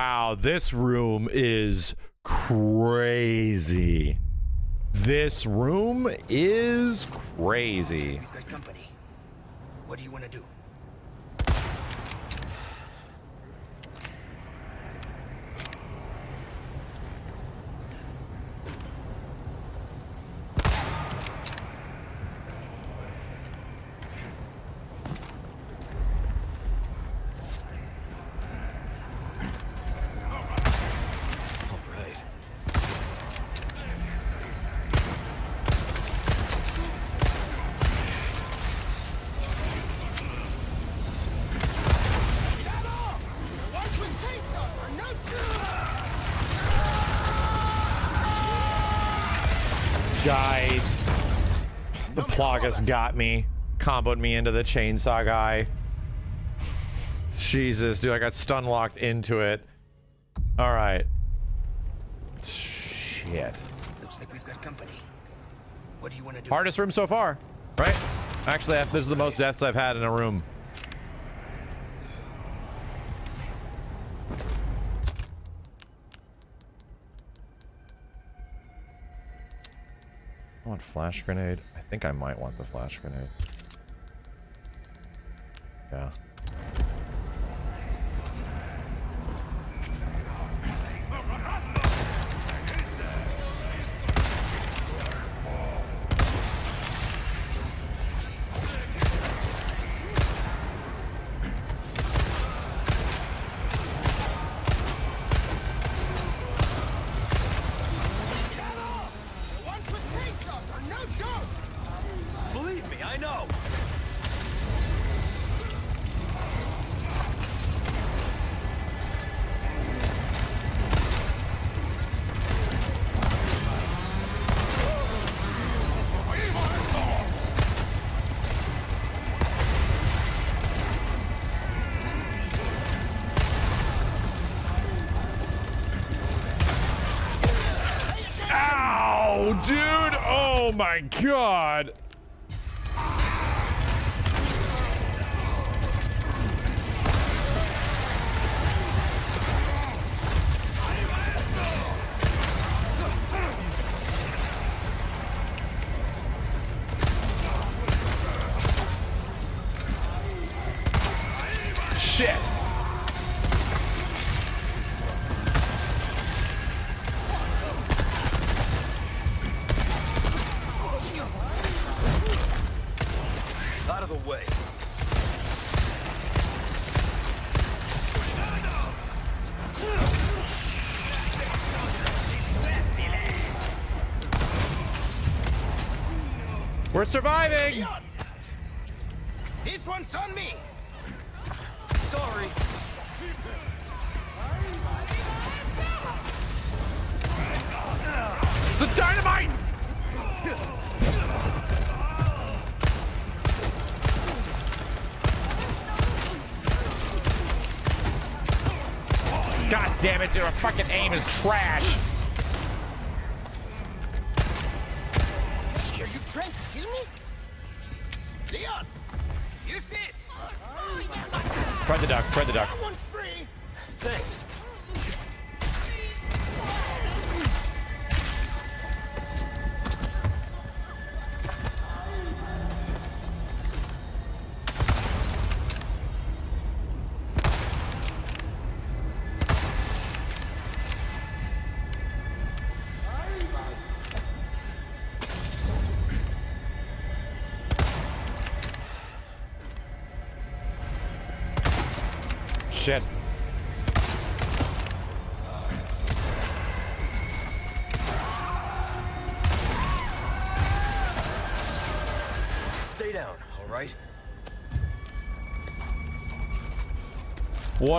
Wow, this room is crazy. This room is crazy. What do you want to do? The Plagas got me. Comboed me into the chainsaw guy. Jesus, dude, I got stun locked into it. Alright. Shit. Looks like we've got company. What do you want to do? Hardest room so far, right? Actually, I- this is the most deaths I've had in a room. I want flash grenade. I think I might want the flash grenade. Yeah. Oh my god! Surviving! This one's on me. Sorry. The dynamite! God damn it, dude, our fucking aim is trash.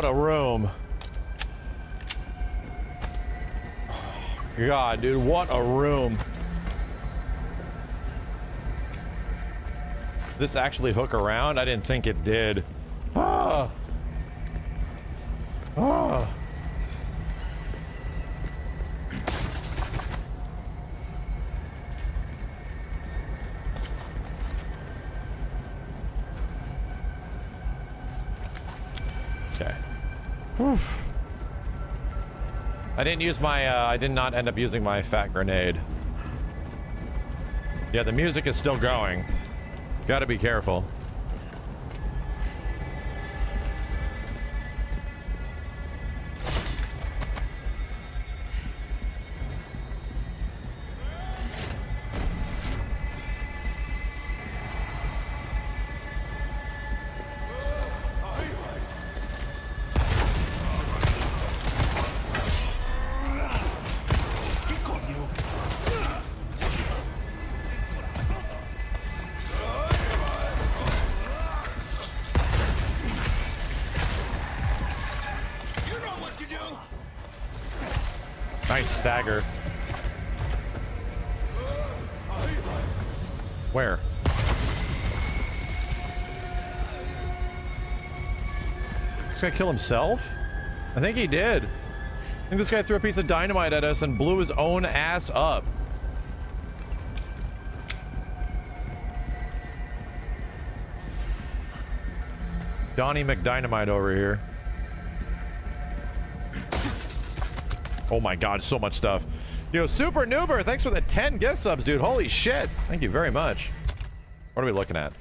What a room. God, dude, what a room. This actually hook around? I didn't think it did. Ah. Ah. Okay. Whew. I didn't use my, uh, I did not end up using my fat grenade. Yeah, the music is still going. Gotta be careful. Guy kill himself? I think he did. I think this guy threw a piece of dynamite at us and blew his own ass up. Donnie McDynamite over here. Oh my god, so much stuff. Yo, Super Noober, thanks for the 10 gift subs, dude. Holy shit. Thank you very much. What are we looking at?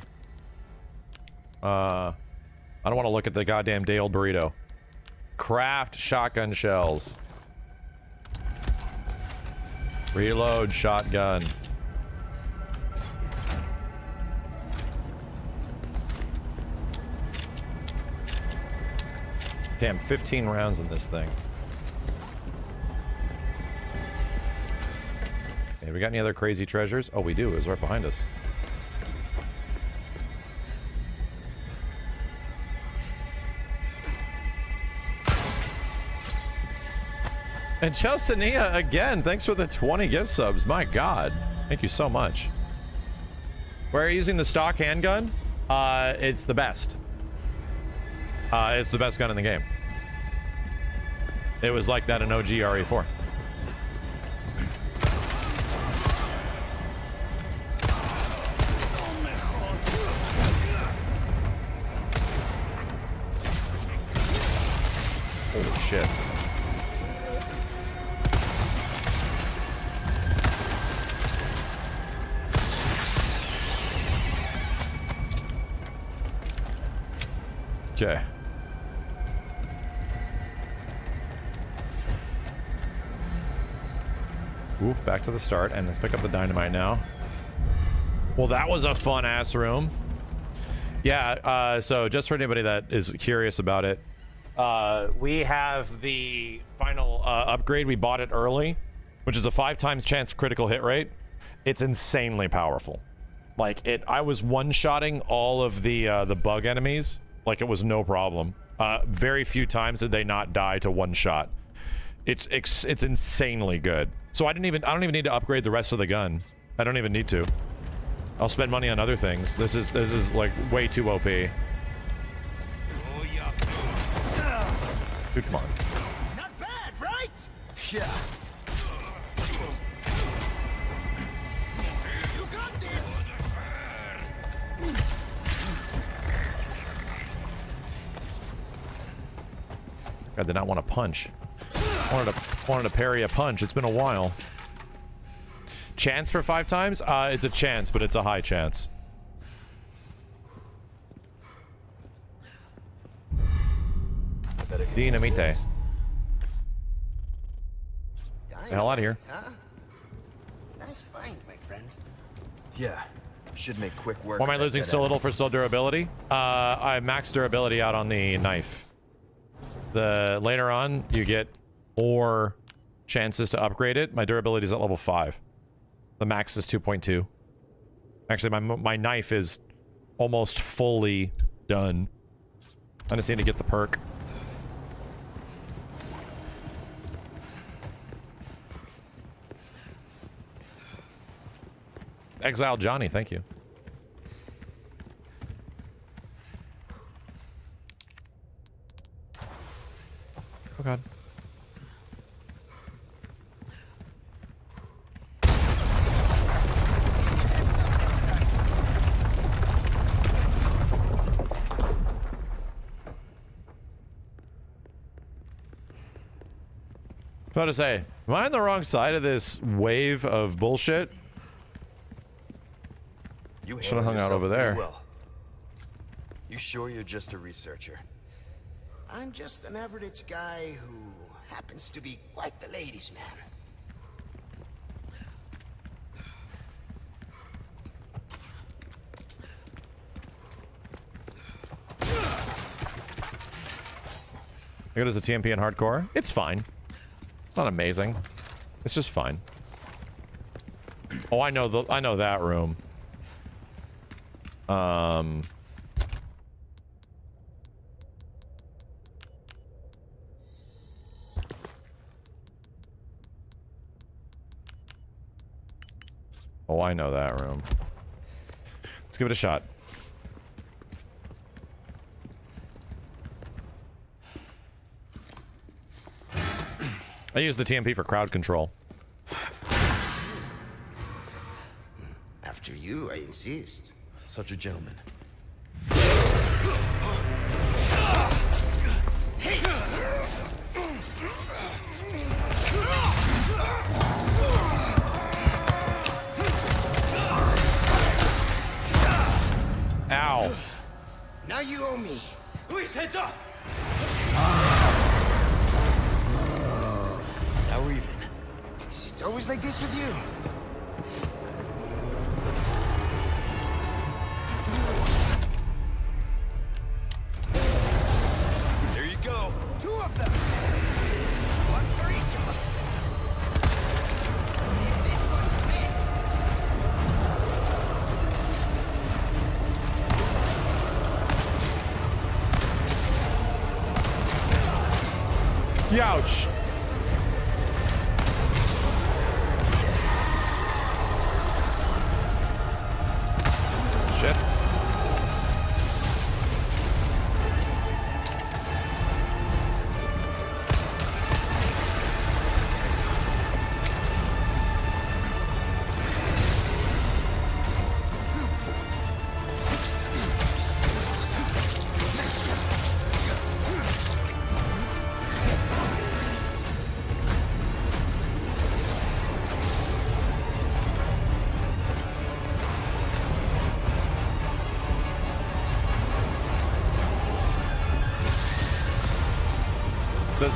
Uh, I don't want to look at the goddamn day old burrito. Craft shotgun shells. Reload shotgun. Damn, 15 rounds in this thing. Hey, we got any other crazy treasures? Oh, we do. It was right behind us. And Chelsea again, thanks for the 20 gift subs. My god. Thank you so much. Where are you using the stock handgun? Uh, it's the best. Uh, it's the best gun in the game. It was like that in OG RE4. Back to the start, and let's pick up the dynamite now. Well, that was a fun ass room. Yeah, uh, so just for anybody that is curious about it, uh, we have the final uh, upgrade. We bought it early, which is a five times chance critical hit rate. It's insanely powerful. Like it, I was one-shotting all of the uh, the bug enemies like it was no problem. Uh, very few times did they not die to one shot. It's it's it's insanely good. So I didn't even I don't even need to upgrade the rest of the gun. I don't even need to. I'll spend money on other things. This is this is like way too OP. Dude, come on. Not bad, right? Yeah. You got this. I did not want to punch. I wanted to wanted to parry a punch. It's been a while. Chance for five times? Uh, it's a chance, but it's a high chance. Dynamite. The hell out of here. Huh? Nice find, my friend. Yeah. Should make quick work. Why am I losing so little for still durability? Uh, I maxed durability out on the knife. The later on, you get more chances to upgrade it. My durability is at level 5. The max is 2.2. Actually, my, my knife is almost fully done. I just need to get the perk. Exile Johnny, thank you. Oh god. About to say, am I on the wrong side of this wave of bullshit? You Should have hung out over there. Well. You sure you're just a researcher? I'm just an average guy who happens to be quite the ladies' man. I go to the TMP in hardcore. It's fine. It's not amazing. It's just fine. Oh, I know the I know that room. Um Oh, I know that room. Let's give it a shot. I use the TMP for crowd control. After you, I insist. Such a gentleman.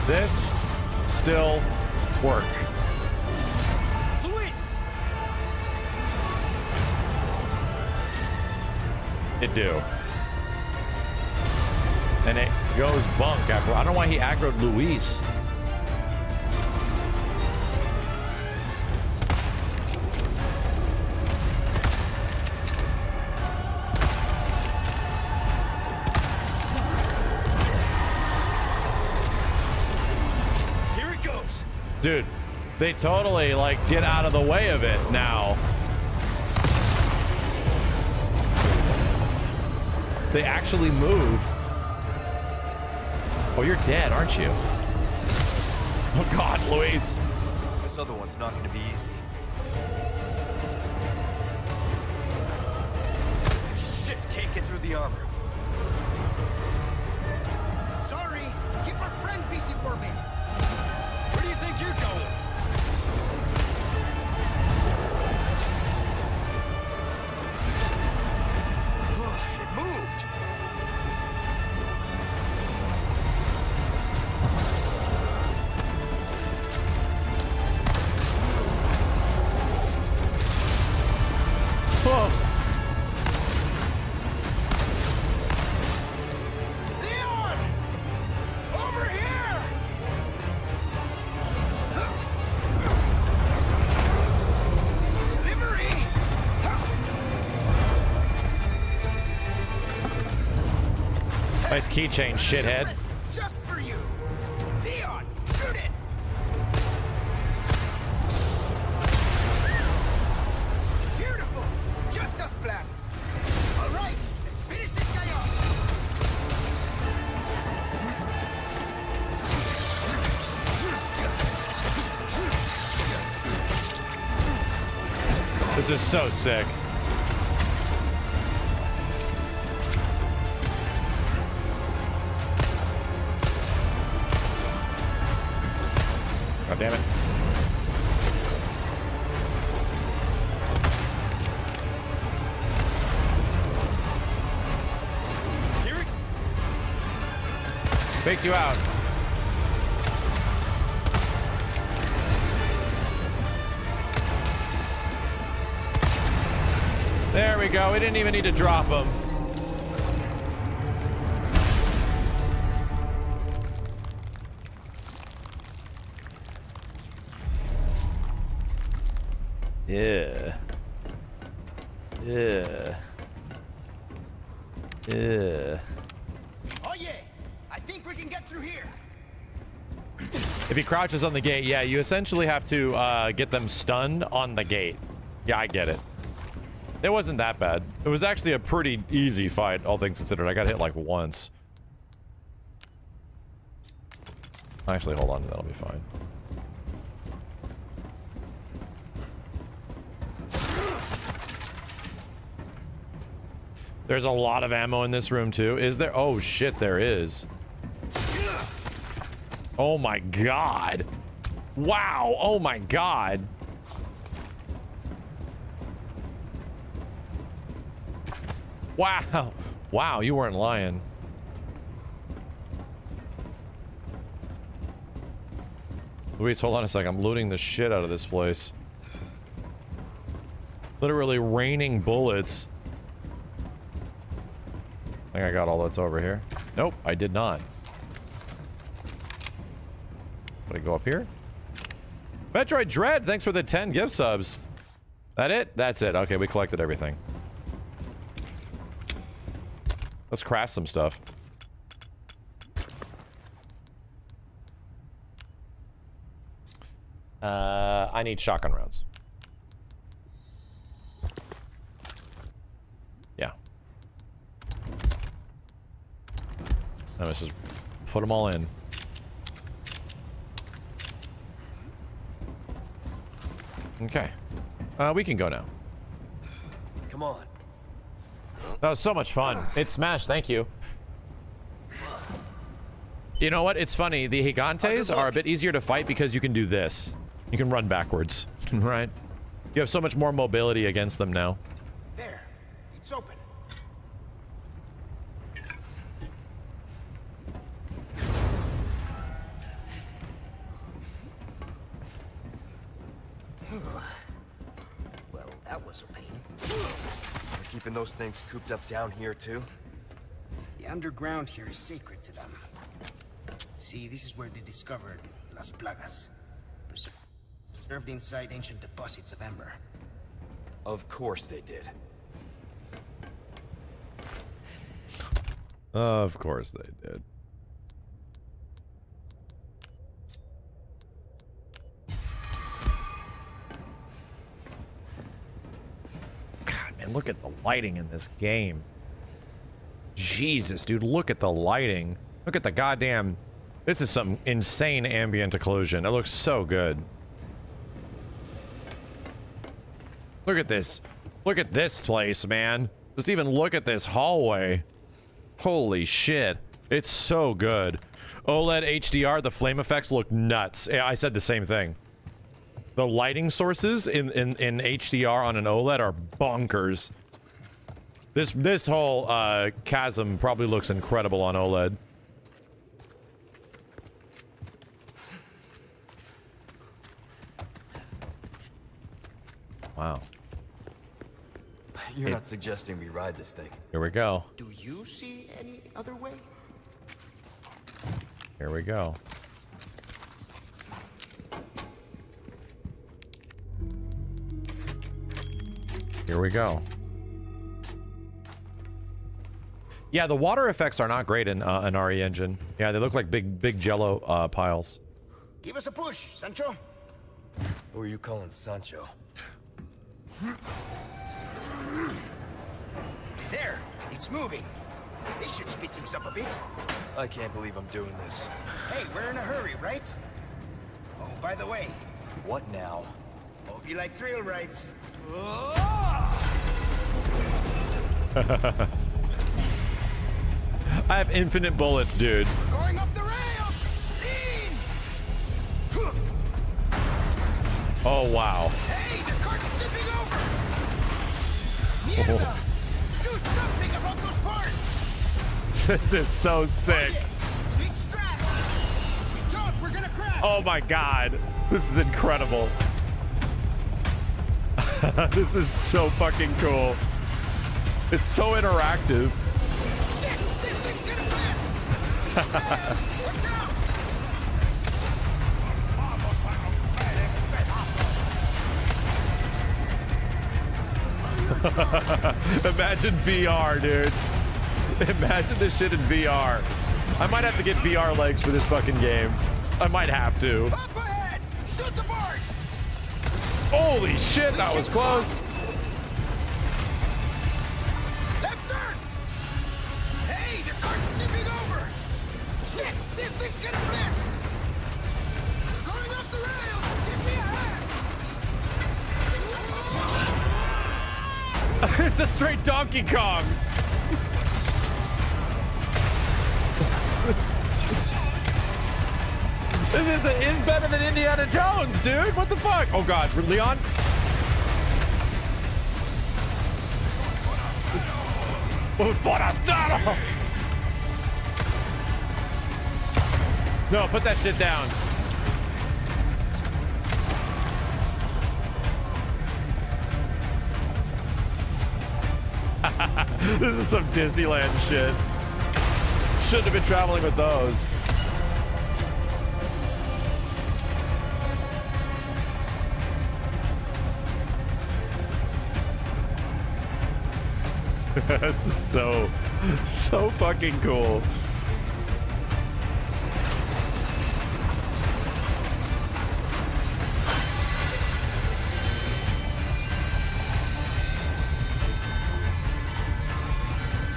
This still work? Luis! It do. And it goes bunk after. I don't know why he aggroed Luis. They totally like get out of the way of it now. They actually move. Oh, you're dead, aren't you? Oh God, Luis. This other one's not gonna be easy. Shit, can't get through the armor. Keychain, shithead. Just for you! Leon, shoot it! Beautiful! Just as planned! Alright, let's finish this guy off! This is so sick. Faked you out. There we go. We didn't even need to drop him. On the gate, yeah, you essentially have to uh, get them stunned on the gate. Yeah, I get it. It wasn't that bad. It was actually a pretty easy fight, all things considered. I got hit like once. Actually, hold on. That'll be fine. There's a lot of ammo in this room, too. Is there? Oh, shit, there is. Oh, my God. Wow. Oh, my God. Wow. Wow, you weren't lying. Luis, hold on a sec. I'm looting the shit out of this place. Literally raining bullets. I think I got all that's over here. Nope, I did not. I go up here? Metroid Dread, thanks for the 10 gift subs. That it? That's it. Okay, we collected everything. Let's craft some stuff. Uh, I need shotgun rounds. Yeah. Now let's just put them all in. Okay. Uh, we can go now. Come on. That was so much fun. It's smashed, thank you. You know what? It's funny. The Gigantes are a bit easier to fight because you can do this. You can run backwards, <laughs> right? You have so much more mobility against them now. There, it's open. Keeping those things cooped up down here, too? The underground here is sacred to them. See, this is where they discovered Las Plagas. Preserved inside ancient deposits of amber. Of course they did. Of course they did. Man, look at the lighting in this game. Jesus, dude, look at the lighting. Look at the goddamn... This is some insane ambient occlusion. It looks so good. Look at this. Look at this place, man. Just even look at this hallway. Holy shit. It's so good. OLED HDR, the flame effects look nuts. I said the same thing. The lighting sources in, in, in HDR on an OLED are bonkers. This this whole uh, chasm probably looks incredible on OLED. Wow. You're It- not suggesting we ride this thing. Here we go. Do you see any other way? Here we go. Here we go. Yeah, the water effects are not great in uh, an RE engine. Yeah, they look like big, big jello uh, piles. Give us a push, Sancho. Who are you calling Sancho? There, it's moving. This should speed things up a bit. I can't believe I'm doing this. Hey, we're in a hurry, right? Oh, by the way, What now? Hope you like thrill rides. <laughs> I have infinite bullets, dude. Going off the rails! Oh, wow. Hey, the cart's tipping over! Oh. Mierda! Do something about those parts! <laughs> This is so sick. Big straps! We talk, we're gonna crash! Oh my god. This is incredible. <laughs> this is so fucking cool. It's so interactive. <laughs> Imagine VR, dude. Imagine this shit in VR. I might have to get VR legs for this fucking game. I might have to. Holy shit, that was close. Left turn! Hey, the cart's tipping over! Shit! This thing's gonna flip! Going off the rails! Give me a hand! <laughs> it's a straight Donkey Kong. Indiana Jones, dude. What the fuck? Oh god, Leon. No, put that shit down. <laughs> this is some Disneyland shit. Shouldn't have been traveling with those. <laughs> this is so, so fucking cool.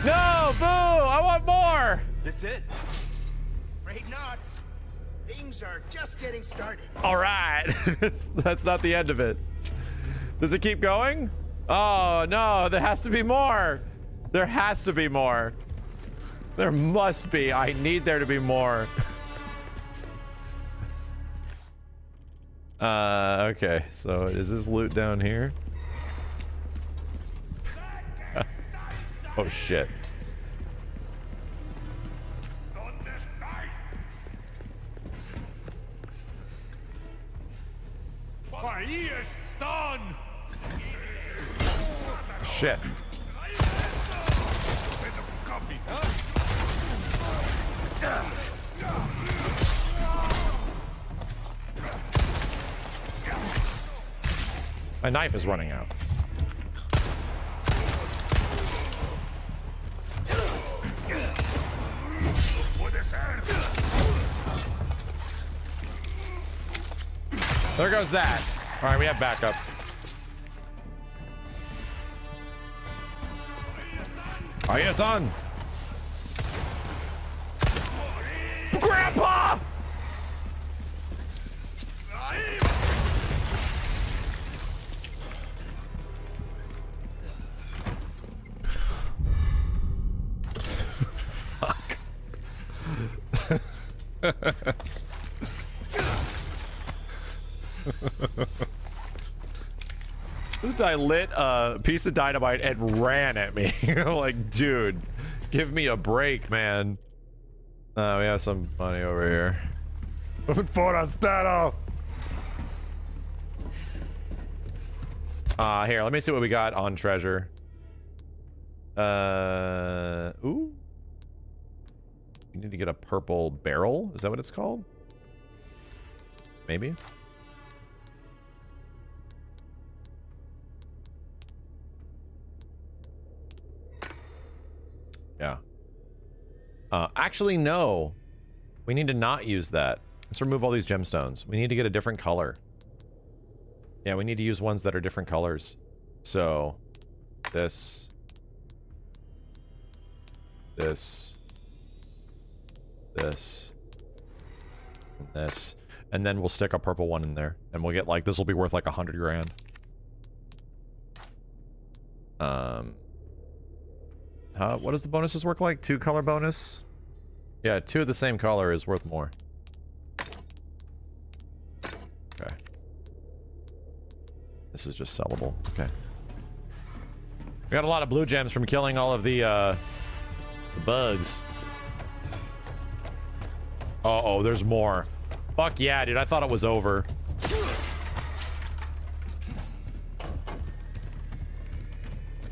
No, boo! I want more! This it? Afraid not. Things are just getting started. All right. <laughs> That's not the end of it. Does it keep going? Oh, no, there has to be more. There has to be more. There must be. I need there to be more. uh, okay. So is this loot down here? <laughs> oh, shit. Shit. My knife is running out. There goes that. All right, we have backups. Ahí están. Grandpa! this guy lit a piece of dynamite and ran at me. <laughs> like, dude, give me a break, man. Uh, we have some money over here. Forastero! Uh, here, let me see what we got on treasure. Uh, ooh. We need to get a purple barrel. Is that what it's called? Maybe. Uh, actually, no. We need to not use that. Let's remove all these gemstones. We need to get a different color. Yeah, we need to use ones that are different colors. So, this. This. This. And this. And then we'll stick a purple one in there. And we'll get like, this will be worth like a hundred grand. Um, how, what does the bonuses work like? Two color bonus? Yeah, two of the same color is worth more. Okay. This is just sellable. Okay. We got a lot of blue gems from killing all of the, uh, the bugs. Uh oh, there's more. Fuck yeah, dude. I thought it was over.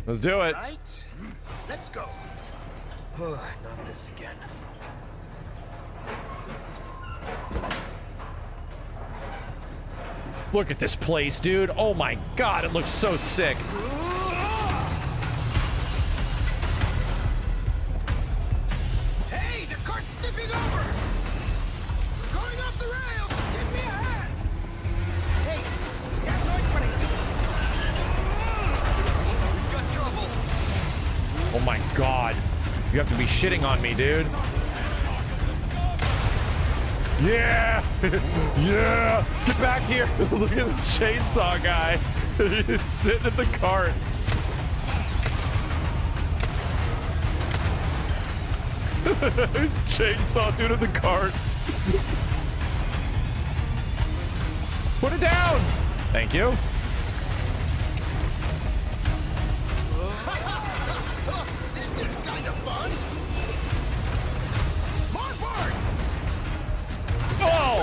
Let's do it. Right? Let's go. Not this again. Look at this place, dude. Oh my god, it looks so sick. You have to be shitting on me, dude. Yeah! <laughs> yeah! Get back here! <laughs> Look at the chainsaw guy. <laughs> He's sitting in the cart. chainsaw dude in the cart. Put it down! Thank you.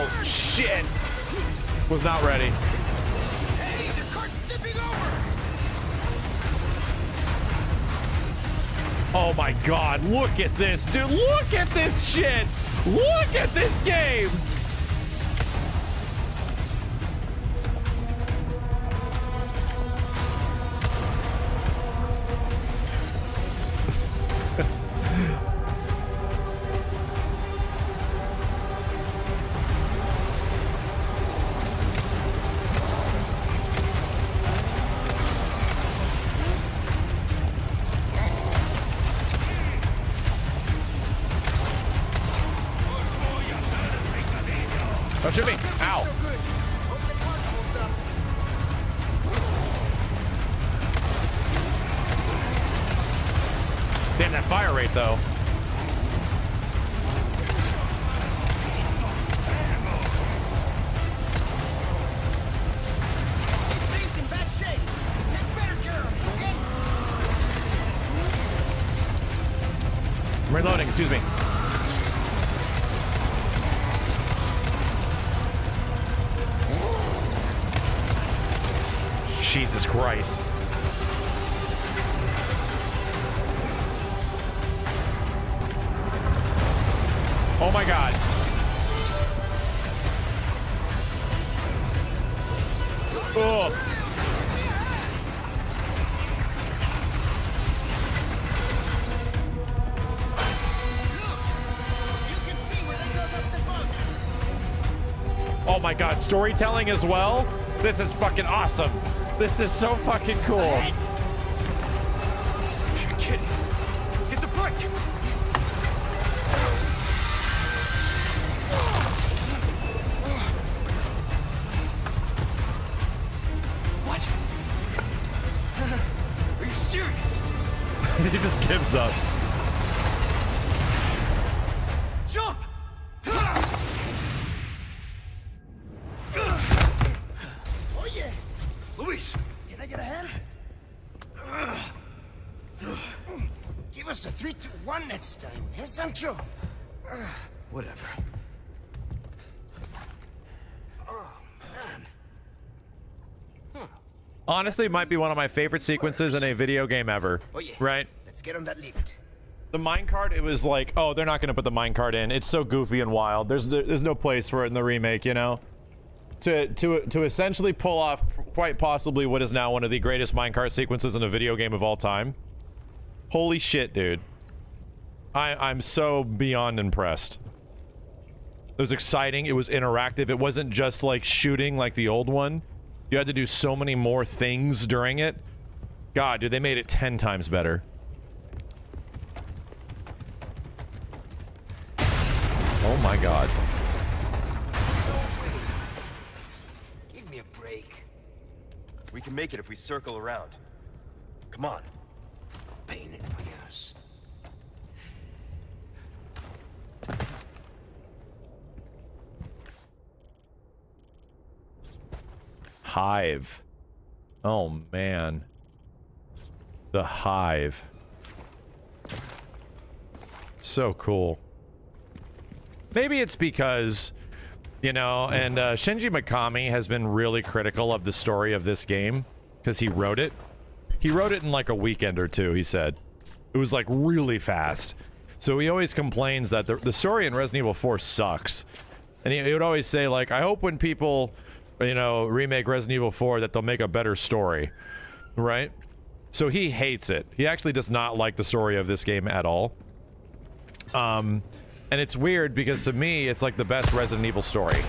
Oh, shit! Was not ready. Hey, the cart's tipping over! Oh my god, look at this, dude. Look at this shit. Look at this game. Reloading, excuse me. Jesus Christ. Storytelling as well? This is fucking awesome. This is so fucking cool. Honestly, it might be one of my favorite sequences in a video game ever. Oh yeah. Right? Let's get on that lift. The minecart, it was like, oh, they're not going to put the minecart in. It's so goofy and wild. There's there's no place for it in the remake, you know? To to to essentially pull off quite possibly what is now one of the greatest minecart sequences in a video game of all time. Holy shit, dude. I I'm so beyond impressed. It was exciting. It was interactive. It wasn't just like shooting like the old one. You had to do so many more things during it. God, dude, they made it 10 times better. Oh my god. Give me a break. We can make it if we circle around. Come on. Pain in my Hive. Oh, man. The Hive. So cool. Maybe it's because, you know, and uh, Shinji Mikami has been really critical of the story of this game because he wrote it. He wrote it in like a weekend or two, he said. It was like really fast. So he always complains that the, the story in Resident Evil 4 sucks. And he, he would always say like, I hope when people, you know, remake Resident Evil 4 that they'll make a better story. Right? So he hates it. He actually does not like the story of this game at all. Um, and it's weird because to me, it's like the best Resident Evil story.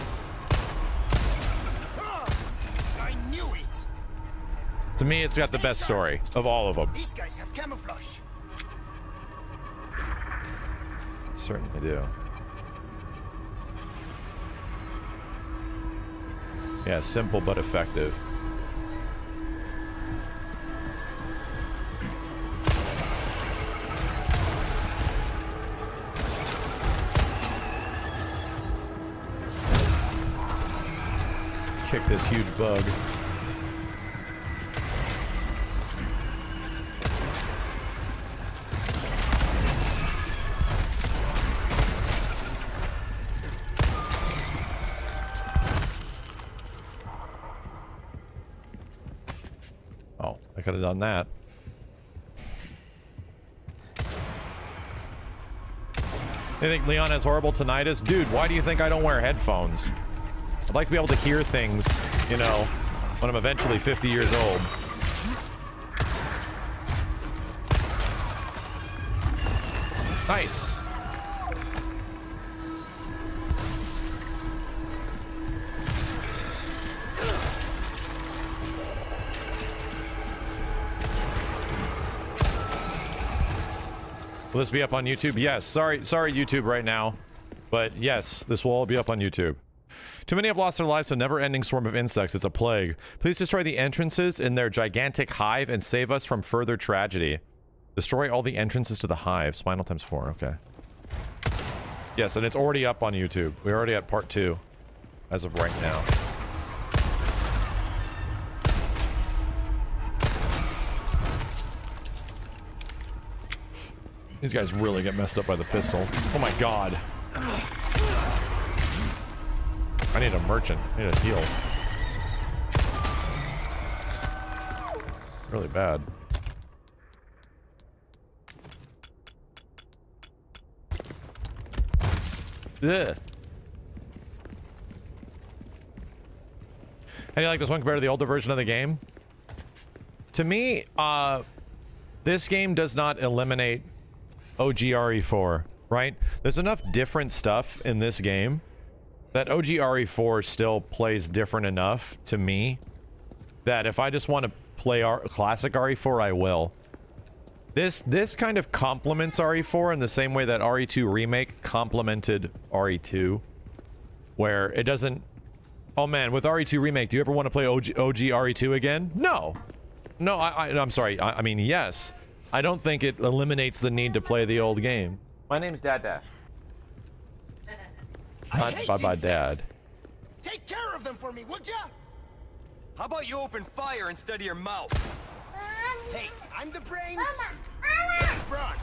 I knew it! To me, it's got the best story of all of them. These guys have camouflage. Certainly do. Yeah, simple but effective. Kick this huge bug. Could have done that. You think Leon has horrible tinnitus? Dude, why do you think I don't wear headphones? I'd like to be able to hear things, you know, when I'm eventually 50 years old. Nice. Will this be up on YouTube? Yes. Sorry, sorry, YouTube right now. But yes, this will all be up on YouTube. Too many have lost their lives to a never-ending swarm of insects. It's a plague. Please destroy the entrances in their gigantic hive and save us from further tragedy. Destroy all the entrances to the hive. Spinel times four. Okay. Yes, and it's already up on YouTube. We're already at part two as of right now. These guys really get messed up by the pistol. Oh my god. I need a merchant. I need a heal. Really bad. Ugh. How do you like this one compared to the older version of the game? To me, uh, this game does not eliminate OGRE4, right? There's enough different stuff in this game that OGRE4 still plays different enough to me that if I just want to play our classic RE4, I will. This this kind of complements RE4 in the same way that RE2 remake complemented RE2, where it doesn't. Oh man, with RE2 remake, do you ever want to play OG, OG RE2 again? No, no. I, I I'm sorry. I, I mean yes. I don't think it eliminates the need to play the old game. My name's Dada. Not hate bye bye dad. Take care of them for me, would ya? How about you open fire instead of your mouth? Hey, I'm the brains. Mama, Mama. Braun.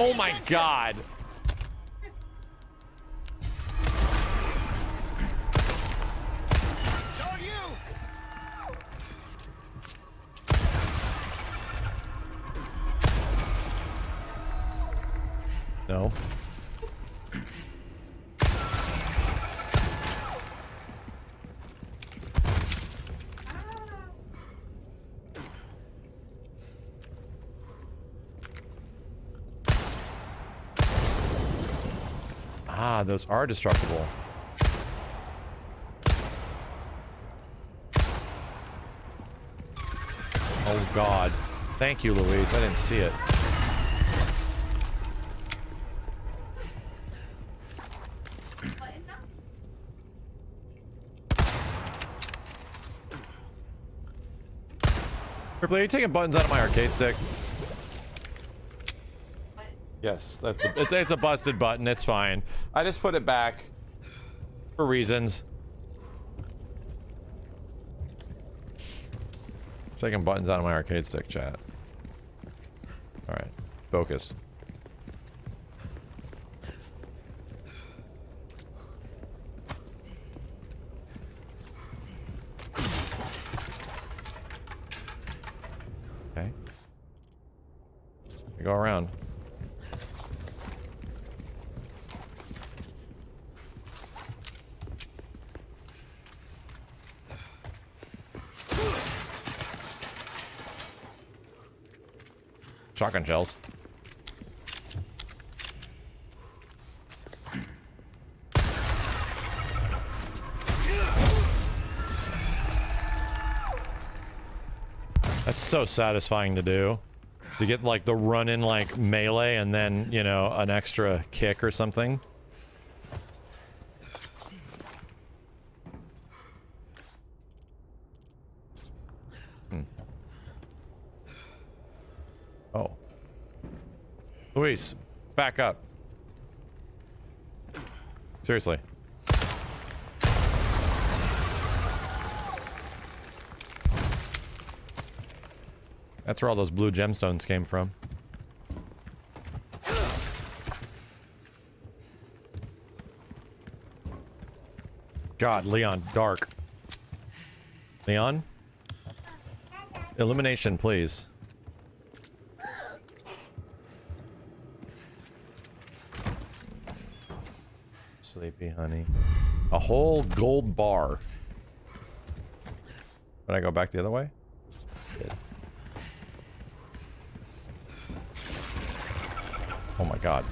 Oh my god. Those are destructible. Oh god. Thank you, Luis. I didn't see it. Ripley, are you taking buttons out of my arcade stick? Yes, that's it's, it's a busted button. It's fine. I just put it back for reasons. Taking buttons out of my arcade stick, chat. All right, focused. Okay. We go around. Shotgun shells. That's so satisfying to do. To get like the run in like melee and then, you know, an extra kick or something. Luis, back up. Seriously. That's where all those blue gemstones came from. God, Leon, dark. Leon? Illumination, please. Sleepy honey. A whole gold bar. Did I go back the other way? Did. Oh my god.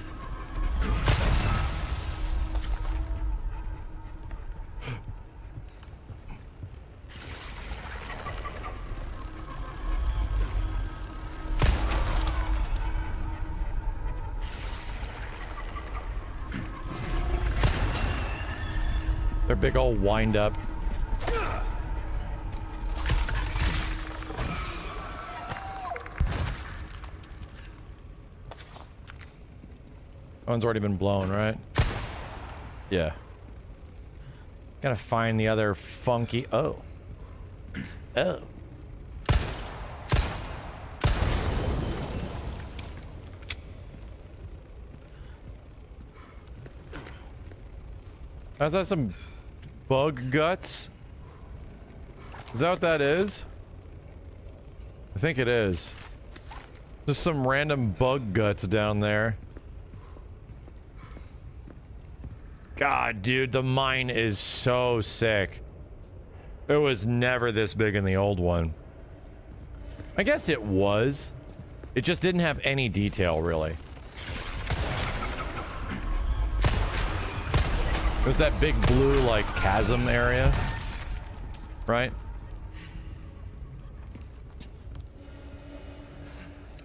They're big old wind up. One's already been blown, right? Yeah. Gotta find the other funky... Oh. Oh. That's that some bug guts? Is that what that is? I think it is. Just some random bug guts down there. God, dude, the mine is so sick. It was never this big in the old one. I guess it was. It just didn't have any detail, really. Was that big blue, like, chasm area. Right?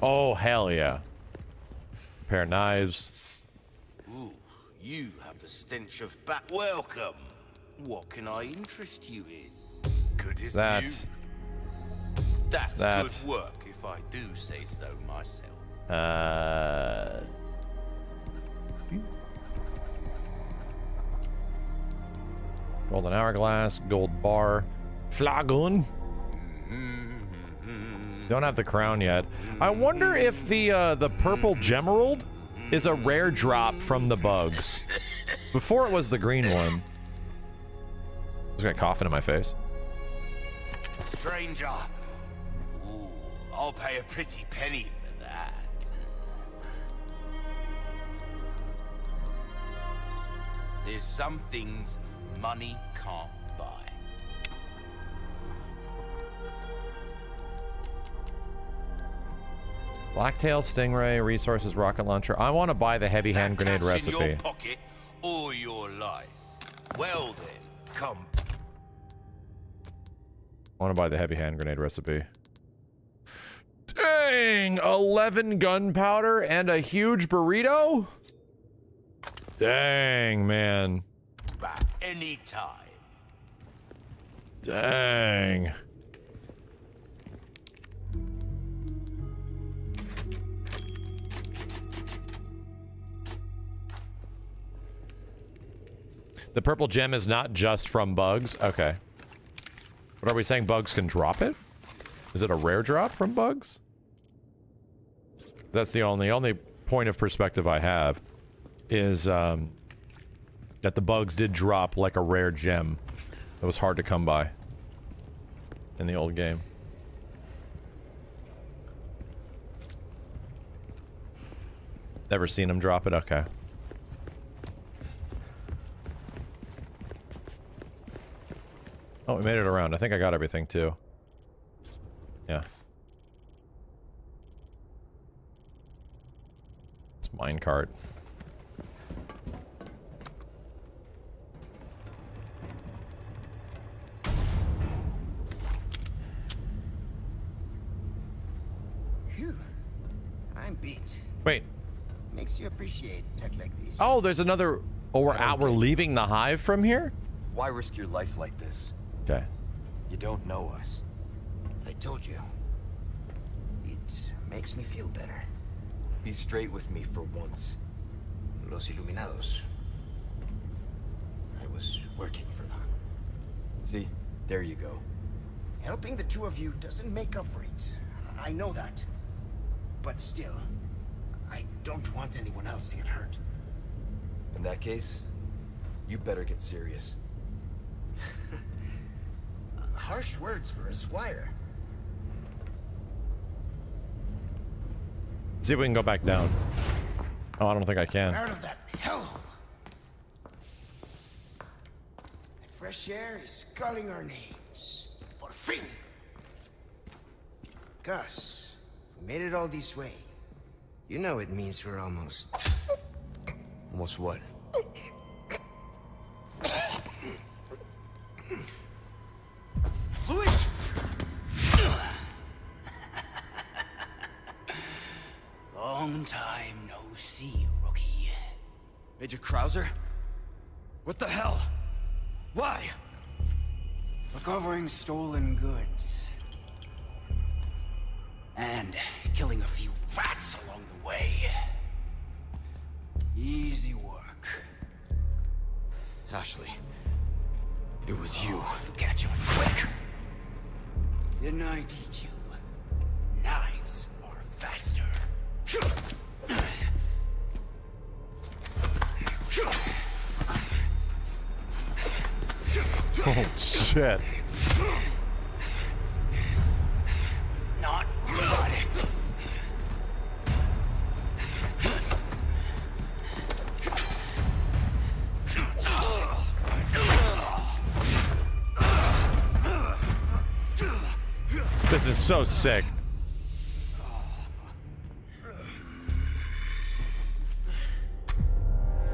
Oh, hell yeah. Pair of knives. Ooh, you have the stench of bat. Welcome. What can I interest you in? Good as That. new. That's That. good work, if I do say so myself. Uh... Golden hourglass, gold bar, flagon. Don't have the crown yet. I wonder if the uh, the purple gemerald is a rare drop from the bugs. Before it was the green one. Just got coughing in my face. Stranger. Ooh, I'll pay a pretty penny for that. There's some things money can't buy. Blacktail, stingray, resources, rocket launcher. I want to buy the heavy hand grenade Cash in recipe. your pocket or your life. Well then, come. I want to buy the heavy hand grenade recipe. Dang! 11 gunpowder and a huge burrito? Dang, man. Anytime. Dang. The purple gem is not just from bugs. Okay. What are we saying? Bugs can drop it? Is it a rare drop from bugs? That's the only only point of perspective I have is um, that the bugs did drop like a rare gem that was hard to come by in the old game. Never seen him drop it? Okay. Oh, we made it around. I think I got everything too. Yeah. It's minecart. Wait. Makes you appreciate tech like these. Oh, there's another. Oh, we're out. We're leaving the hive from here. Why risk your life like this? Okay. You don't know us. I told you. It makes me feel better. Be straight with me for once. Los Iluminados. I was working for them. See? There you go. Helping the two of you doesn't make up for it. I know that. But still, I don't want anyone else to get hurt. In that case, you better get serious. <laughs> Harsh words for a squire. See if we can go back down. Oh, I don't think I can. Out of that hell. The fresh air is calling our names. Por fin. Gus, if we made it all this way, you know it means we're almost... Almost what? Luis! Long time no see, rookie. Major Krauser? What the hell? Why? Recovering stolen goods. And killing a few rats along the way. Easy work. Ashley. It was you. You catch on quick. Didn't I teach you? Knives are faster. Oh shit. Not good. This is so sick.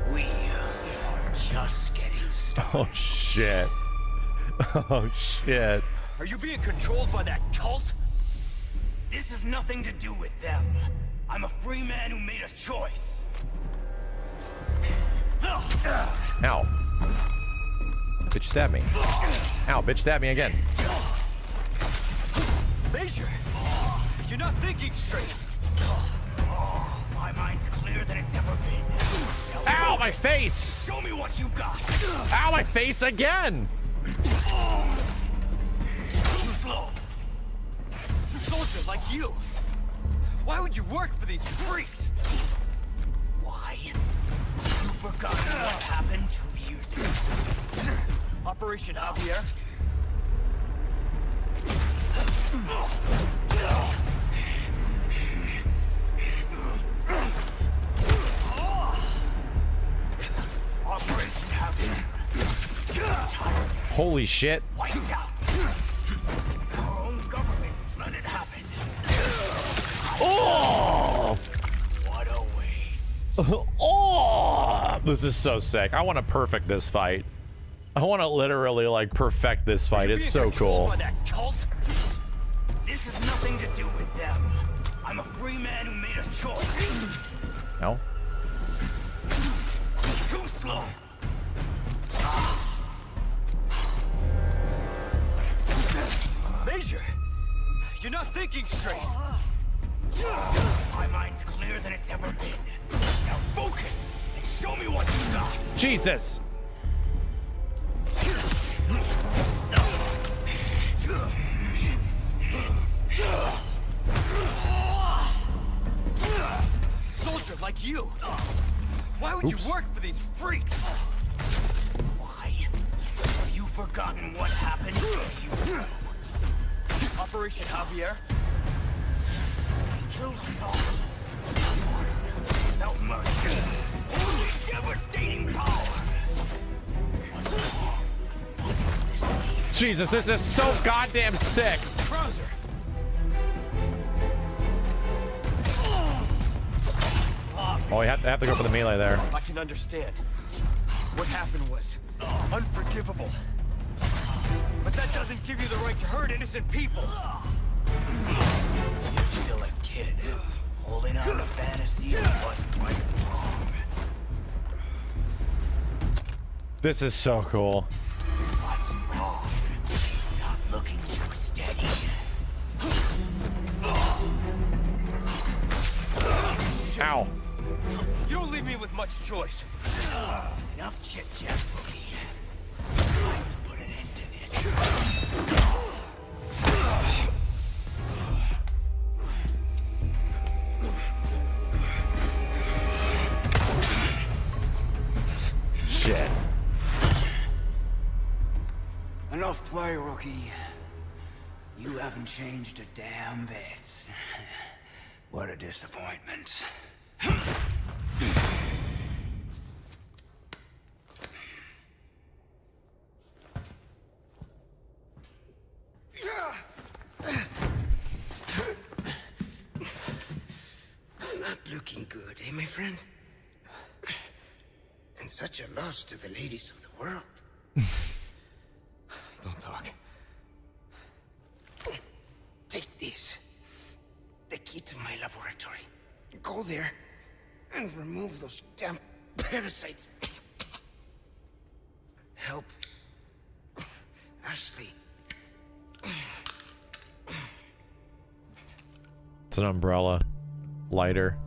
We are just getting started. Oh shit. <laughs> Oh shit. Are you being controlled by that cult? This has nothing to do with them. I'm a free man who made a choice. Ow. Bitch stab me. Ow, bitch stab me again. Major, you're not thinking straight. My mind's clearer than it's ever been. Now Ow, my face! Show me what you got. Ow, my face again! Too slow. Soldiers like you. Why would you work for these freaks? Why? You forgot what happened two years ago. Operation Javier? It happen. Oh! What a waste. oh! This is so sick. I want to perfect this fight. I want to literally like perfect this fight. It's so cool. No? Too slow. Major, you're not thinking straight. My mind's clearer than it's ever been. Now focus and show me what you got. Jesus. Like you. Why would Oops. you work for these freaks? Why? Have you forgotten what happened to you? Operation Javier? Killed us all. Without mercy. Only devastating power. Jesus, this is so goddamn sick. Oh, you have to have to go for the melee there. I can understand. What happened was unforgivable. But that doesn't give you the right to hurt innocent people. You're still a kid. Holding on to fantasies that wasn't right wrong. This is so cool. What's wrong? Not looking so steady. Ow. You don't leave me with much choice. Enough chit chat for me. Time to put an end to this. Shit. Enough play, rookie. You haven't changed a damn bit. <laughs> What a disappointment. Not looking good, eh, my friend? And such a loss to the ladies of the world. <laughs> Don't talk. Take this. The key to my laboratory. Go there and remove those damn parasites. Help. Ashley. It's an umbrella. Lighter.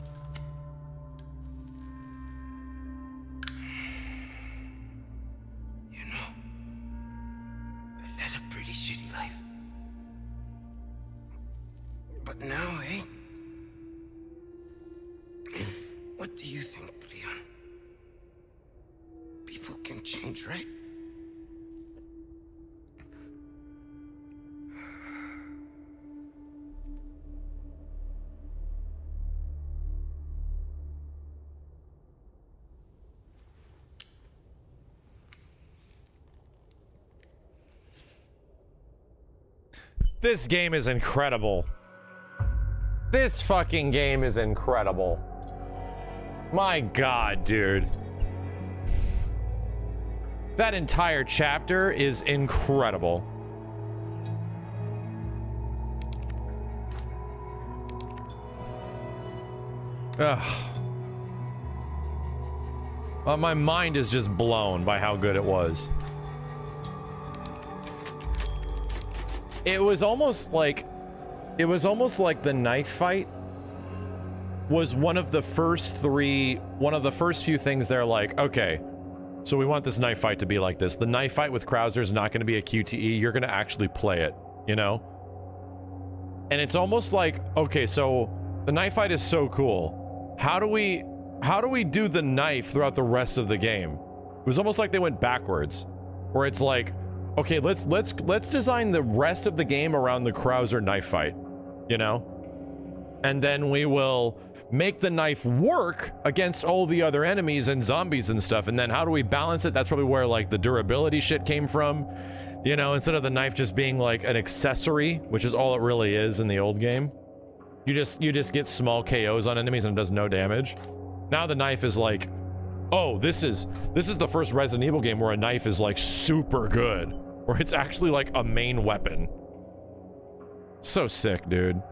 This game is incredible. This fucking game is incredible. My god, dude. That entire chapter is incredible. Ugh. Uh, my mind is just blown by how good it was. It was almost like it was almost like the knife fight was one of the first three one of the first few things they're like, okay, so we want this knife fight to be like this. The knife fight with Krauser is not going to be a QTE. You're going to actually play it, you know? And it's almost like, okay, so the knife fight is so cool. How do we how do we do the knife throughout the rest of the game? It was almost like they went backwards. Where it's like, okay, let's let's let's design the rest of the game around the Krauser knife fight, you know? And then we will make the knife work against all the other enemies and zombies and stuff. And then how do we balance it? That's probably where like the durability shit came from. You know, instead of the knife just being like an accessory, which is all it really is in the old game. You just you just get small KOs on enemies and it does no damage. Now the knife is like, oh, this is this is the first Resident Evil game where a knife is like super good, where it's actually like a main weapon. So sick, dude.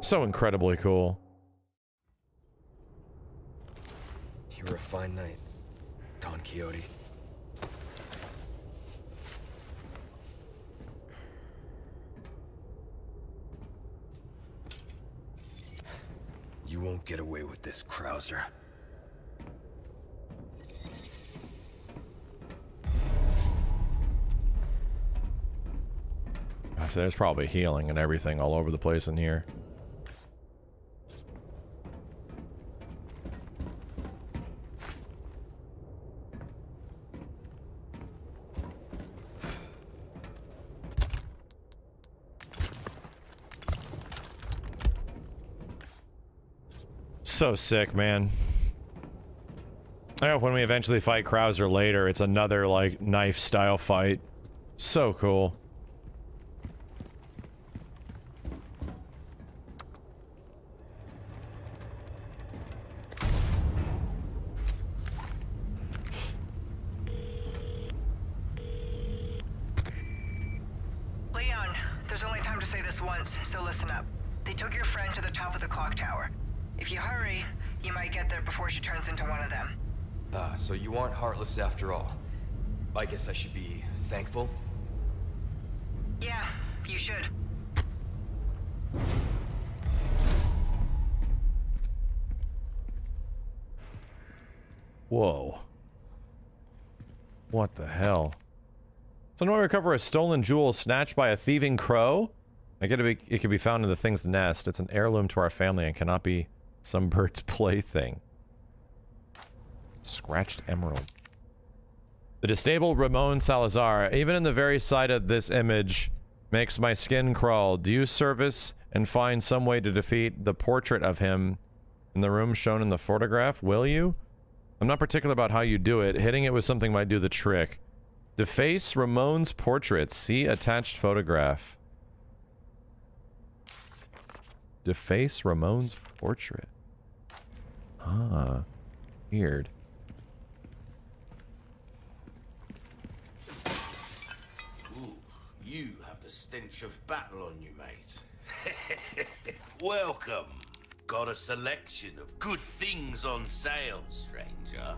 So incredibly cool. You were a fine knight, Don Quixote. You won't get away with this, Krauser. So there's probably healing and everything all over the place in here. So sick, man. When we eventually fight Krauser later, it's another, like, knife-style fight. So cool. Leon, there's only time to say this once, so listen up. They took your friend to the top of the clock tower. If you hurry, you might get there before she turns into one of them. Ah, so you aren't heartless after all. I guess I should be thankful? Yeah, you should. Whoa. What the hell? So now I recover a stolen jewel snatched by a thieving crow? I get it, it can be found in the thing's nest. It's an heirloom to our family and cannot be some <laughs> bird's plaything. Scratched emerald. The disabled Ramon Salazar, even in the very sight of this image, makes my skin crawl. Do you service and find some way to defeat the portrait of him in the room shown in the photograph? Will you? I'm not particular about how you do it. Hitting it with something might do the trick. Deface Ramon's portrait. See attached photograph. Deface Ramon's portrait. Ah. Weird. Ooh, you have the stench of battle on you, mate. <laughs> Welcome. Got a selection of good things on sale, stranger.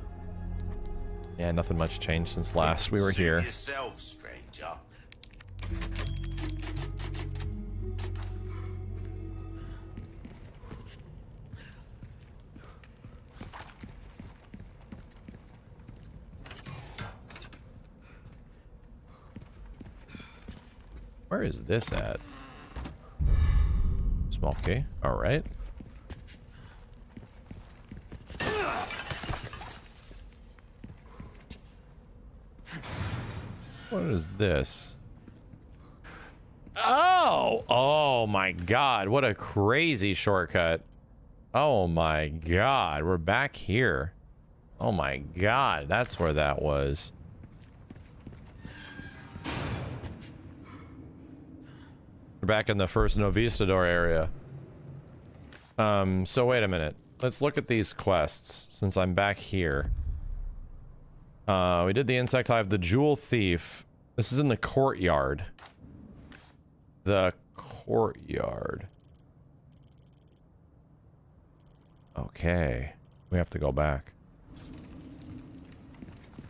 Yeah, nothing much changed since last we were here. yourself, stranger. Where is this at? Small key. Alright. What is this? Oh! Oh my god. What a crazy shortcut. Oh my god. We're back here. Oh my god. That's where that was. We're back in the first Novistador area. Um, so wait a minute. Let's look at these quests, since I'm back here. Uh, we did the insect hive, the jewel thief. This is in the courtyard. The courtyard. Okay. We have to go back.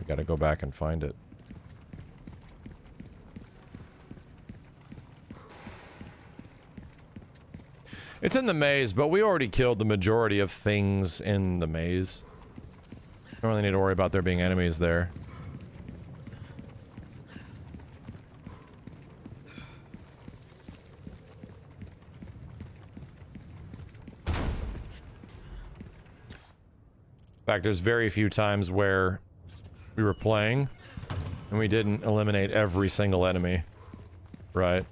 We gotta go back and find it. It's in the maze, but we already killed the majority of things in the maze. Don't really need to worry about there being enemies there. In fact, there's very few times where we were playing and we didn't eliminate every single enemy. Right?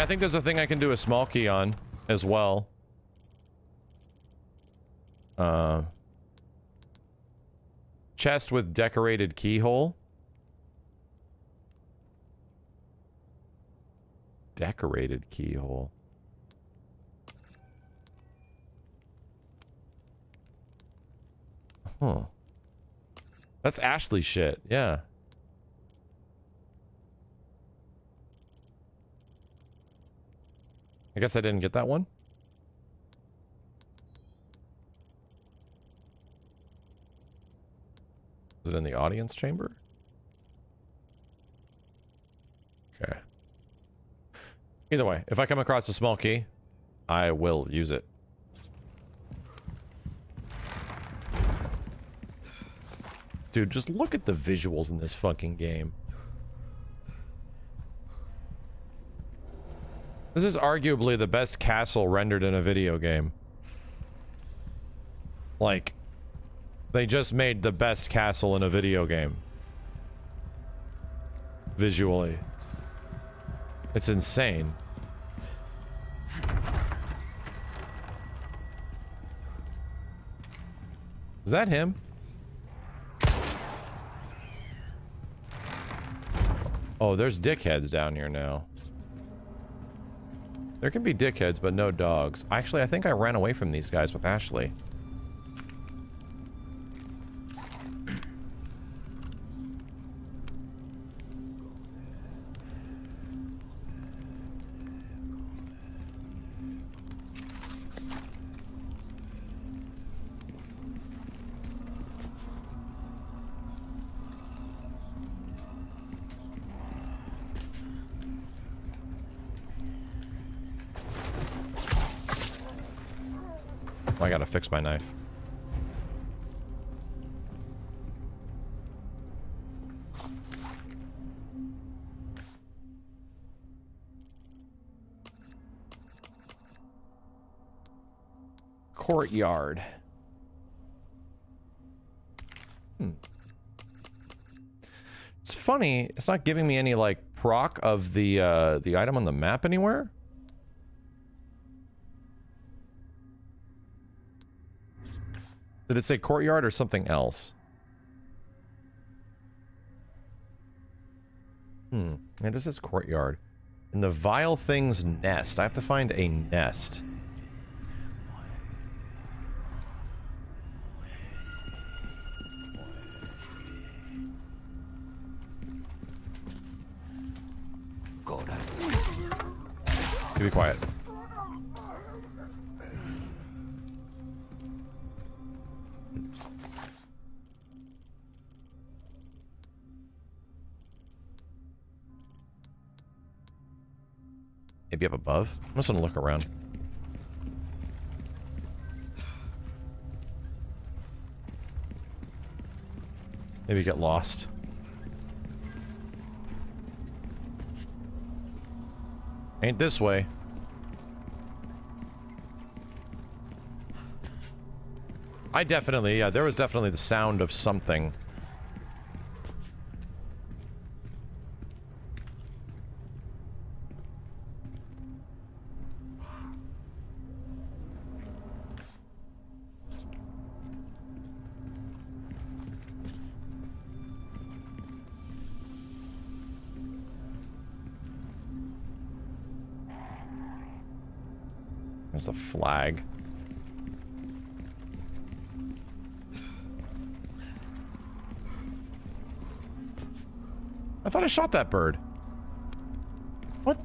Yeah, I think there's a thing I can do a small key on as well. Uh, chest with decorated keyhole. Decorated keyhole. Huh. That's Ashley shit, yeah. I guess I didn't get that one. Is it in the audience chamber? Okay. Either way, if I come across a small key, I will use it. Dude, just look at the visuals in this fucking game. This is arguably the best castle rendered in a video game. Like, they just made the best castle in a video game. Visually. It's insane. Is that him? Oh, there's dickheads down here now. There can be dickheads, but no dogs. Actually, I think I ran away from these guys with Ashley. Fix my knife. Courtyard. Hmm. It's funny, it's not giving me any like proc of the uh the item on the map anywhere. Did it say courtyard or something else? Hmm. It just says courtyard. In the vile thing's nest. I have to find a nest. To be quiet. Maybe up above? I'm just gonna look around. Maybe get lost. Ain't this way. I definitely, yeah, there was definitely the sound of something. Flag. I thought I shot that bird. What?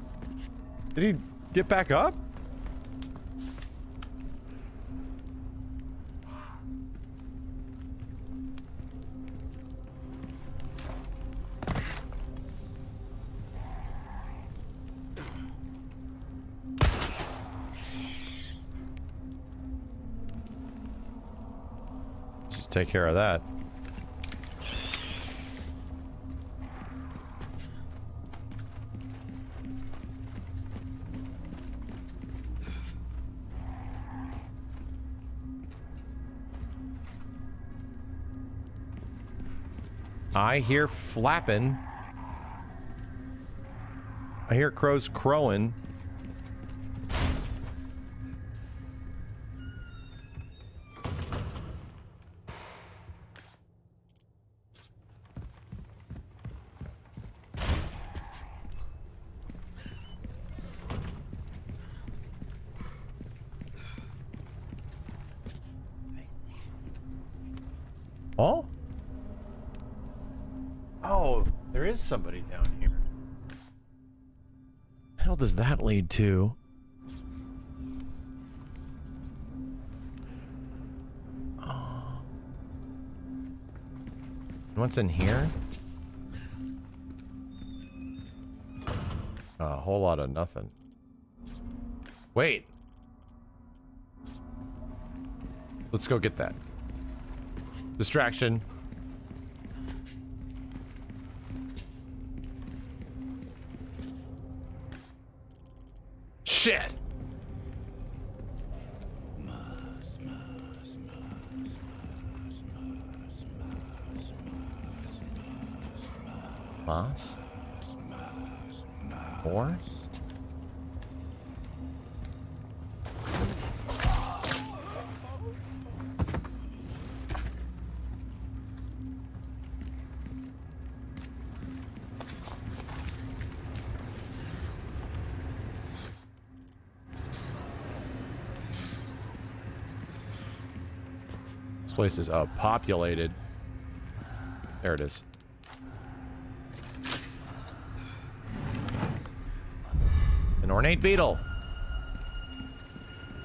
Did he get back up? Take care of that. I hear flapping. I hear crows crowing. Lead to? What's in here? A whole lot of nothing. Wait. Let's go get that. Distraction. This is uh, populated. There it is. An ornate beetle.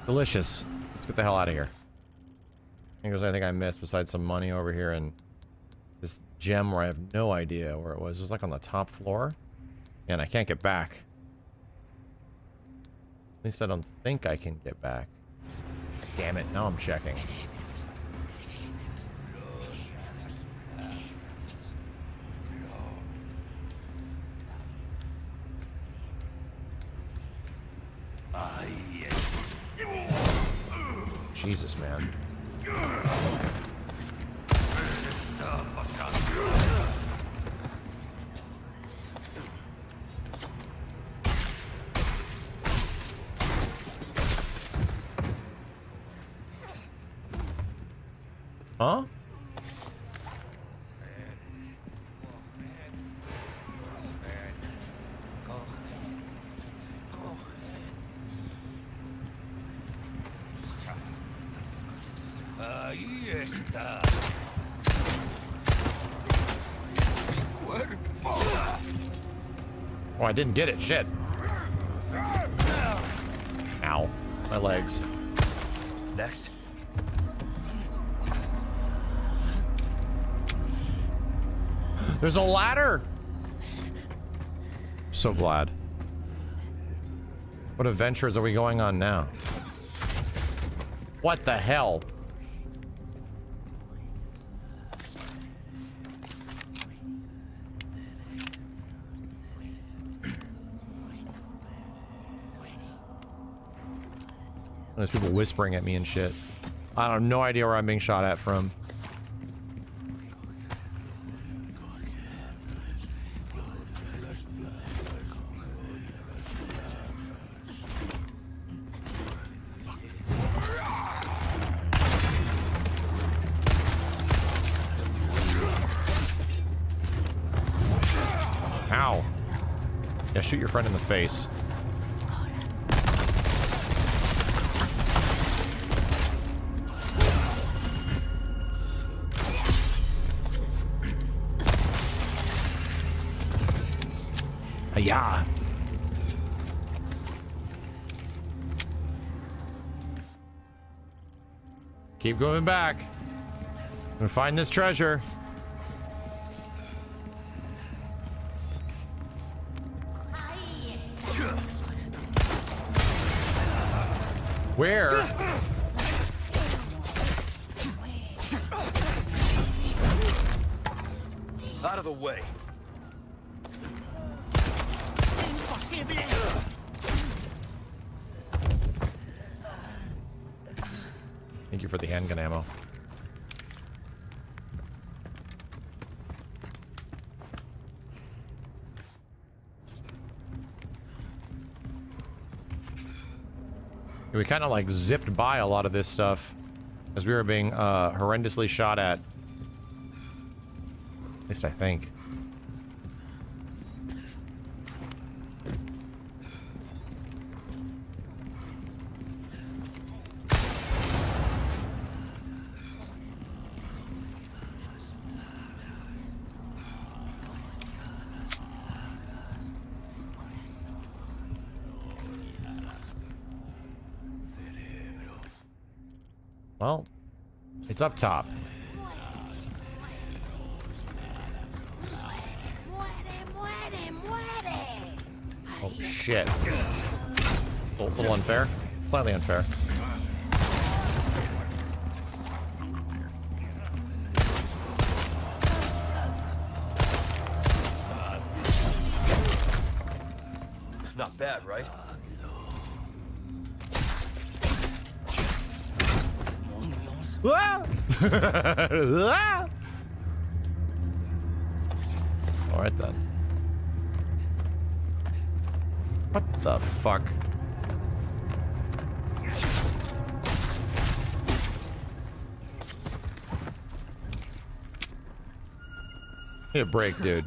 Delicious. Let's get the hell out of here. I think there's anything I missed besides some money over here and this gem where I have no idea where it was. It was like on the top floor. And I can't get back. At least I don't think I can get back. Damn it, now I'm checking. I didn't get it. Shit. Ow. My legs. Next. There's a ladder! So glad. What adventures are we going on now? What the hell? Whispering at me and shit. I have no idea where I'm being shot at from. Ow. Yeah, shoot your friend in the face. Keep going back. I'm gonna find this treasure. Kind of like zipped by a lot of this stuff as we were being uh, horrendously shot at. At least I think. Up top. Oh, shit. A little unfair. Slightly unfair. A break, dude.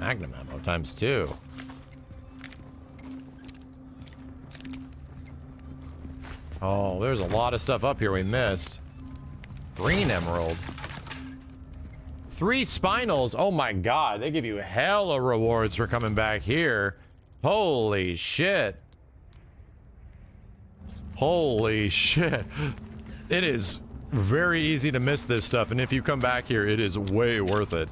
Magnum ammo times two. Oh, there's a lot of stuff up here we missed. Green emerald. Three spinels. Oh my god, they give you hella rewards for coming back here. Holy shit. Holy shit. It is very easy to miss this stuff, and if you come back here, it is way worth it.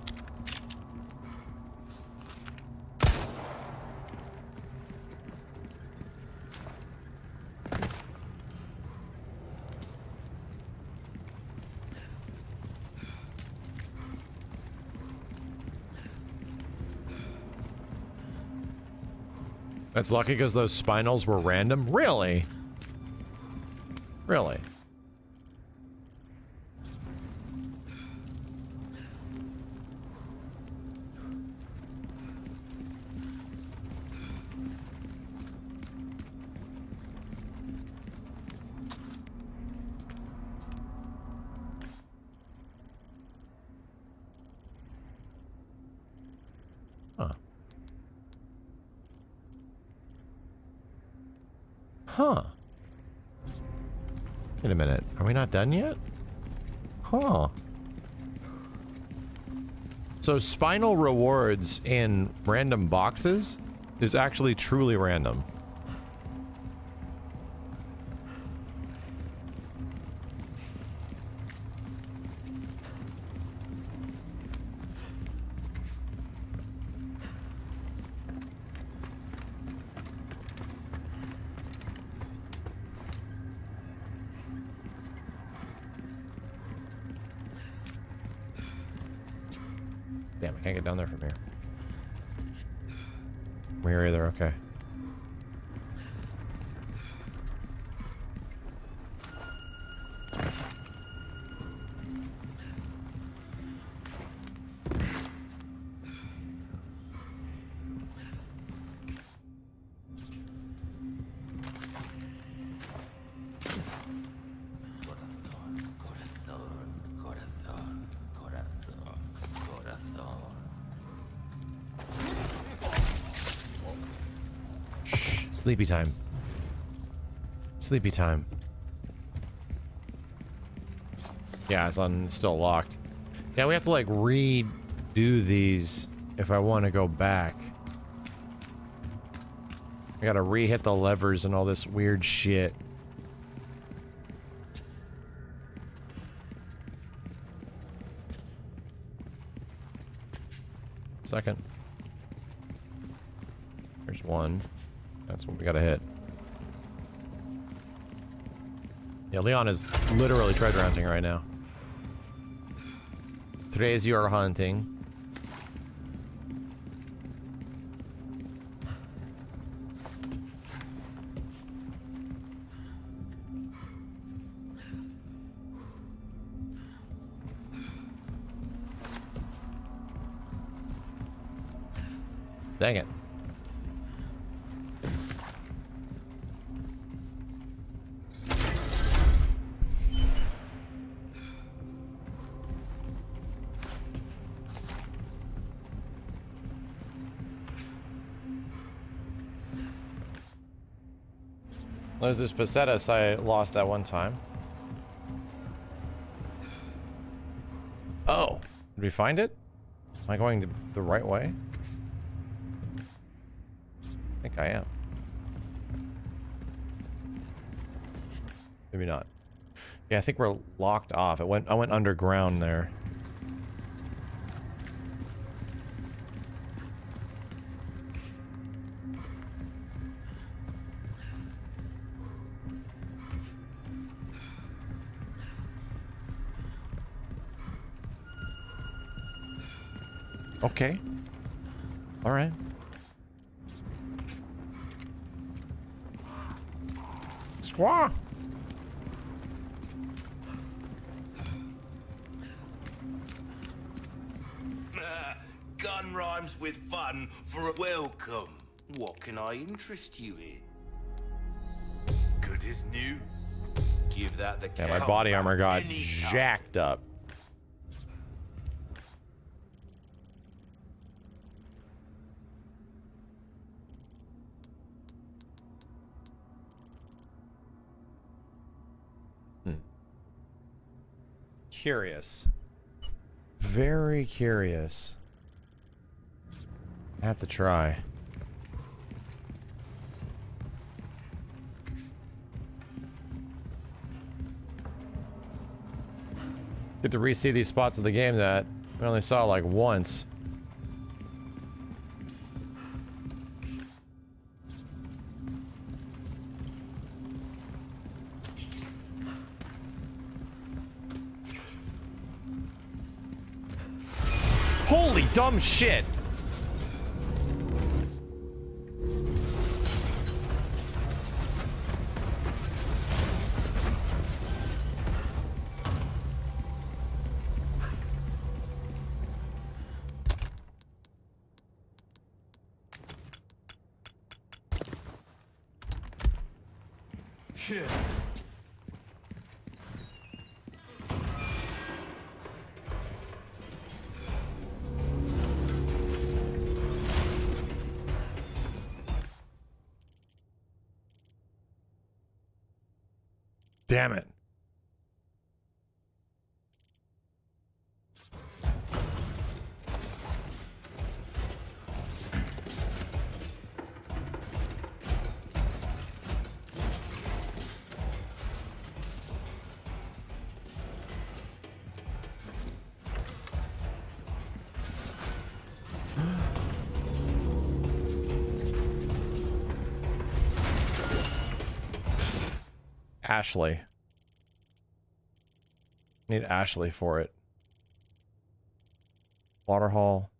That's lucky because those spinels were random? Really? Really? So spinel rewards in random boxes is actually truly random. Sleepy time. Sleepy time. Yeah, it's on still locked. Yeah, we have to like redo these if I want to go back. I gotta re-hit the levers and all this weird shit. Second. We gotta hit. Yeah, Leon is literally treasure hunting right now. Treasure hunting. There's this Pesetas I lost that one time. Oh, did we find it? Am I going the, the right way? I think I am. Maybe not. Yeah, I think we're locked off. It went I went underground there. Okay. All right. Squaw. <sighs> Gun rhymes with fun for a welcome. What can I interest you in? Good as new. Give that the Yeah, my body armor got anytime. jacked up. Curious. Very curious. I have to try. Get to re-see these spots of the game that I only saw like once. Dumb shit! Ashley. Need Ashley for it. Water hall.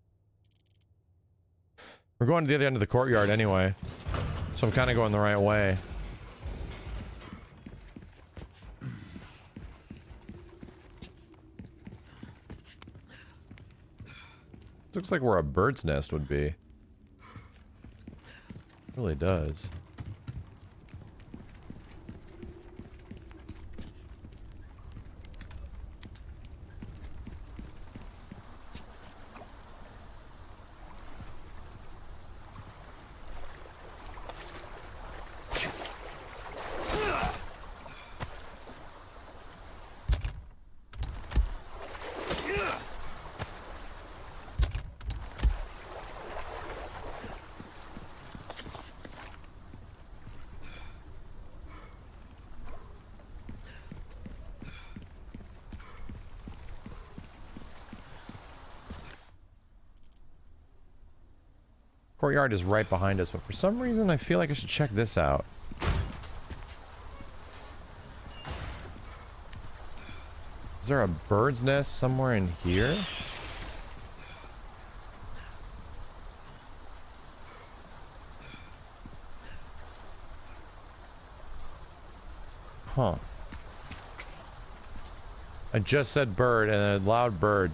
We're going to the other end of the courtyard anyway. So I'm kind of going the right way. Looks like where a bird's nest would be. really does. Is right behind us, but for some reason I feel like I should check this out. Is there a bird's nest somewhere in here? Huh. I just said bird and a loud bird.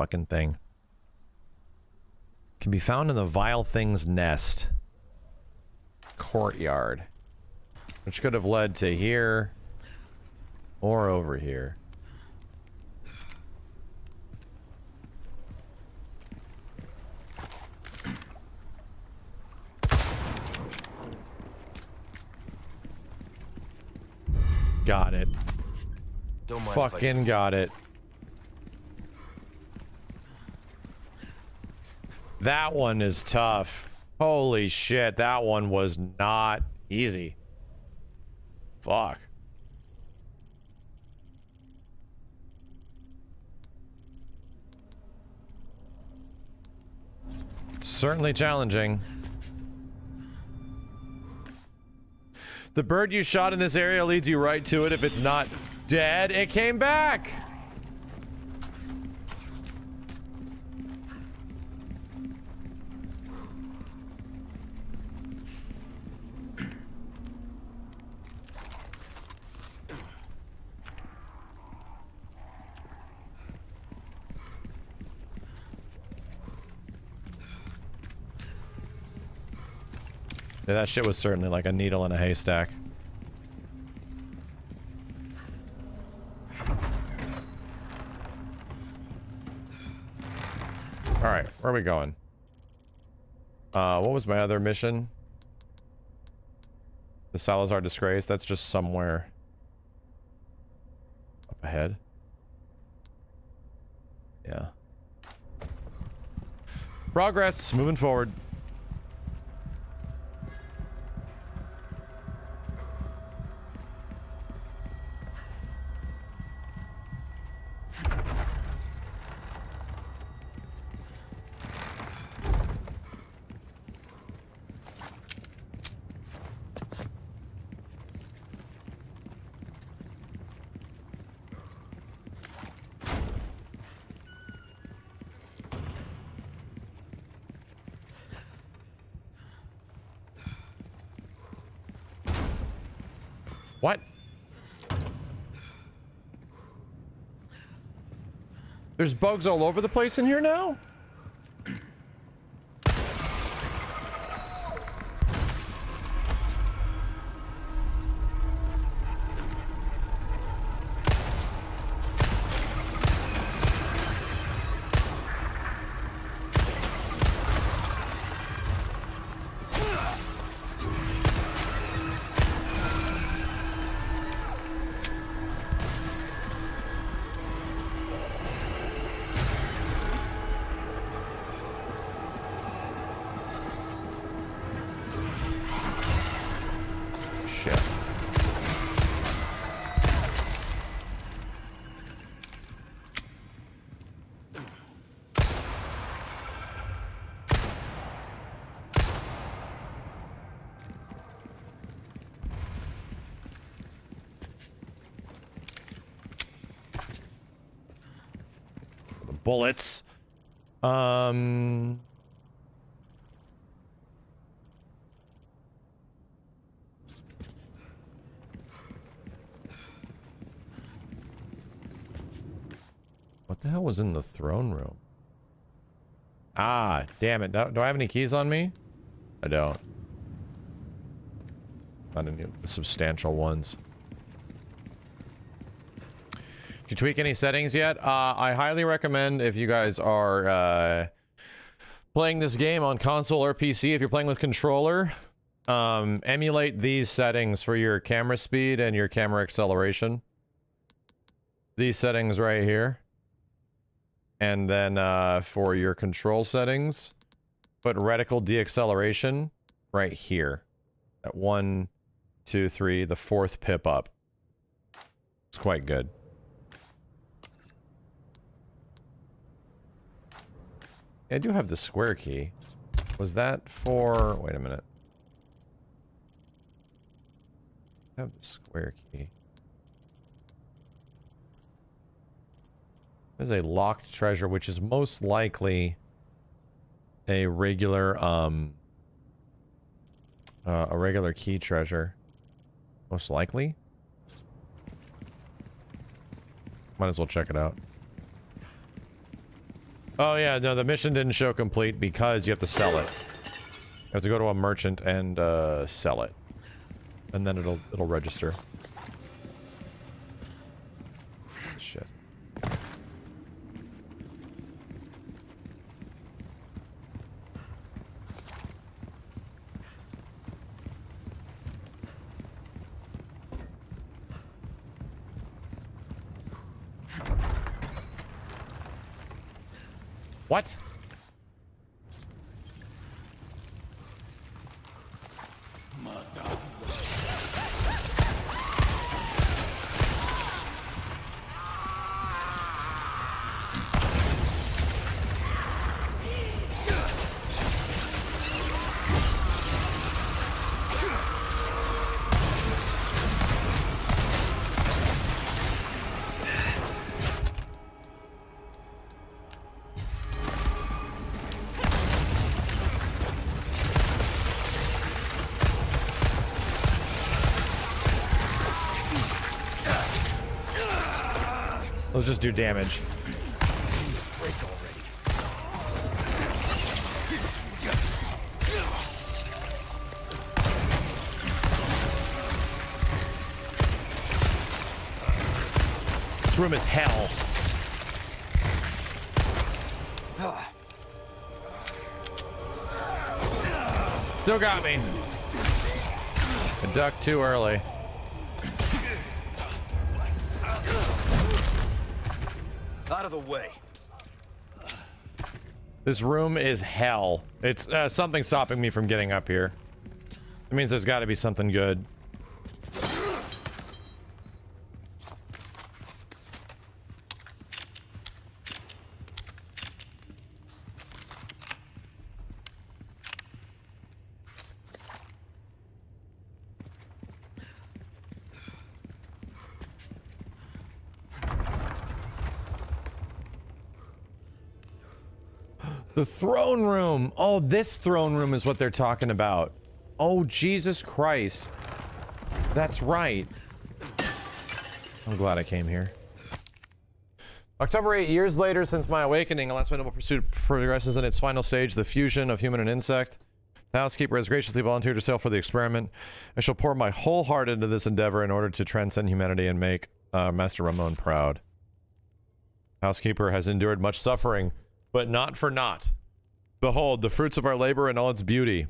Fucking thing. Can be found in the vile thing's nest. Courtyard. Which could have led to here. Or over here. Got it. Fucking got it. That one is tough. Holy shit, that one was not easy. Fuck. Certainly challenging. The bird you shot in this area leads you right to it. If it's not dead, it came back. Yeah, that shit was certainly like a needle in a haystack. Alright, where are we going? Uh, what was my other mission? The Salazar Disgrace? That's just somewhere up ahead. Yeah. Progress, moving forward. What? There's bugs all over the place in here now? Bullets. Um... What the hell was in the throne room? Ah, damn it. Do I have any keys on me? I don't. Not any substantial ones. Did you tweak any settings yet? Uh, I highly recommend if you guys are uh, playing this game on console or PC, if you're playing with controller, um, emulate these settings for your camera speed and your camera acceleration. These settings right here. And then uh, for your control settings, put reticle deacceleration right here. At one, two, three, the fourth pip up. It's quite good. I do have the square key. Was that for... Wait a minute. I have the square key. There's a locked treasure, which is most likely a regular, um, uh, a regular key treasure. Most likely. Might as well check it out. Oh yeah, no, the mission didn't show complete because you have to sell it. You have to go to a merchant and uh, sell it, and then it'll it'll register. Shit. What? Do damage. This room is hell. Still got me. Ducked too early. The way. This room is hell. It's uh, something stopping me from getting up here. It means there's got to be something good. The throne room. Oh, this throne room is what they're talking about. Oh, Jesus Christ. That's right. I'm glad I came here. October 8, years later since my awakening, my noble pursuit progresses in its final stage, the fusion of human and insect. The housekeeper has graciously volunteered herself for the experiment. I shall pour my whole heart into this endeavor in order to transcend humanity and make uh, Master Ramon proud. Housekeeper has endured much suffering, but not for naught. Behold, the fruits of our labor and all its beauty.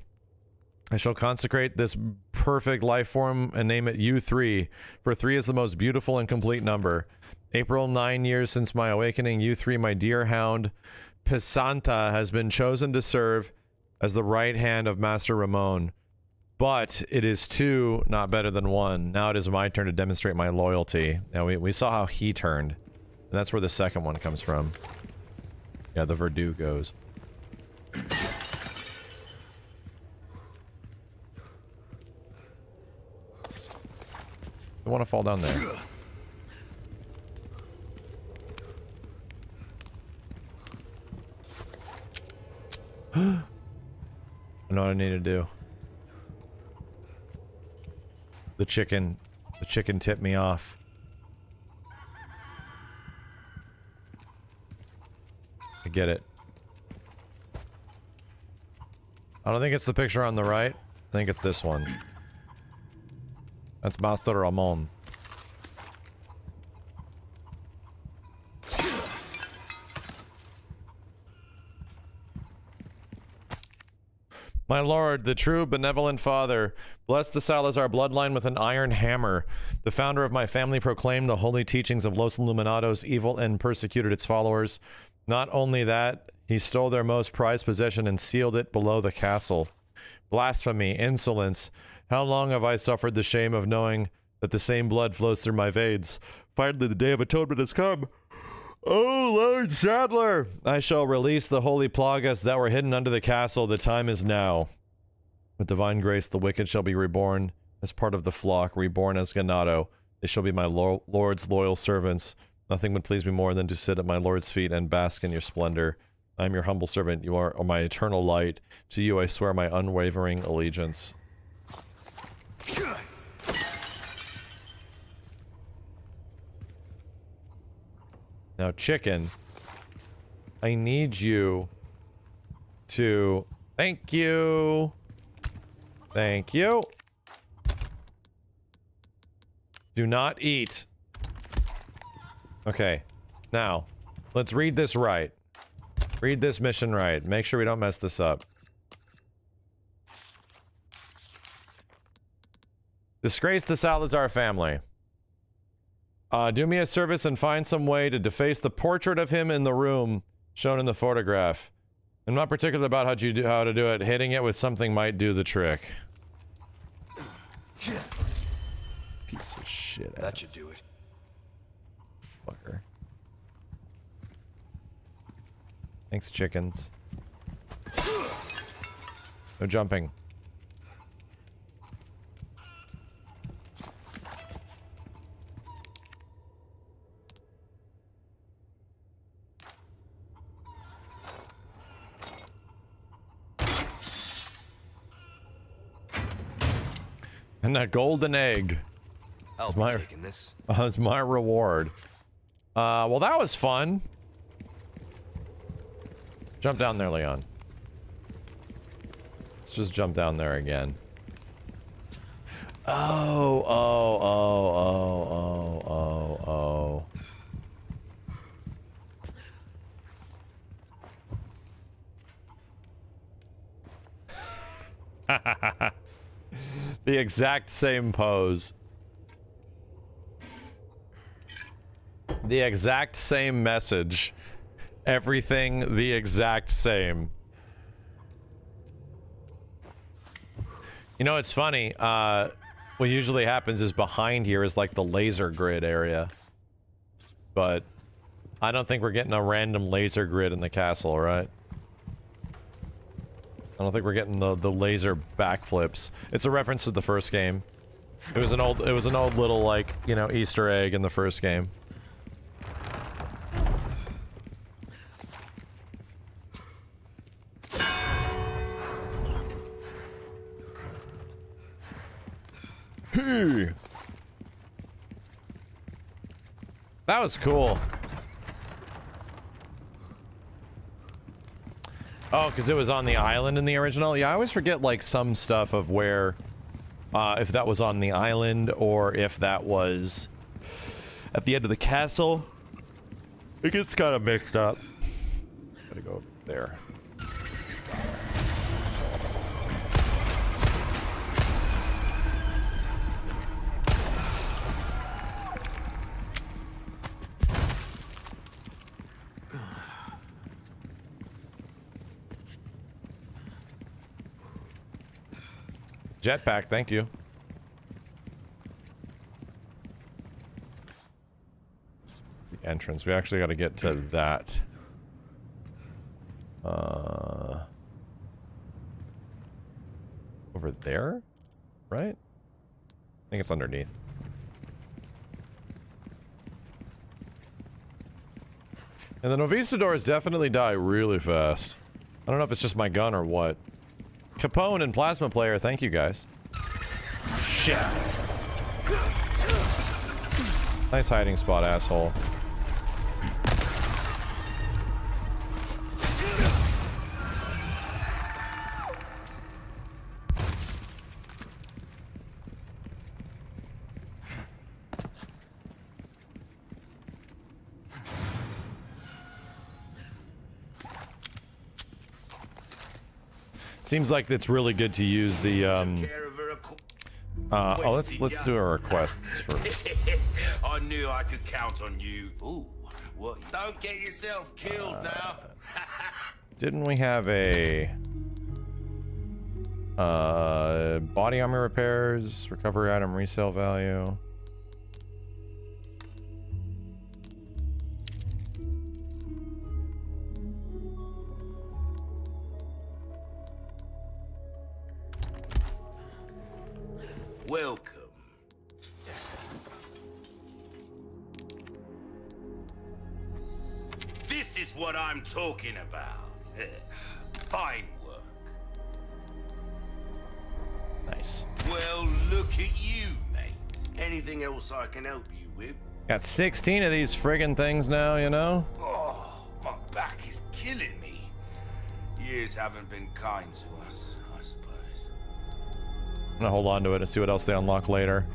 I shall consecrate this perfect life form and name it U3, for 3 is the most beautiful and complete number. April, nine years since my awakening, U3, my dear hound, Pisanta, has been chosen to serve as the right hand of Master Ramon. But it is two, not better than one. Now it is my turn to demonstrate my loyalty. Now, we, we saw how he turned. And that's where the second one comes from. Yeah, the Verdugos. I want to fall down there. <gasps> I know what I need to do. The chicken, the chicken tipped me off. Get it. I don't think it's the picture on the right. I think it's this one. That's Master Ramon. My lord, the true benevolent father, bless the Salazar bloodline with an iron hammer. The founder of my family proclaimed the holy teachings of Los Illuminados evil and persecuted its followers. Not only that, he stole their most prized possession and sealed it below the castle. Blasphemy, insolence. How long have I suffered the shame of knowing that the same blood flows through my veins? Finally, the day of atonement has come. Oh, Lord Sadler! I shall release the holy plagas that were hidden under the castle. The time is now. With divine grace, the wicked shall be reborn as part of the flock, reborn as Ganado. They shall be my lo Lord's loyal servants. Nothing would please me more than to sit at my Lord's feet and bask in your splendor. I am your humble servant. You are my eternal light. To you I swear my unwavering allegiance. Now, chicken, I need you to... Thank you. Thank you. Do not eat. Okay. Now, let's read this right. Read this mission right. Make sure we don't mess this up. Disgrace the Salazar family. Uh, do me a service and find some way to deface the portrait of him in the room shown in the photograph. I'm not particular about how, you do, how to do it. Hitting it with something might do the trick. Piece of shit. That should do it. Thanks, chickens. No jumping. And that golden egg I'll my, this. <laughs> is my reward. Uh, well, that was fun. Jump down there, Leon. Let's just jump down there again. Oh, oh, oh, oh, oh, oh, oh. <laughs> the exact same pose. The exact same message. Everything the exact same. You know, it's funny. Uh, what usually happens is behind here is like the laser grid area. But I don't think we're getting a random laser grid in the castle, right? I don't think we're getting the, the laser backflips. It's a reference to the first game. It was an old it was an old little like, you know, Easter egg in the first game. That was cool. Oh, because it was on the island in the original? Yeah, I always forget, like, some stuff of where... Uh, if that was on the island, or if that was... At the end of the castle. It gets kind of mixed up. Gotta go there. Jetpack, thank you. The entrance. We actually got to get to that. Uh, over there, right? I think it's underneath. And the Novistadors definitely die really fast. I don't know if it's just my gun or what. Capone and Plasma Player, thank you guys. Shit. Nice hiding spot, asshole. Seems like it's really good to use the um uh, oh let's let's do our requests first. <laughs> I knew I could count on you. Ooh, well, don't get yourself killed Uh, now. <laughs> Didn't we have a uh body armor repairs, recovery item resale value? Talking about. <laughs> Fine work. Nice. Well, look at you, mate. Anything else I can help you with? Got 16 of these friggin' things now, you know? Oh, my back is killing me. Years haven't been kind to us, I suppose. I'm gonna hold on to it and see what else they unlock later.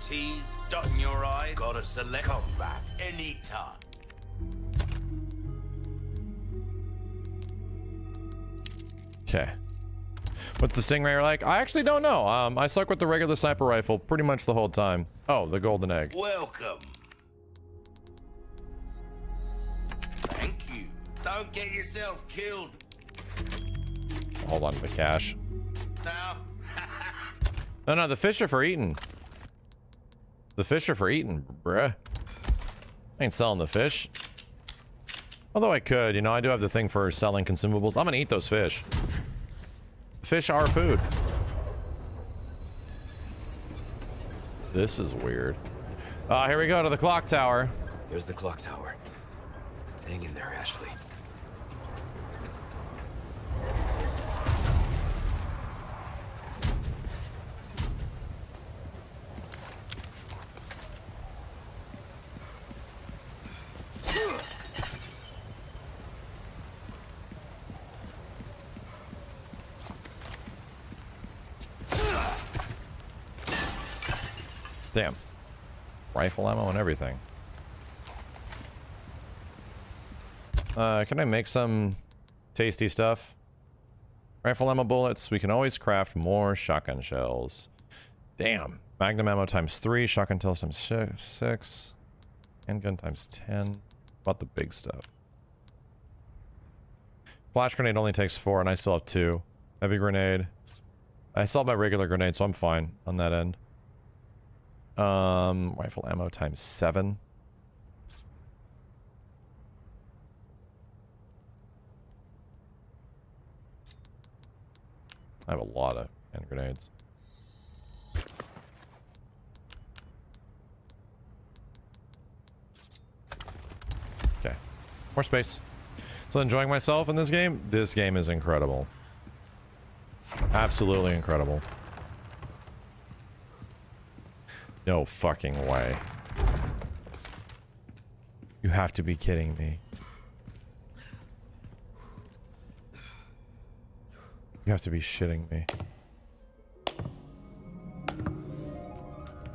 T's, dotting your I's. Gotta select. Come back anytime. Okay. What's the Stingray like? I actually don't know. Um, I suck with the regular sniper rifle pretty much the whole time. Oh, the golden egg. Welcome. Thank you. Don't get yourself killed Hold on to the cash. now. <laughs> No, no, the fish are for eating. The fish are for eating, bruh. I ain't selling the fish. Although I could, you know, I do have the thing for selling consumables. I'm gonna eat those fish. Fish are food. This is weird. Uh, here we go to the clock tower. There's the clock tower. Hang in there, Ashley. Damn. Rifle ammo and everything. Uh, can I make some tasty stuff? Rifle ammo bullets. We can always craft more shotgun shells. Damn. Magnum ammo times three. Shotgun shells times six. six. Handgun times ten. About the big stuff. Flash grenade only takes four, and I still have two. Heavy grenade. I still have my regular grenade, so I'm fine on that end. Um, rifle ammo times seven. I have a lot of hand grenades. Okay. More space. So enjoying myself in this game? This game is incredible. Absolutely incredible. No fucking way. You have to be kidding me. You have to be shitting me.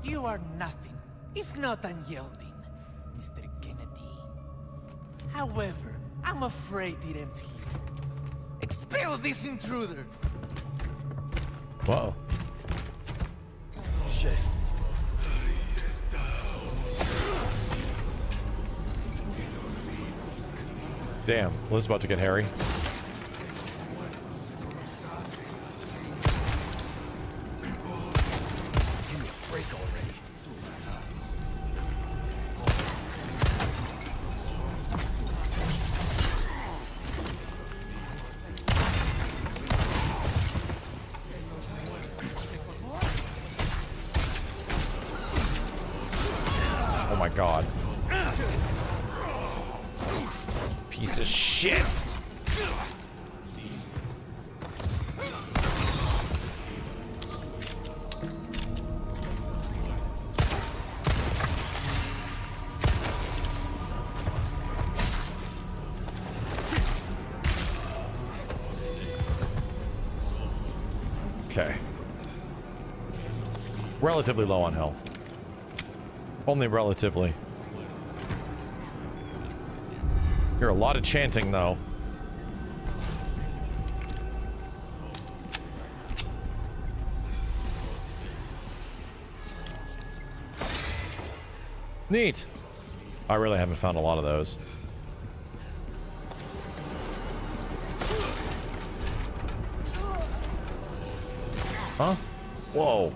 You are nothing, if not unyielding, Mr. Kennedy. However, I'm afraid it ends here. Expel this intruder! Whoa. Shit. Damn, Liz about to get hairy. Relatively low on health. Only relatively. Hear a lot of chanting, though. Neat. I really haven't found a lot of those. Huh? Whoa.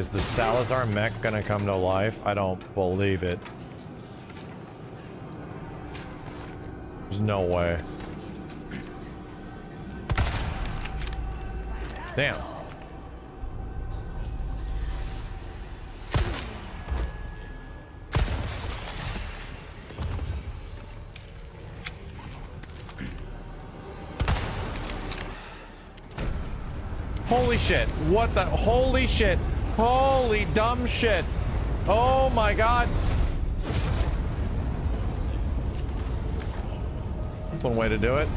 Is the Salazar mech gonna come to life? I don't believe it. There's no way. Damn. Holy shit. What the? Holy shit. Holy dumb shit. Oh my god. That's one way to do it.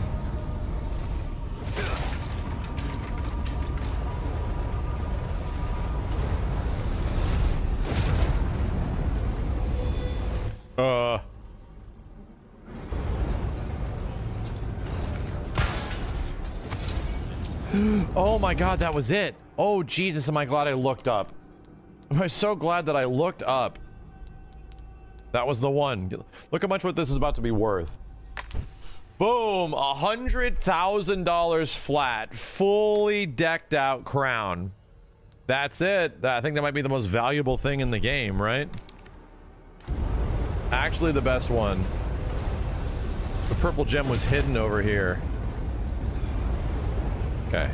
Uh. <gasps> Oh my god, that was it. Oh Jesus, am I glad I looked up. Am I'm so glad that I looked up. That was the one. Look how much what this is about to be worth. Boom, a hundred thousand dollars flat, fully decked out crown. That's it. I think that might be the most valuable thing in the game, right? Actually, the best one. The purple gem was hidden over here. Okay.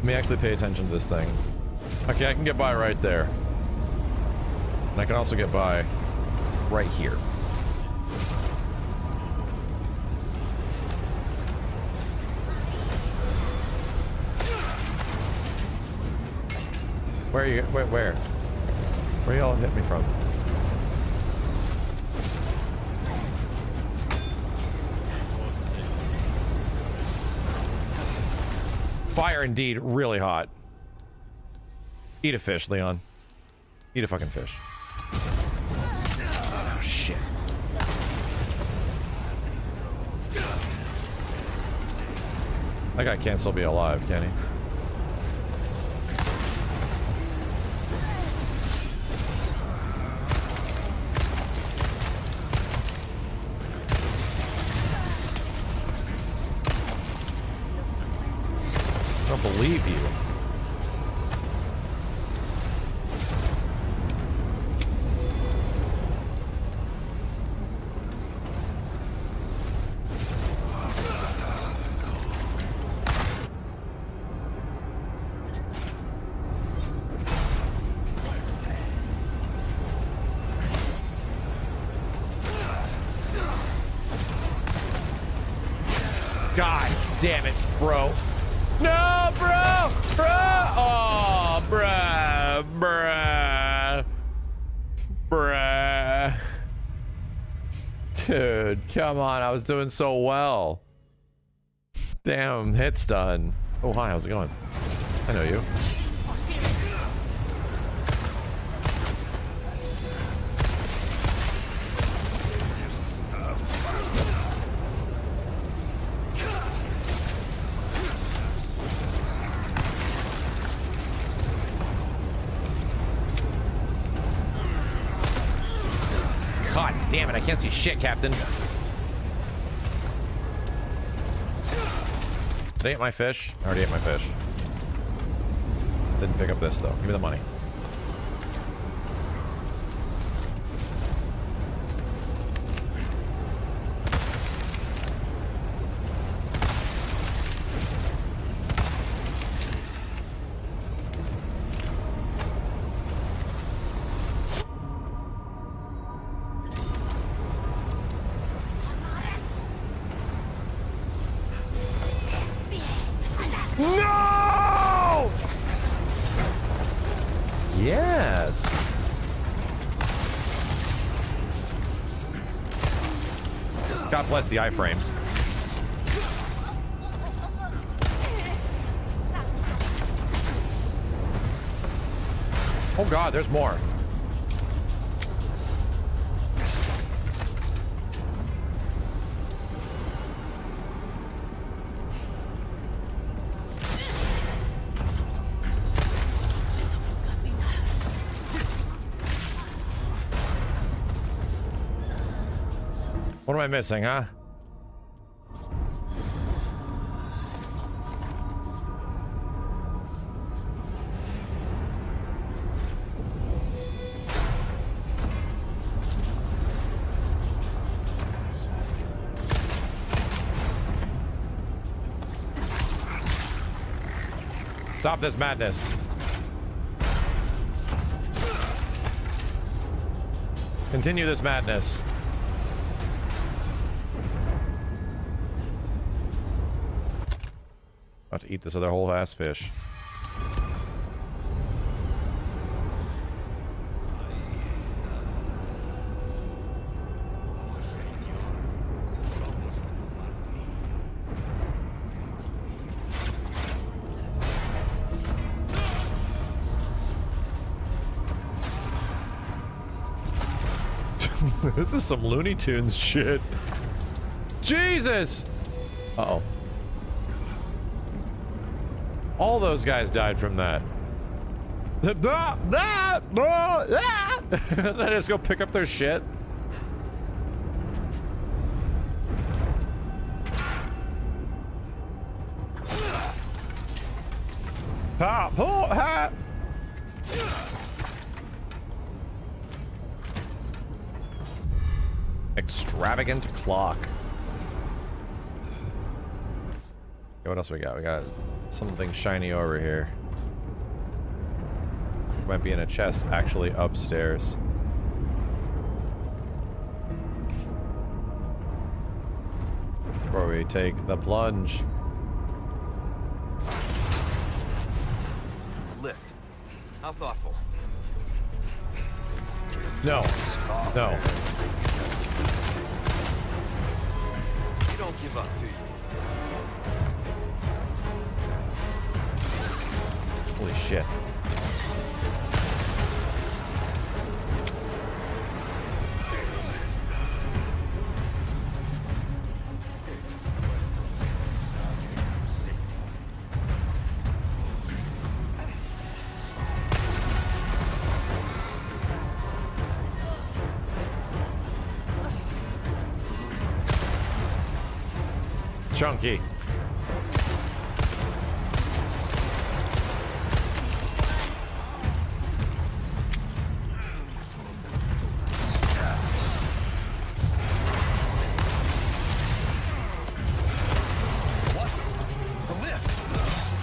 Let me actually pay attention to this thing. Okay, I can get by right there. And I can also get by right here. Where are you? Where? Where, where y'all hit me from? Fire indeed, really hot. Eat a fish, Leon. Eat a fucking fish. Oh, shit. That guy can't still be alive, can he? Believe you. Doing so well. Damn, hit's done. Oh, hi. How's it going? I know you. God damn it, I can't see shit, Captain. Did I get my fish? I already ate my fish. Didn't pick up this, though. Give me the money. The iframes. Oh god, there's more. What am I missing, huh? Stop this madness. Continue this madness. About to eat this other whole ass fish. This is some Looney Tunes shit. Jesus! Uh-oh. All those guys died from that. <laughs> They just <laughs> go pick up their shit. Clock. Okay, what else we got? We got something shiny over here. Might be in a chest actually upstairs. Before we take the plunge. Lift. How thoughtful. No. No. Chunky.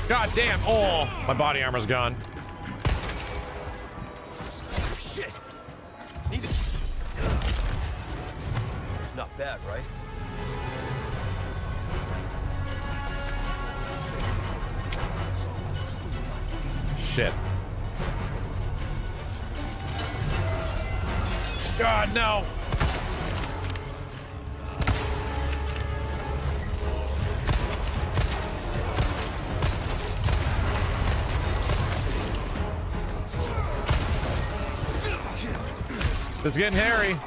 God damn. Oh, my body armor's gone. Getting hairy.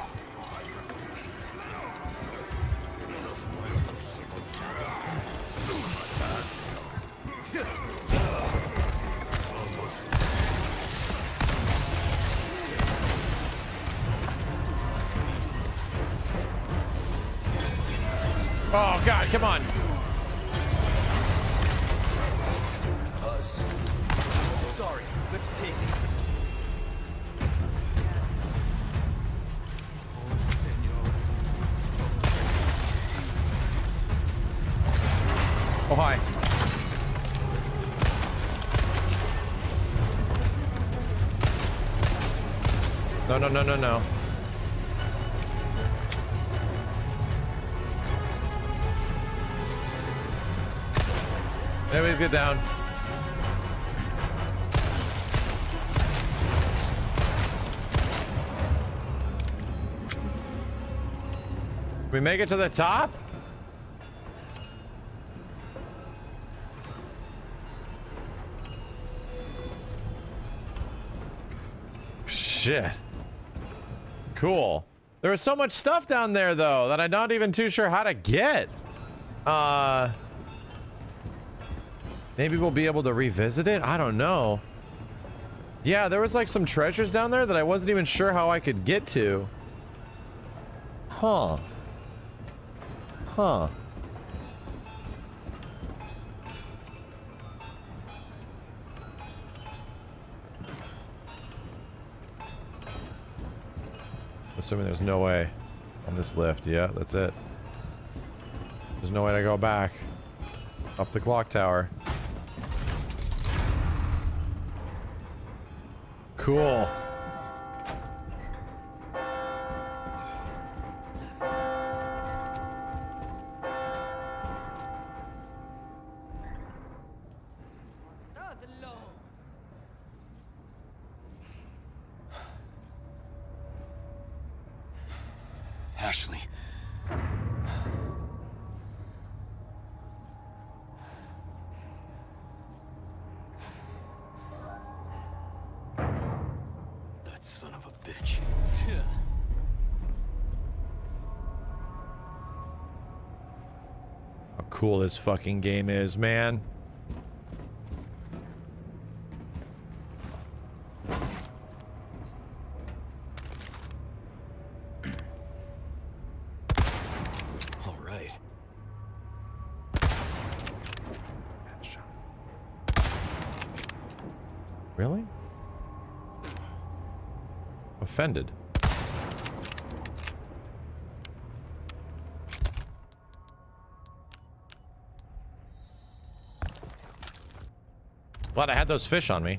No, no, no. Anyways, get down. We make it to the top? Shit. Cool. There was so much stuff down there, though, that I'm not even too sure how to get. Uh... Maybe we'll be able to revisit it? I don't know. Yeah, there was like some treasures down there that I wasn't even sure how I could get to. Huh. Huh. Assuming there's no way on this lift. Yeah, that's it. There's no way to go back. Up the clock tower. Cool. This fucking game is, man. All right. Really? Offended. Those fish on me.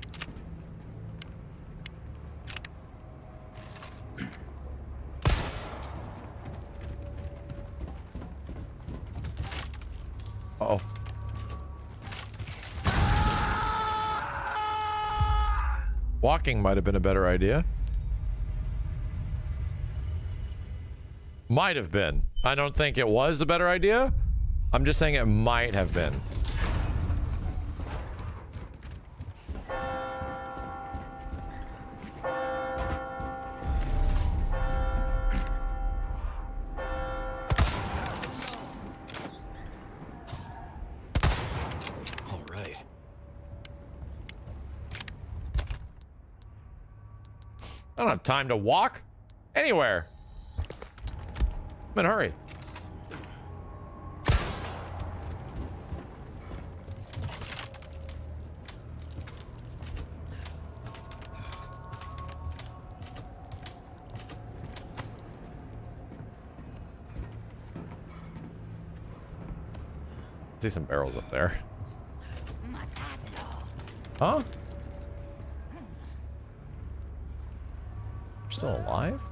Uh oh. Walking might have been a better idea. Might have been. I don't think it was a better idea. I'm just saying it might have been. Have time to walk anywhere. I'm in a hurry. See some barrels up there. Huh? Still alive?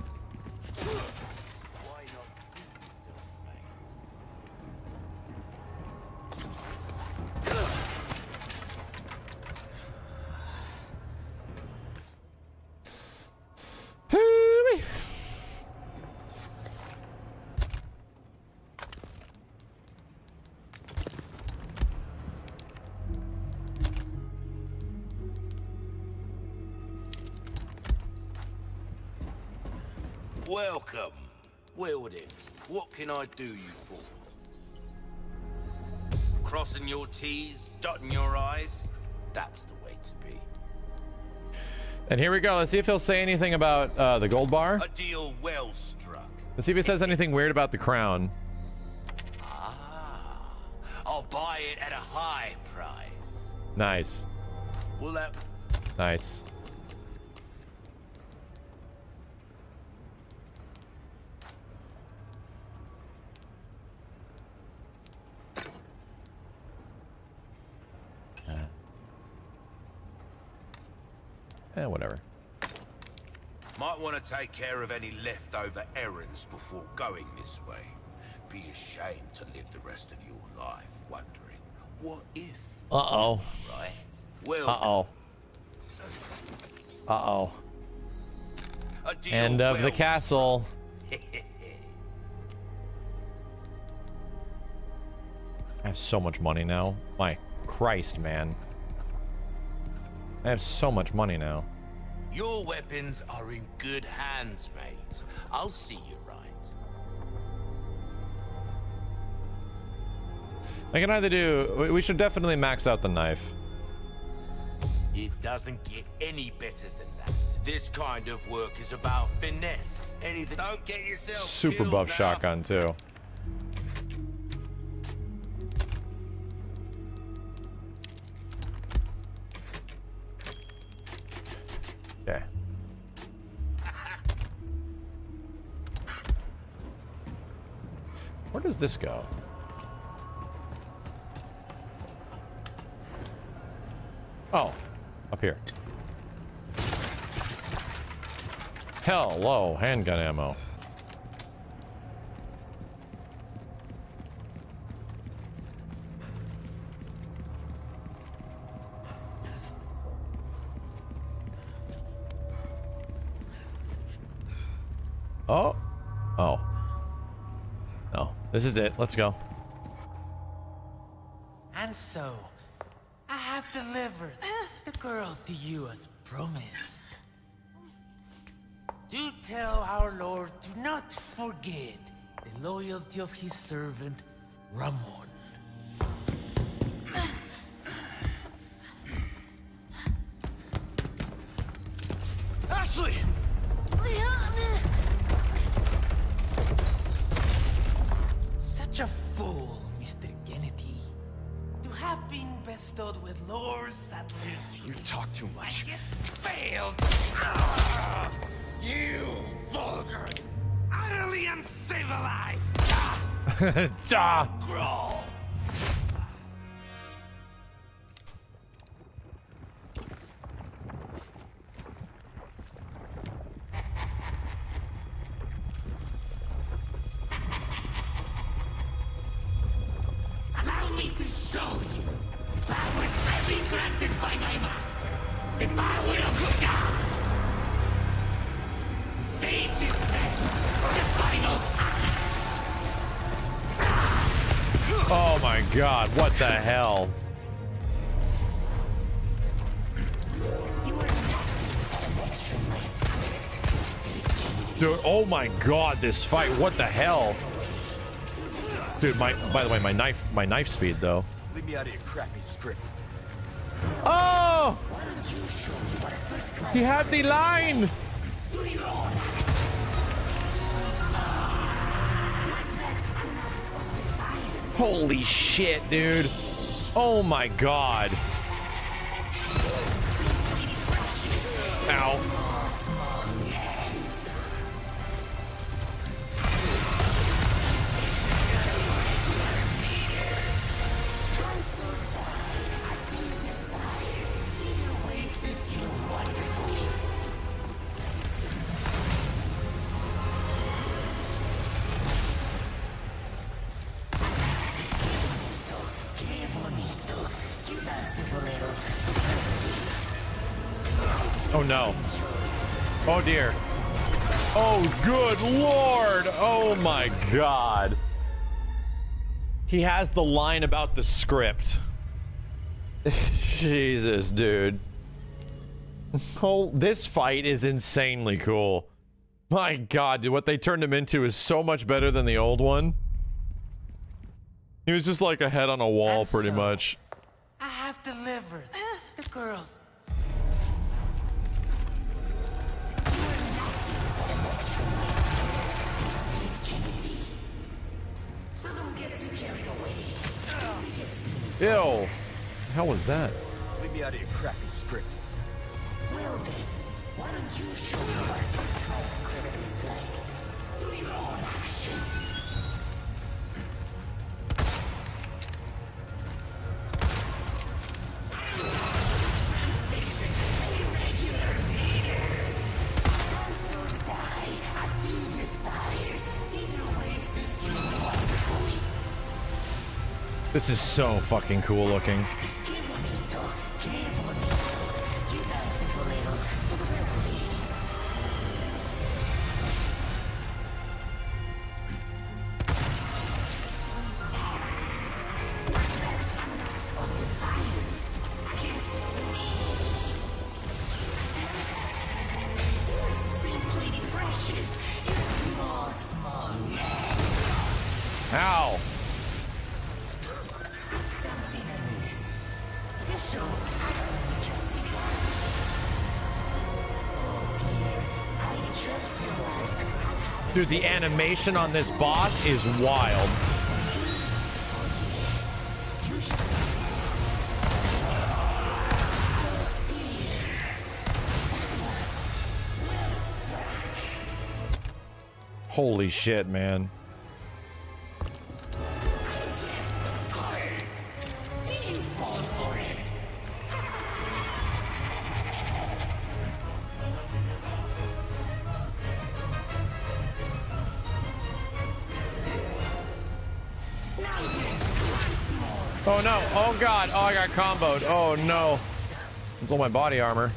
Do you for? Crossing your T's, dotting your I's? That's the way to be. And here we go. Let's see if he'll say anything about uh, the gold bar. A deal well struck. Let's see if he says anything weird about the crown. Ah, I'll buy it at a high price. Nice. Will that Nice. Uh. Eh, whatever. Might want to take care of any leftover errands before going this way. Be ashamed to live the rest of your life wondering, what if? Uh-oh. Right? Well, Uh-oh. Uh-oh. End of the castle. <laughs> I have so much money now. My Christ, man. I have so much money now. Your weapons are in good hands, mate. I'll see you right. I can either do... we- We should definitely max out the knife. It doesn't get any better than that. This kind of work is about finesse. Anything. Don't get yourself Super buff now. shotgun, too. This go? Oh, up here. Hello, handgun ammo. This is it. Let's go. And so, I have delivered the girl to you as promised. Do tell our Lord to not forget the loyalty of his servant, Ramon. God, what the hell? Dude, oh my god, this fight, what the hell? Dude, my by the way, my knife my knife speed though. Leave me out of your crappy script. Oh! He had the line! Holy shit, dude. Oh my god. No. Oh dear. Oh good lord. Oh my god. He has the line about the script. <laughs> Jesus, dude. Oh, this fight is insanely cool. My god, dude, what they turned him into is so much better than the old one. He was just like a head on a wall, pretty so- much. I have delivered. The girl. Ew. How was that? Leave me out of your crappy script. Well then, why don't you show me This is so fucking cool looking. The animation on this boss is wild. Holy shit, man. Got comboed. Oh no. It's all my body armor.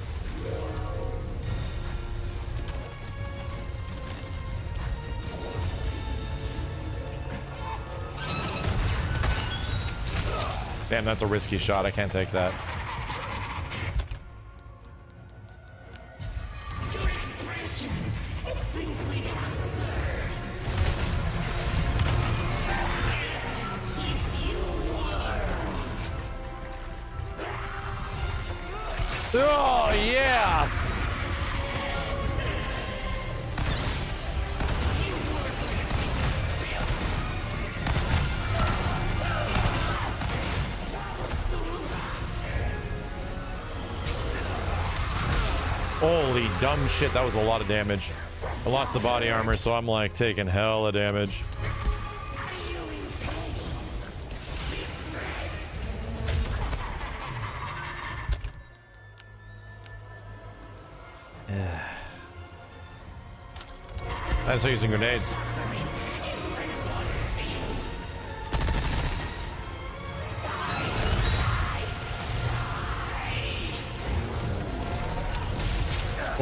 Damn, that's a risky shot. I can't take that. Shit, that was a lot of damage. I lost the body armor, so I'm like taking hella damage. I'm still using grenades.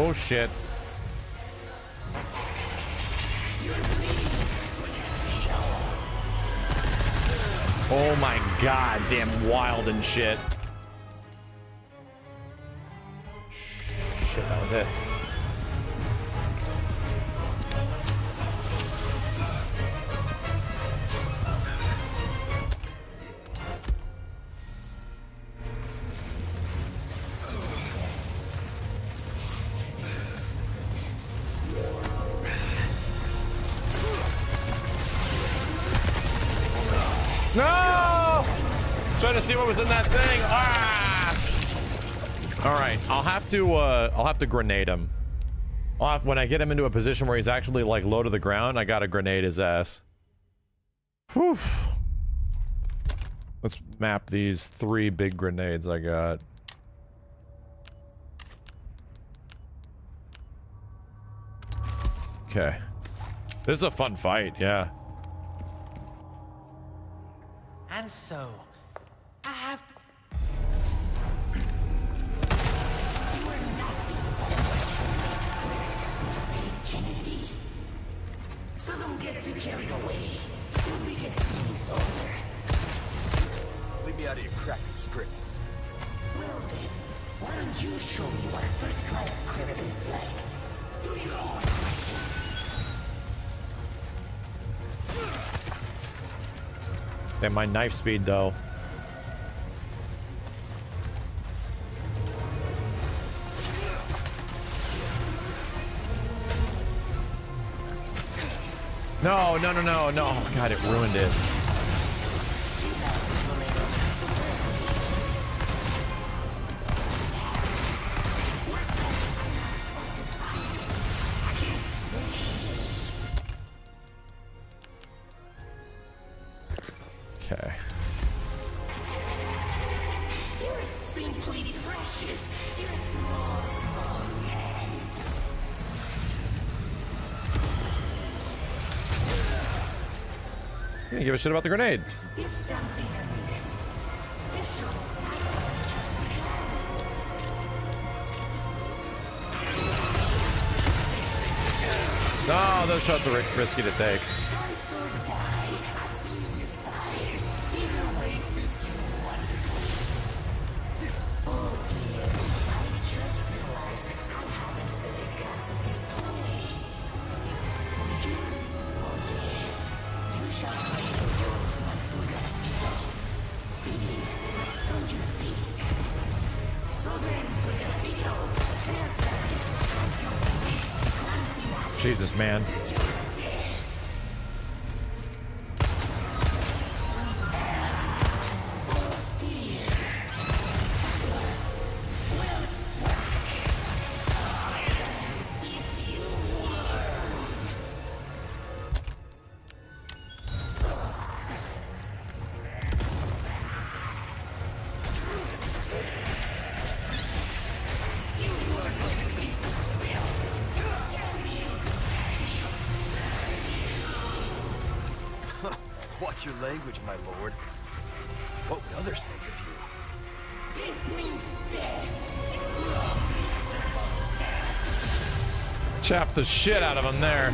Oh shit! Oh my god, damn wild and shit. Shit, that was it. to grenade him. Off when I get him into a position where he's actually, like, low to the ground, I gotta grenade his ass. Whew. Let's map these three big grenades I got. Okay. This is a fun fight, yeah. And so, my knife speed, though. No, no, no, no, no. Oh, God, it ruined it. shit about the grenade. No, oh, those shots are risky to take. chapped the shit out of him there.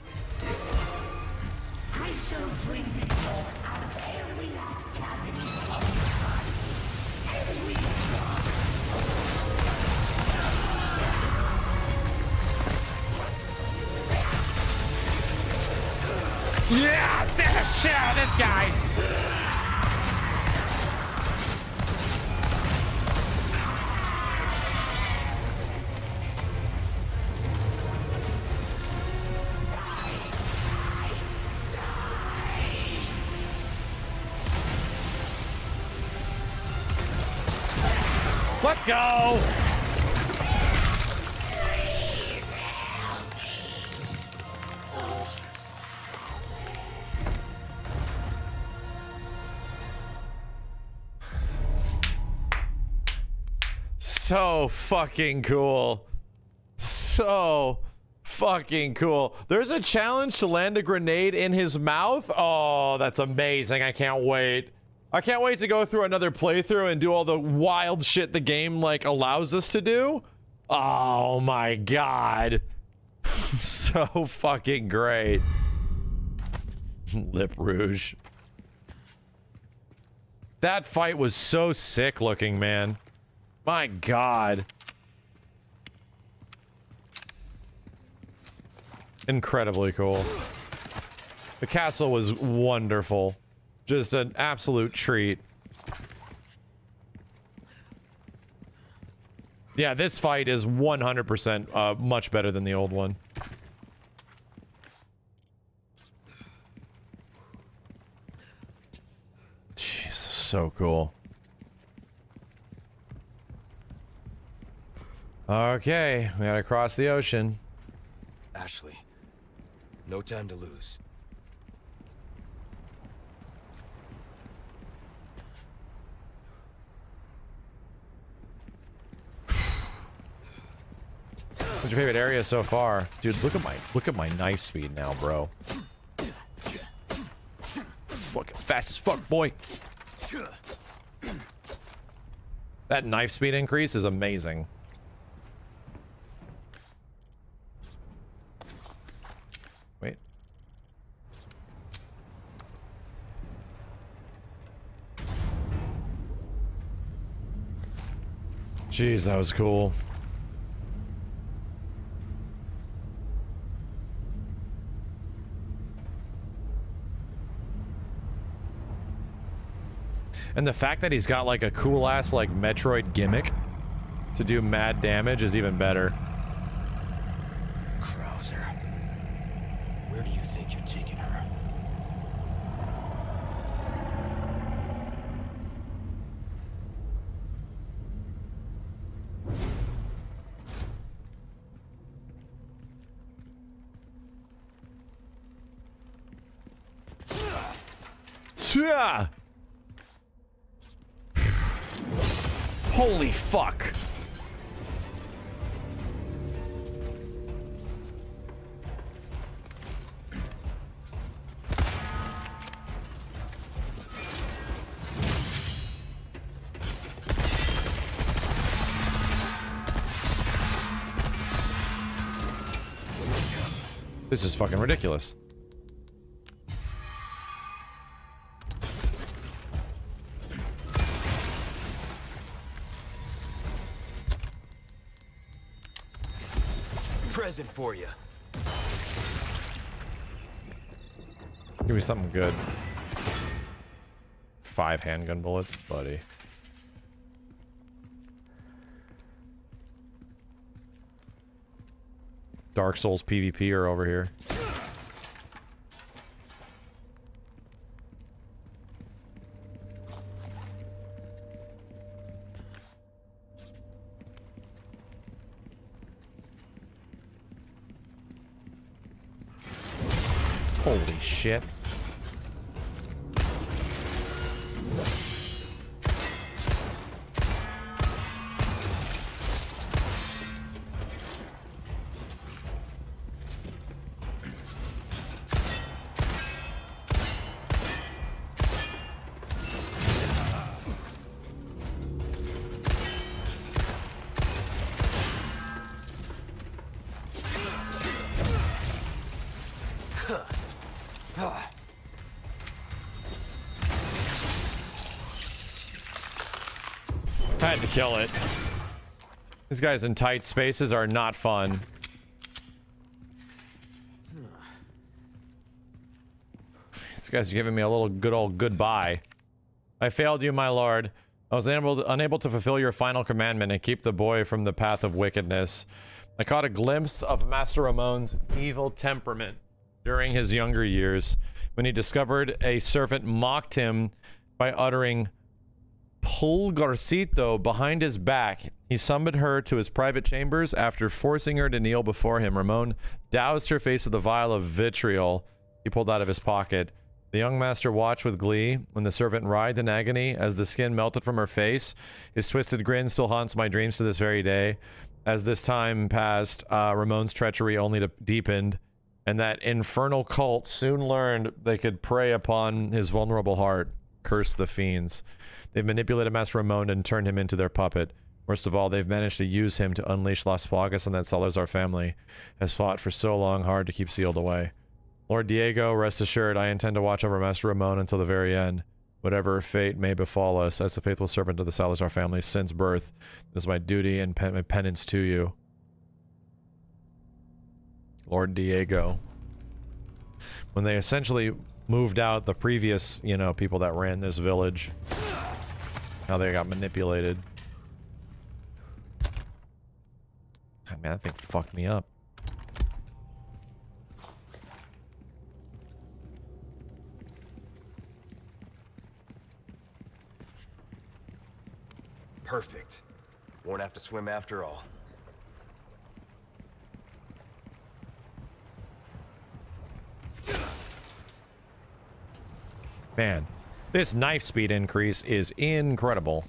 So fucking cool. So fucking cool. There's a challenge to land a grenade in his mouth. Oh, that's amazing. I can't wait. I can't wait to go through another playthrough and do all the wild shit the game like allows us to do. Oh my god. <laughs> so fucking great. Lip Rouge. That fight was so sick looking, man. My god. Incredibly cool. The castle was wonderful. Just an absolute treat. Yeah, this fight is 100% uh, much better than the old one. Jeez, so cool. Okay, we gotta cross the ocean. Ashley, no time to lose. What's your favorite area so far? Dude, look at my look at my knife speed now, bro. Fucking fast as fuck, boy. That knife speed increase is amazing. Jeez, that was cool. And the fact that he's got like a cool ass like Metroid gimmick to do mad damage is even better. Krauser. Where do you think you're taking her? Yeah. Holy fuck. This is fucking ridiculous. For you. Give me something good. Five handgun bullets, buddy. Dark Souls PvP are over here. Holy kill it. These guys in tight spaces are not fun. This guy's are giving me a little good old goodbye. I failed you, my lord. I was unable to, unable to fulfill your final commandment and keep the boy from the path of wickedness. I caught a glimpse of Master Ramon's evil temperament during his younger years when he discovered a servant mocked him by uttering Pulgarcito behind his back. He summoned her to his private chambers. After forcing her to kneel before him, Ramon doused her face with a vial of vitriol he pulled out of his pocket. The young master watched with glee when the servant writhed in agony as the skin melted from her face. His twisted grin still haunts my dreams to this very day. As this time passed, uh, Ramon's treachery only deepened, and that infernal cult soon learned they could prey upon his vulnerable heart. Curse the fiends. They've manipulated Master Ramon and turned him into their puppet. Worst of all, they've managed to use him to unleash Las Plagas and that Salazar family has fought for so long hard to keep sealed away. Lord Diego, rest assured, I intend to watch over Master Ramon until the very end. Whatever fate may befall us, as a faithful servant of the Salazar family since birth, this is my duty and pen my penance to you. Lord Diego. When they essentially moved out the previous, you know, people that ran this village, how they got manipulated. God, man, that thing fucked me up. Perfect. Won't have to swim after all. Man, this knife speed increase is incredible.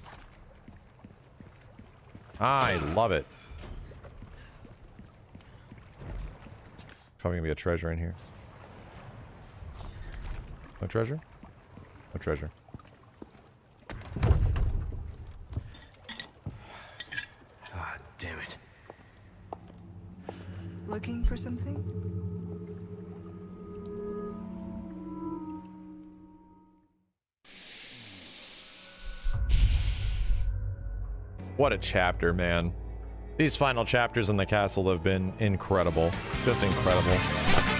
I love it. Probably gonna be a treasure in here. No treasure? No treasure. Ah, damn it. Looking for something? What a chapter, man. These final chapters in the castle have been incredible. Just incredible.